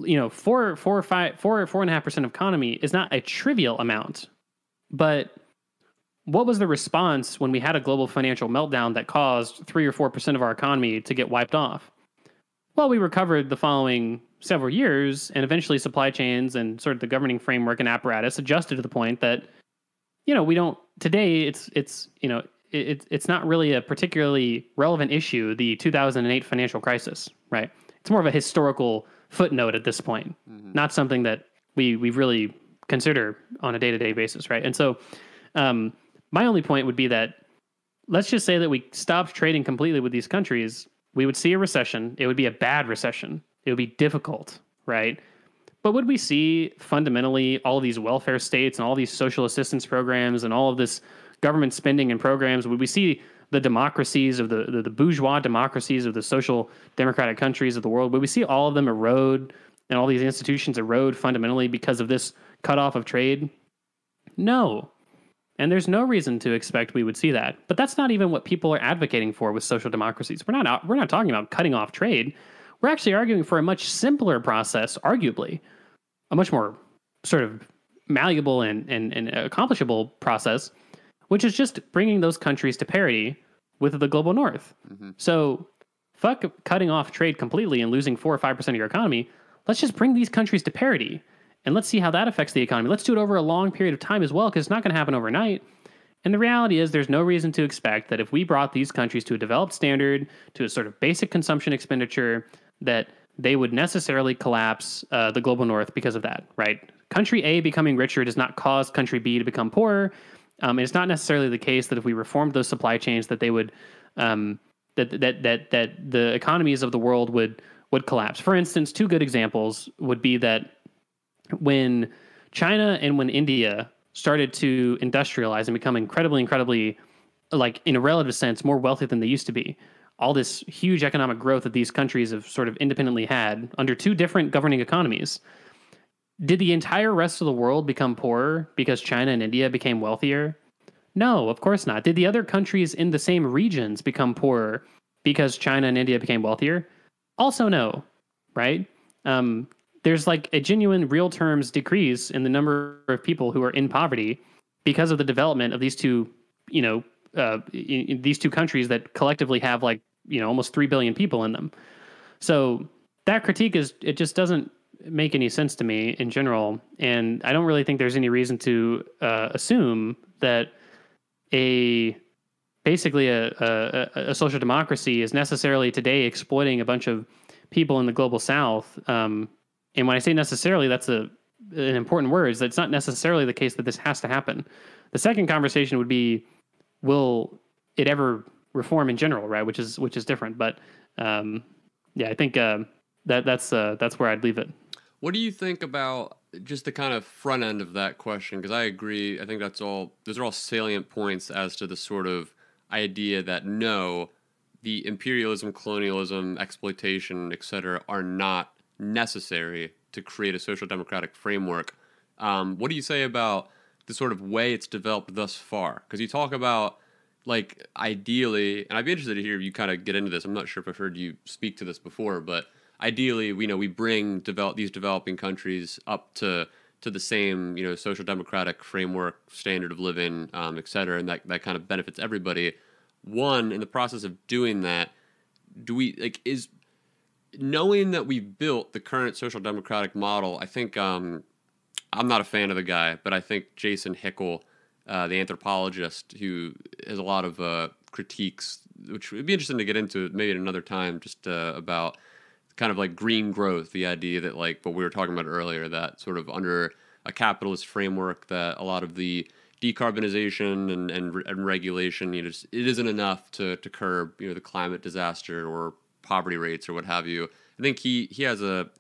you know, four, four, five, four, four and a half percent of economy is not a trivial amount. But what was the response when we had a global financial meltdown that caused three or four percent of our economy to get wiped off? Well, we recovered the following several years, and eventually supply chains and sort of the governing framework and apparatus adjusted to the point that you know, we don't today. It's it's you know it, it's not really a particularly relevant issue. The 2008 financial crisis, right? It's more of a historical footnote at this point, mm-hmm. not something that we we really consider on a day to day basis, right? And so, um, my only point would be that let's just say that we stopped trading completely with these countries, we would see a recession. It would be a bad recession. It would be difficult, right? But would we see fundamentally all of these welfare states and all these social assistance programs and all of this government spending and programs? Would we see the democracies of the, the, the bourgeois democracies of the social democratic countries of the world? Would we see all of them erode and all these institutions erode fundamentally because of this cutoff of trade? No. And there's no reason to expect we would see that. But that's not even what people are advocating for with social democracies. We're not we're not talking about cutting off trade. We're actually arguing for a much simpler process, arguably, a much more sort of malleable and, and, and accomplishable process, which is just bringing those countries to parity with the global north. Mm-hmm. So, fuck cutting off trade completely and losing four or 5% of your economy. Let's just bring these countries to parity and let's see how that affects the economy. Let's do it over a long period of time as well, because it's not going to happen overnight. And the reality is, there's no reason to expect that if we brought these countries to a developed standard, to a sort of basic consumption expenditure, that they would necessarily collapse uh, the global north because of that, right? Country A becoming richer does not cause country B to become poorer. Um, and it's not necessarily the case that if we reformed those supply chains, that they would um, that that that that the economies of the world would would collapse. For instance, two good examples would be that when China and when India started to industrialize and become incredibly, incredibly like in a relative sense, more wealthy than they used to be. All this huge economic growth that these countries have sort of independently had under two different governing economies. Did the entire rest of the world become poorer because China and India became wealthier? No, of course not. Did the other countries in the same regions become poorer because China and India became wealthier? Also, no, right? Um, there's like a genuine real terms decrease in the number of people who are in poverty because of the development of these two, you know, uh, these two countries that collectively have like you know almost three billion people in them. So that critique is it just doesn't make any sense to me in general, and I don't really think there's any reason to uh, assume that a basically a, a, a social democracy is necessarily today exploiting a bunch of people in the global south. Um, and when I say necessarily, that's a an important word. Is that it's not necessarily the case that this has to happen. The second conversation would be, will it ever reform in general, right? Which is which is different. But um, yeah, I think uh, that that's uh, that's where I'd leave it.
What do you think about just the kind of front end of that question? Because I agree. I think that's all. Those are all salient points as to the sort of idea that no, the imperialism, colonialism, exploitation, etc., are not necessary to create a social democratic framework. Um, what do you say about the sort of way it's developed thus far? Because you talk about like ideally, and I'd be interested to hear you kind of get into this. I'm not sure if I've heard you speak to this before, but ideally, we know we bring develop these developing countries up to to the same you know social democratic framework, standard of living, um, et cetera, and that that kind of benefits everybody. One, in the process of doing that, do we like is knowing that we've built the current social democratic model, I think um, I'm not a fan of the guy, but I think Jason Hickel, uh, the anthropologist, who has a lot of uh, critiques, which would be interesting to get into maybe at another time, just uh, about kind of like green growth, the idea that like what we were talking about earlier, that sort of under a capitalist framework, that a lot of the decarbonization and, and, and regulation, you know, just, it isn't enough to, to curb, you know, the climate disaster or poverty rates or what have you. I think he he has a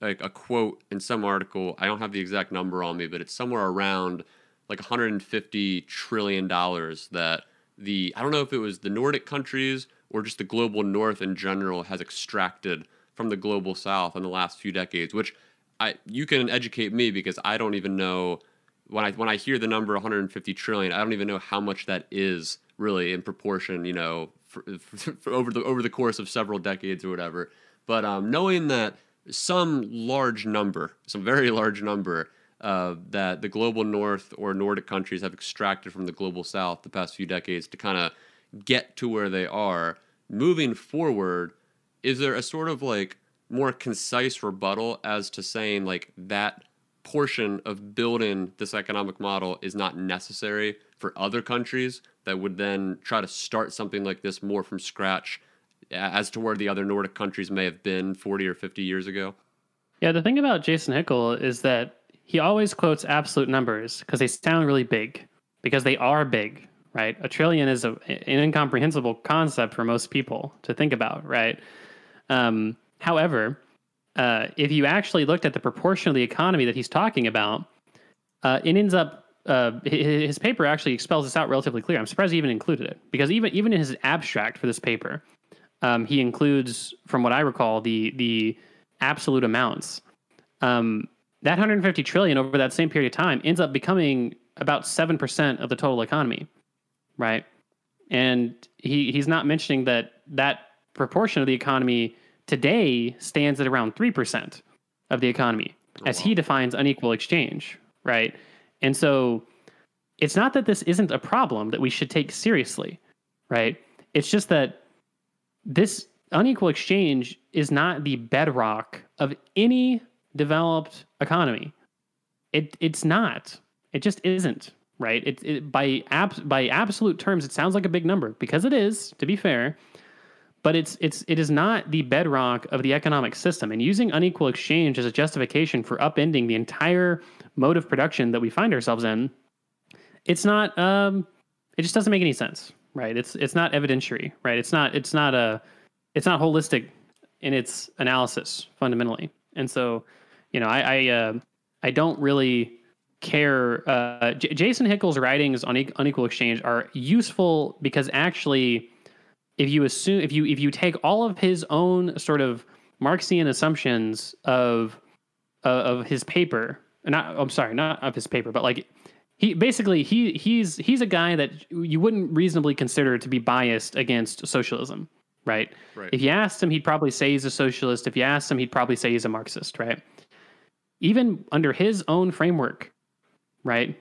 like a quote in some article. I don't have the exact number on me, but it's somewhere around like 150 trillion dollars that the I don't know if it was the Nordic countries or just the global north in general has extracted from the global south in the last few decades, which I you can educate me because I don't even know when I when I hear the number 150 trillion, I don't even know how much that is really in proportion, you know, for, for, for over the over the course of several decades or whatever. But um, knowing that some large number, some very large number uh, that the global north or Nordic countries have extracted from the global south the past few decades to kind of get to where they are, moving forward, is there a sort of like more concise rebuttal as to saying like that portion of building this economic model is not necessary for other countries that would then try to start something like this more from scratch as to where the other Nordic countries may have been 40 or 50 years ago?
Yeah, the thing about Jason Hickel is that he always quotes absolute numbers because they sound really big, because they are big, right? A trillion is a, an incomprehensible concept for most people to think about, right? Um, however, uh, if you actually looked at the proportion of the economy that he's talking about, uh, it ends up uh, his paper actually spells this out relatively clear. I'm surprised he even included it because even even in his abstract for this paper, um, he includes, from what I recall, the the absolute amounts. Um, that 150 trillion over that same period of time ends up becoming about seven percent of the total economy, right? And he he's not mentioning that that proportion of the economy today stands at around three percent of the economy, oh, as wow. he defines unequal exchange, right? And so it's not that this isn't a problem that we should take seriously, right? It's just that this unequal exchange is not the bedrock of any developed economy. It it's not. It just isn't, right? It, it by ab, by absolute terms it sounds like a big number because it is, to be fair, but it's it's it is not the bedrock of the economic system and using unequal exchange as a justification for upending the entire mode of production that we find ourselves in, it's not. Um, it just doesn't make any sense, right? It's it's not evidentiary, right? It's not it's not a it's not holistic in its analysis fundamentally, and so you know I I, uh, I don't really care. Uh, J- Jason Hickel's writings on e- unequal exchange are useful because actually, if you assume if you if you take all of his own sort of Marxian assumptions of uh, of his paper, not I'm sorry, not of his paper, but like he basically he he's he's a guy that you wouldn't reasonably consider to be biased against socialism, right?
Right.
If you asked him, he'd probably say he's a socialist. If you asked him, he'd probably say he's a Marxist, right? Even under his own framework, right?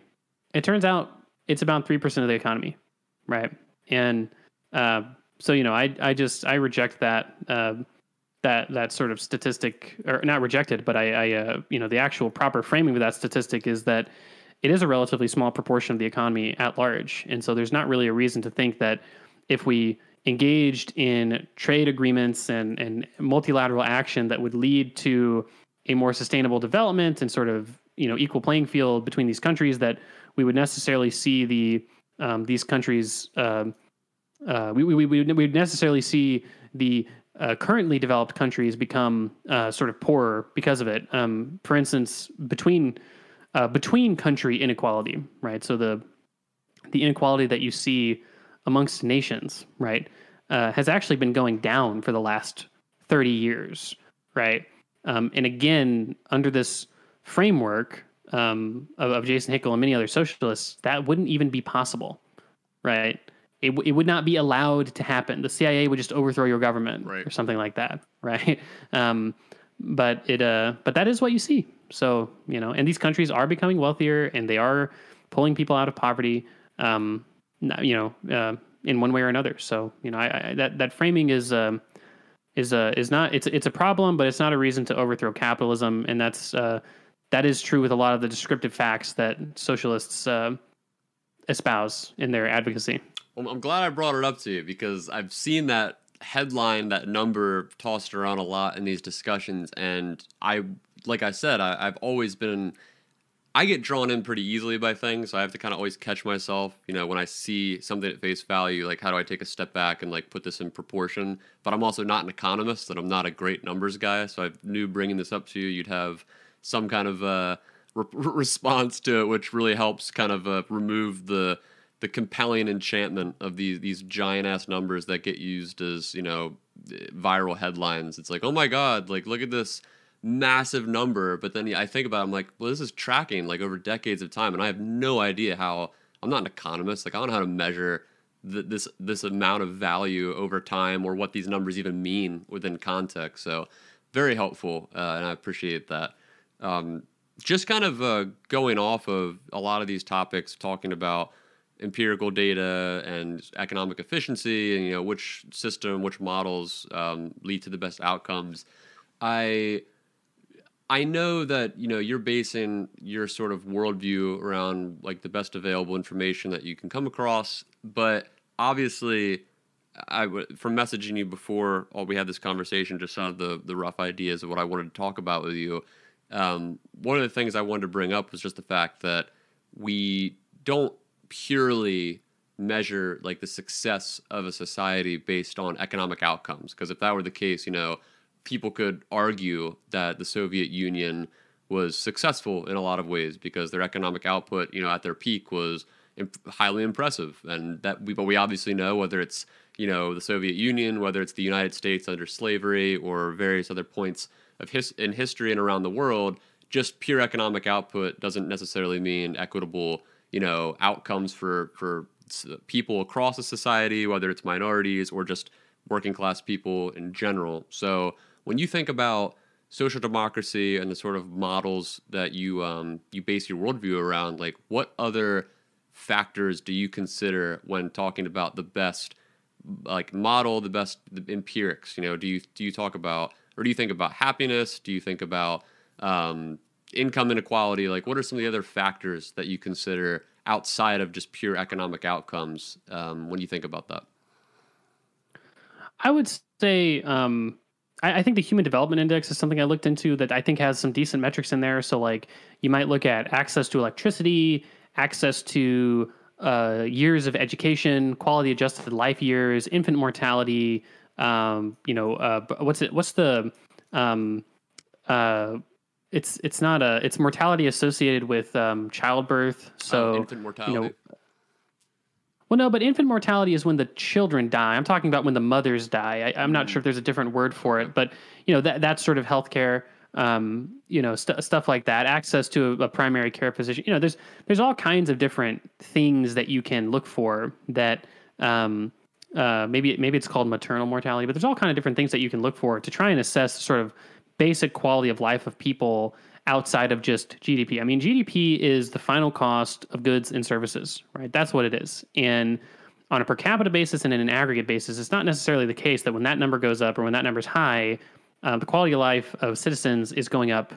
It turns out it's about three percent of the economy, right? And uh, so you know, I I just I reject that uh, that that sort of statistic, or not rejected, but I, I uh, you know the actual proper framing of that statistic is that it is a relatively small proportion of the economy at large, and so there's not really a reason to think that if we engaged in trade agreements and and multilateral action that would lead to a more sustainable development and sort of you know equal playing field between these countries that we would necessarily see the um, these countries um, uh, we, we, we we necessarily see the uh, currently developed countries become uh, sort of poorer because of it. Um, for instance, between uh, between country inequality, right? So the the inequality that you see amongst nations, right, uh, has actually been going down for the last thirty years, right? Um, and again, under this framework um, of, of Jason Hickel and many other socialists, that wouldn't even be possible, right? It, w- it would not be allowed to happen. The CIA would just overthrow your government
Right.
or something like that, right? Um, but it, uh, but that is what you see. So you know, and these countries are becoming wealthier, and they are pulling people out of poverty. Um, you know, uh, in one way or another. So you know, I, I, that that framing is. Um, is uh, is not it's it's a problem, but it's not a reason to overthrow capitalism, and that's uh, that is true with a lot of the descriptive facts that socialists uh, espouse in their advocacy.
I'm glad I brought it up to you because I've seen that headline, that number tossed around a lot in these discussions, and I, like I said, I, I've always been, I get drawn in pretty easily by things, so I have to kind of always catch myself. You know, when I see something at face value, like how do I take a step back and like put this in proportion? But I'm also not an economist, and I'm not a great numbers guy, so I knew bringing this up to you, you'd have some kind of uh, re- response to it, which really helps kind of uh, remove the the compelling enchantment of these these giant ass numbers that get used as you know viral headlines. It's like, oh my god, like look at this massive number. But then I think about, it, I'm like, well, this is tracking like over decades of time, and I have no idea how. I'm not an economist. Like I don't know how to measure th- this this amount of value over time or what these numbers even mean within context. So very helpful, uh, and I appreciate that. Um, just kind of uh, going off of a lot of these topics, talking about empirical data and economic efficiency, and you know which system, which models um, lead to the best outcomes. I I know that you know you're basing your sort of worldview around like the best available information that you can come across, but obviously, I from messaging you before all we had this conversation, just some of the the rough ideas of what I wanted to talk about with you. Um, one of the things I wanted to bring up was just the fact that we don't purely measure like the success of a society based on economic outcomes. Because if that were the case you know people could argue that the soviet union was successful in a lot of ways because their economic output you know at their peak was imp- highly impressive. And that we but we obviously know whether it's you know the soviet union whether it's the united states under slavery or various other points of his in history and around the world just pure economic output doesn't necessarily mean equitable you know outcomes for for people across a society whether it's minorities or just working class people in general. So when you think about social democracy and the sort of models that you um, you base your worldview around like what other factors do you consider when talking about the best like model the best the empirics? You know do you do you talk about or do you think about happiness? Do you think about um, income inequality like what are some of the other factors that you consider outside of just pure economic outcomes um, when you think about that
I would say um, I, I think the Human Development Index is something I looked into that I think has some decent metrics in there. So like you might look at access to electricity, access to uh, years of education, quality adjusted life years, infant mortality. Um, you know, uh, what's it? What's the um, uh, it's it's not a it's mortality associated with um, childbirth. So
oh, infant mortality.
You know, well, no, but infant mortality is when the children die. I'm talking about when the mothers die. I, am not mm. sure if there's a different word for it, but you know that that sort of healthcare, um, you know, st- stuff like that. Access to a, a, primary care physician. You know, there's there's all kinds of different things that you can look for that. Um, uh, maybe maybe it's called maternal mortality, but there's all kind of different things that you can look for to try and assess sort of basic quality of life of people outside of just GDP. I mean, GDP is the final cost of goods and services, right? That's what it is. And on a per capita basis and in an aggregate basis, it's not necessarily the case that when that number goes up or when that number is high, uh, the quality of life of citizens is going up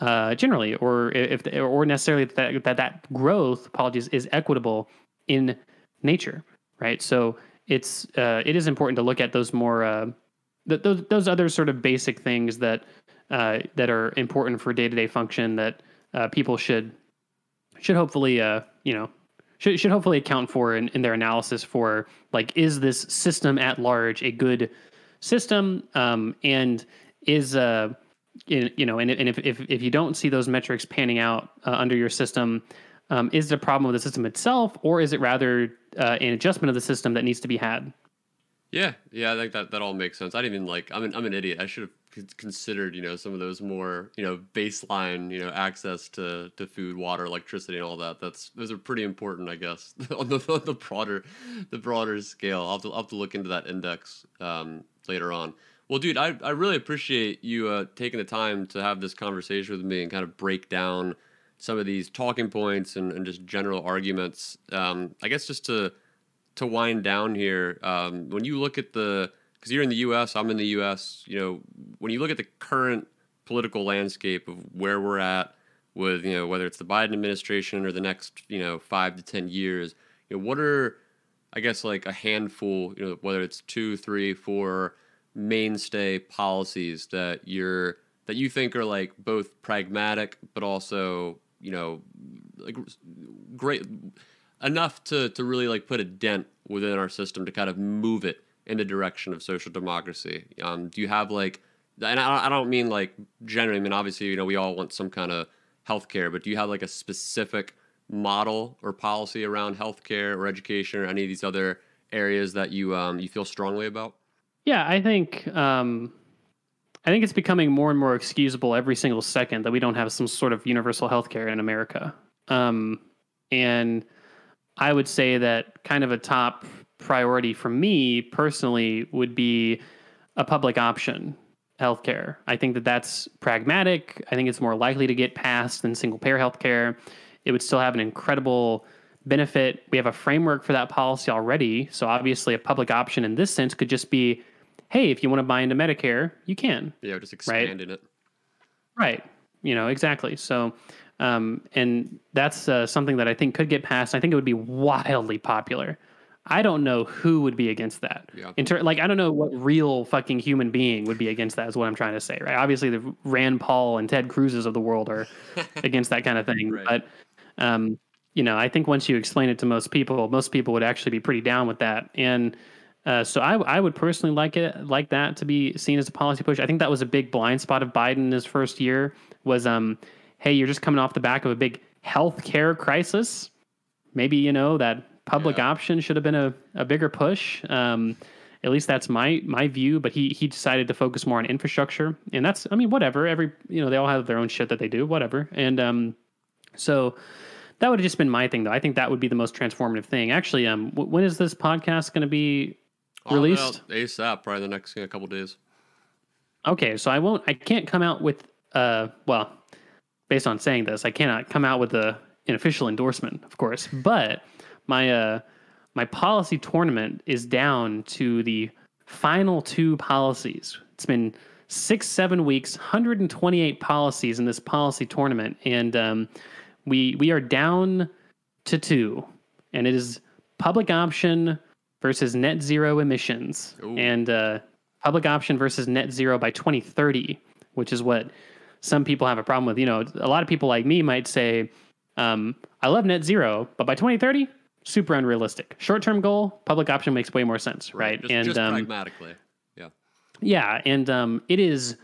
uh, generally, or if or necessarily that, that that growth, apologies, is equitable in nature, right? So it's uh, it is important to look at those more uh, th- those those other sort of basic things that uh, that are important for day to day function that uh, people should should hopefully uh, you know should should hopefully account for in, in their analysis for like is this system at large a good system? Um, and is uh you know and, and if, if if you don't see those metrics panning out uh, under your system um, is it a problem with the system itself or is it rather uh, an adjustment of the system that needs to be had
yeah yeah i think that that all makes sense. I didn't even like i'm an, I'm an idiot. I should have considered you know some of those more you know baseline you know access to to food water electricity and all that. That's those are pretty important i guess on the, on the broader the broader scale. I'll have, to, I'll have to look into that index um, later on. Well dude I, I really appreciate you uh, taking the time to have this conversation with me and kind of break down some of these talking points and, and just general arguments. Um, i guess just to to wind down here um, when you look at the because you're in the U.S., I'm in the U.S. You know, when you look at the current political landscape of where we're at with you know whether it's the Biden administration or the next you know five to ten years, you know, what are I guess like a handful, you know, whether it's two, three, four mainstay policies that you're that you think are like both pragmatic but also you know like great enough to to really like put a dent within our system to kind of move it in the direction of social democracy? Um, do you have like, and I, I don't mean like generally, I mean, obviously, you know, we all want some kind of healthcare, but do you have like a specific model or policy around healthcare or education or any of these other areas that you um, you feel strongly about?
Yeah, I think um, I think it's becoming more and more excusable every single second that we don't have some sort of universal healthcare in America. Um, and I would say that kind of a top priority for me personally would be a public option healthcare. I think that that's pragmatic. I think it's more likely to get passed than single payer healthcare. It would still have an incredible benefit. We have a framework for that policy already. So obviously, a public option in this sense could just be, hey, if you want to buy into Medicare, you can.
Yeah, just expanding
right?
it.
Right. You know exactly. So, um, and that's uh, something that I think could get passed. I think it would be wildly popular. I don't know who would be against that.
Yeah.
In ter- like I don't know what real fucking human being would be against that. Is what I'm trying to say, right? Obviously, the Rand Paul and Ted Cruz's of the world are against that kind of thing. Right. But um, you know, I think once you explain it to most people, most people would actually be pretty down with that. And uh, so I, I would personally like it like that to be seen as a policy push. I think that was a big blind spot of Biden in his first year was um, hey, you're just coming off the back of a big healthcare crisis. Maybe you know that public yeah. option should have been a, a bigger push. Um, at least that's my my view. But he he decided to focus more on infrastructure, and that's I mean whatever. Every you know they all have their own shit that they do, whatever. And um, so that would have just been my thing though. I think that would be the most transformative thing. Actually, um, w- when is this podcast going to be released?
Oh, ASAP, probably the next uh, couple days.
Okay, so I won't. I can't come out with uh, well, based on saying this, I cannot come out with a an official endorsement, of course, but my uh my policy tournament is down to the final two policies. It's been six, seven weeks, 128 policies in this policy tournament, and um, we we are down to two, and it is public option versus net zero emissions, Ooh. and uh, public option versus net zero by 2030, which is what some people have a problem with. You know, a lot of people like me might say, um, "I love net zero, but by 2030." super unrealistic. Short term goal, public option makes way more sense, right?
Just, and just um, pragmatically, yeah,
yeah, and um, it is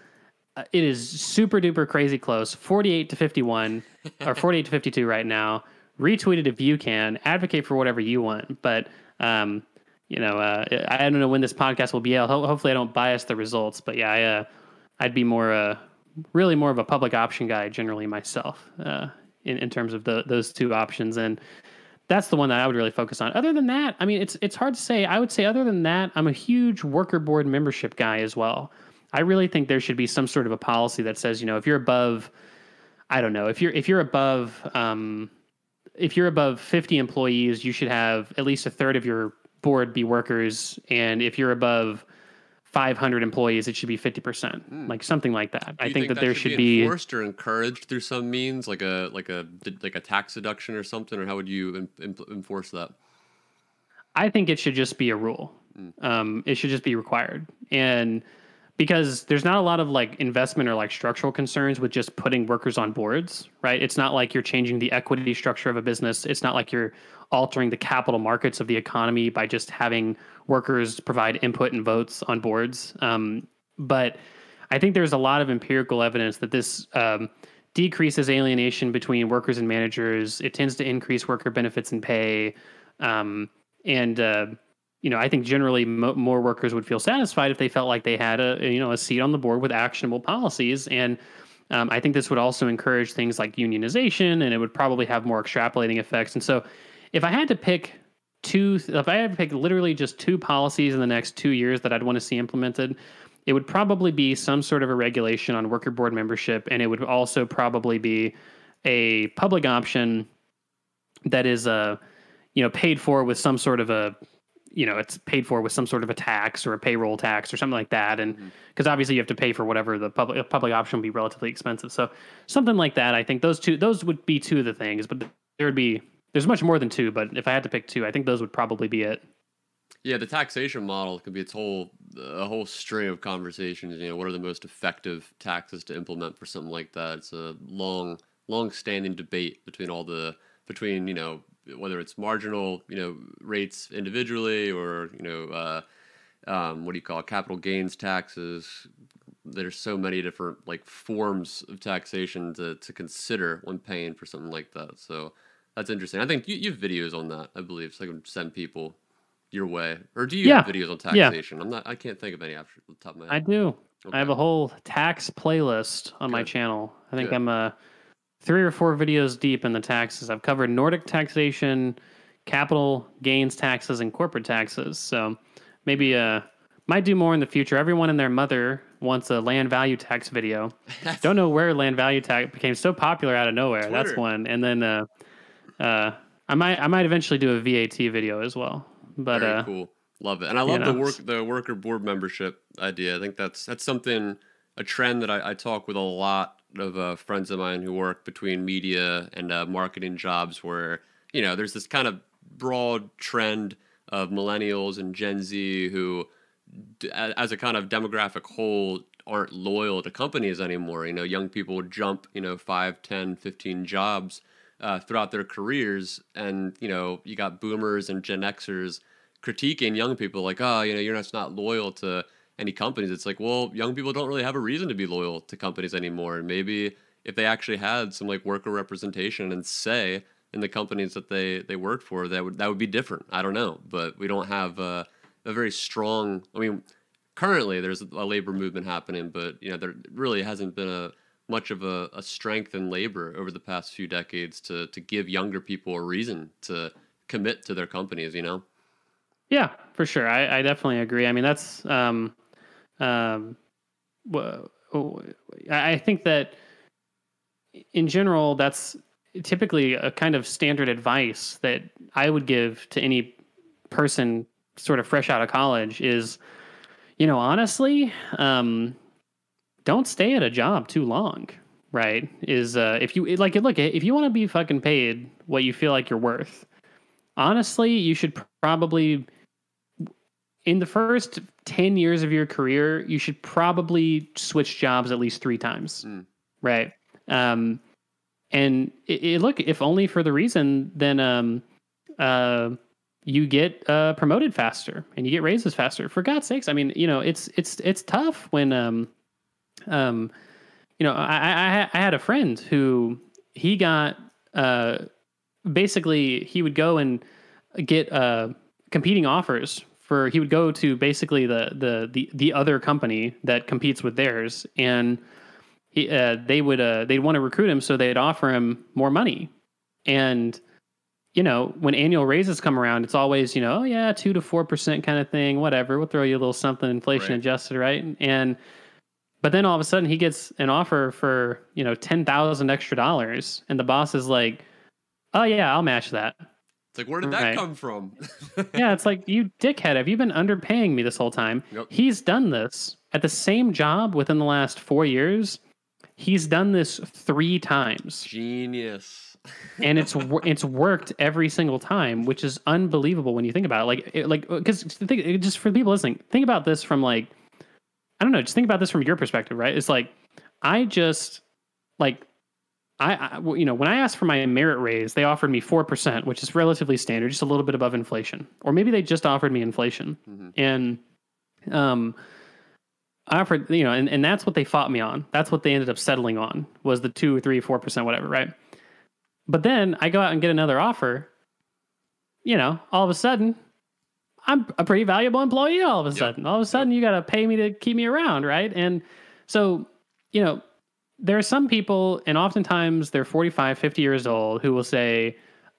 uh, it is super duper crazy close 48 to 51 or 48 to 52 right now retweet it if you can advocate for whatever you want but um, you know uh, i don't know when this podcast will be out Ho- hopefully i don't bias the results but yeah I, uh, i'd be more uh, really more of a public option guy generally myself uh, in, in terms of the, those two options and that's the one that I would really focus on. Other than that, I mean, it's it's hard to say. I would say other than that, I'm a huge worker board membership guy as well. I really think there should be some sort of a policy that says, you know, if you're above, I don't know, if you're if you're above, um, if you're above 50 employees, you should have at least a third of your board be workers, and if you're above 500 employees, it should be 50%, mm. like something like that. I think,
think,
that,
that
there
should,
should
be enforced or encouraged through some means, like a like a like a tax deduction or something, or how would you enforce that?
I think it should just be a rule. Mm. Um, it should just be required, and because there's not a lot of like investment or like structural concerns with just putting workers on boards, right? It's not like you're changing the equity structure of a business. It's not like you're altering the capital markets of the economy by just having workers provide input and votes on boards. Um, but I think there's a lot of empirical evidence that this um, decreases alienation between workers and managers. It tends to increase worker benefits and pay. Um, and uh, you know, I think generally mo- more workers would feel satisfied if they felt like they had a you know a seat on the board with actionable policies, and um, I think this would also encourage things like unionization, and it would probably have more extrapolating effects. And so, if I had to pick two, if I had to pick literally just two policies in the next two years that I'd want to see implemented, it would probably be some sort of a regulation on worker board membership, and it would also probably be a public option that is a uh, you know paid for with some sort of a you know it's paid for with some sort of a tax or a payroll tax or something like that and because mm-hmm. obviously you have to pay for whatever the public public option would be relatively expensive so something like that i think those two those would be two of the things but there would be there's much more than two but if i had to pick two i think those would probably be it
yeah the taxation model could be its whole a whole string of conversations you know what are the most effective taxes to implement for something like that it's a long long standing debate between all the between you know whether it's marginal, you know, rates individually or you know, uh, um, what do you call it, capital gains taxes. There's so many different like forms of taxation to, to consider when paying for something like that. So that's interesting. I think you, you have videos on that. I believe so I can send people your way. Or do you yeah. have videos on taxation? Yeah. I'm not. I can't think of any off the top of my head.
I do. Okay. I have a whole tax playlist on Good. my channel. I think Good. I'm a three or four videos deep in the taxes. I've covered Nordic taxation, capital gains taxes, and corporate taxes. So maybe uh might do more in the future. Everyone and their mother wants a land value tax video. Don't know where land value tax became so popular out of nowhere. Twitter. That's one. And then uh uh I might I might eventually do a VAT video as well. But
Very
uh
cool. Love it. And I love the know. work the worker board membership idea. I think that's that's something a trend that I, I talk with a lot of uh, friends of mine who work between media and uh, marketing jobs where you know there's this kind of broad trend of millennials and gen z who as a kind of demographic whole aren't loyal to companies anymore you know young people jump you know 5 10 15 jobs uh, throughout their careers and you know you got boomers and gen xers critiquing young people like oh you know you're just not loyal to any companies, it's like, well, young people don't really have a reason to be loyal to companies anymore. And maybe if they actually had some like worker representation and say in the companies that they they worked for, that would that would be different. I don't know, but we don't have a, a very strong. I mean, currently there's a labor movement happening, but you know there really hasn't been a much of a, a strength in labor over the past few decades to to give younger people a reason to commit to their companies. You know.
Yeah, for sure. I, I definitely agree. I mean, that's um, um, I think that in general, that's typically a kind of standard advice that I would give to any person sort of fresh out of college is, you know, honestly, um, don't stay at a job too long. Right? Is uh, if you like, look, if you want to be fucking paid what you feel like you're worth, honestly, you should probably in the first 10 years of your career, you should probably switch jobs at least three times. Mm. Right. Um, and it, it, look, if only for the reason, then um, uh, you get uh, promoted faster and you get raises faster. For God's sakes, I mean, you know, it's it's it's tough when um, um, you know, I, I I had a friend who he got uh, basically he would go and get uh, competing offers for he would go to basically the the the the other company that competes with theirs and he, uh, they would uh, they'd want to recruit him so they'd offer him more money and you know when annual raises come around it's always you know oh yeah two to four percent kind of thing whatever we'll throw you a little something inflation
Right.
adjusted right and but then all of a sudden he gets an offer for you know ten thousand extra dollars and the boss is like oh yeah i'll match that
It's like, where did that
Right.
come from?
yeah, it's like you dickhead. Have you been underpaying me this whole time?
Yep.
He's done this at the same job within the last four years. He's done this three times,
Genius.
and it's it's worked every single time, which is unbelievable when you think about it. Like it, like because think just for people listening, think about this from like I don't know, just think about this from your perspective, right? It's like I just like I, I you know when I asked for my merit raise, they offered me four percent, which is relatively standard, just a little bit above inflation, or maybe they just offered me inflation,
Mhm.
and um, I offered you know, and, and that's what they fought me on. That's what they ended up settling on was the two or three, four percent, whatever, right? But then I go out and get another offer. You know, all of a sudden, I'm a pretty valuable employee. All of a
Yep.
sudden, all of a sudden, you got to pay me to keep me around, right? And so, you know, there are some people, and oftentimes they're 45, 50 years old, who will say,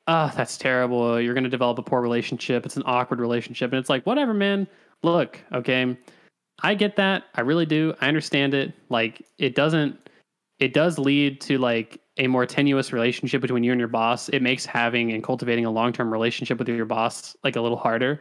Oh, that's terrible. You're going to develop a poor relationship. It's an awkward relationship. And it's like, whatever, man. Look, okay. I get that. I really do. I understand it. Like, it doesn't, it does lead to like a more tenuous relationship between you and your boss. It makes having and cultivating a long term relationship with your boss like a little harder.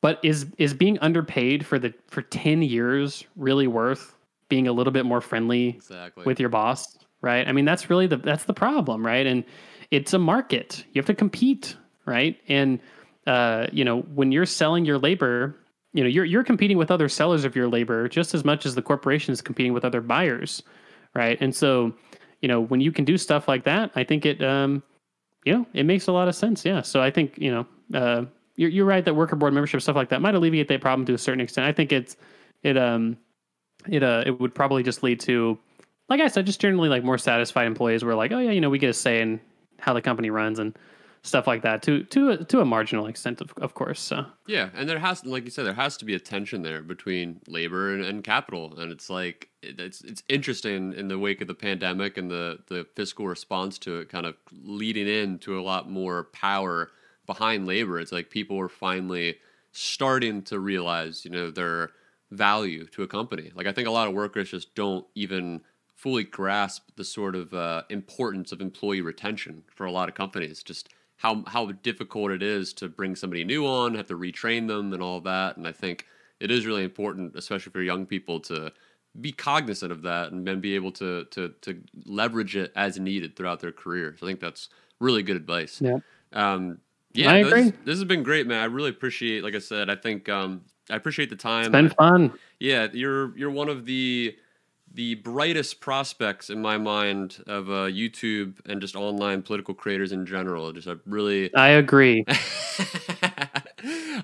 But is is being underpaid for the for 10 years really worth being a little bit more friendly
Exactly.
with your boss, right? I mean, that's really the that's the problem, right? And it's a market. You have to compete, right? And uh, you know, when you're selling your labor, you know, you're you're competing with other sellers of your labor just as much as the corporation is competing with other buyers, right? And so, you know, when you can do stuff like that, I think it um, you know, it makes a lot of sense. Yeah. So I think, you know, uh you're you're right that worker board membership stuff like that might alleviate that problem to a certain extent. I think it's it um it uh it would probably just lead to like I said, just generally like more satisfied employees where like, oh yeah, you know, we get a say in how the company runs and stuff like that to to a, to a marginal extent, of, of course. So
Yeah, and there has, like you said, there has to be a tension there between labor and, and capital, and it's like it's it's interesting in the wake of the pandemic and the the fiscal response to it, kind of leading into a lot more power behind labor. It's like people are finally starting to realize, you know, their value to a company. Like I think a lot of workers just don't even fully grasp the sort of uh, importance of employee retention for a lot of companies. Just how how difficult it is to bring somebody new on, have to retrain them, and all that. And I think it is really important, especially for young people, to be cognizant of that and then be able to to to leverage it as needed throughout their career. So I think that's really good advice.
Yeah.
Um, yeah,
I
this,
agree.
this has been great, man. I really appreciate, like I said, I think um, I appreciate the time.
it's been fun.
Yeah, you're you're one of the the brightest prospects in my mind of uh, YouTube and just online political creators in general. Just a really,
I agree.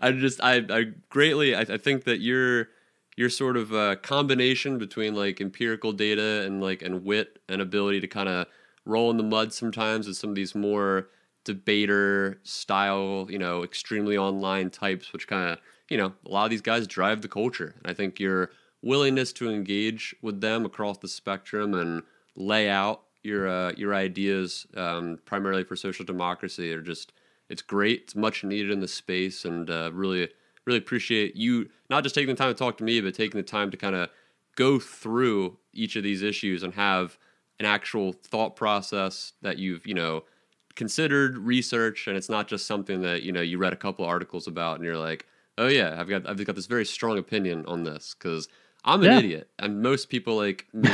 I just I I greatly I, I think that you're your sort of uh, combination between like empirical data and like and wit and ability to kind of roll in the mud sometimes with some of these more debater style, you know, extremely online types, which kind of you know a lot of these guys drive the culture. And I think your willingness to engage with them across the spectrum and lay out your uh, your ideas um, primarily for social democracy are just it's great. It's much needed in the space, and uh, really really appreciate you not just taking the time to talk to me, but taking the time to kind of go through each of these issues and have an actual thought process that you've you know considered research and it's not just something that you know you read a couple articles about and you're like oh yeah i've got i've got this very strong opinion on this because i'm an
Yeah.
idiot and most people like me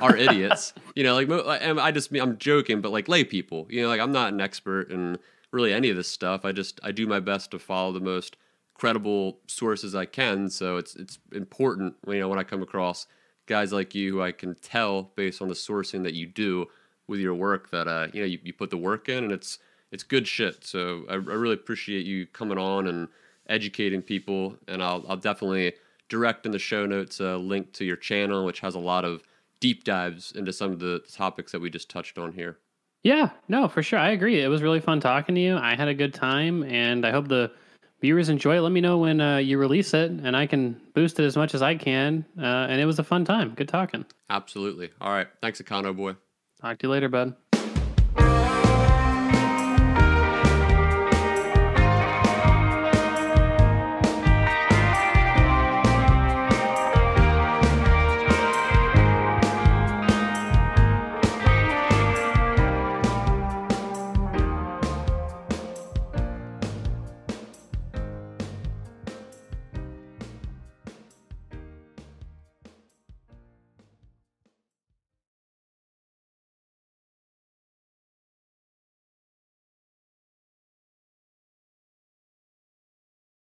are idiots you know like and i just mean, i'm joking but like lay people you know like i'm not an expert in really any of this stuff i just i do my best to follow the most credible sources i can so it's it's important you know when i come across guys like you who i can tell based on the sourcing that you do with your work that uh you know you, you put the work in and it's it's good shit so I, I really appreciate you coming on and educating people and I'll, I'll definitely direct in the show notes a link to your channel, which has a lot of deep dives into some of the topics that we just touched on here.
Yeah, no, for sure. I agree. It was really fun talking to you. I had a good time, and I hope the viewers enjoy it. Let me know when uh, you release it, and I can boost it as much as I can. Uh, and it was a fun time. Good talking.
Absolutely. All right. Thanks, Econoboi.
Talk to you later, bud.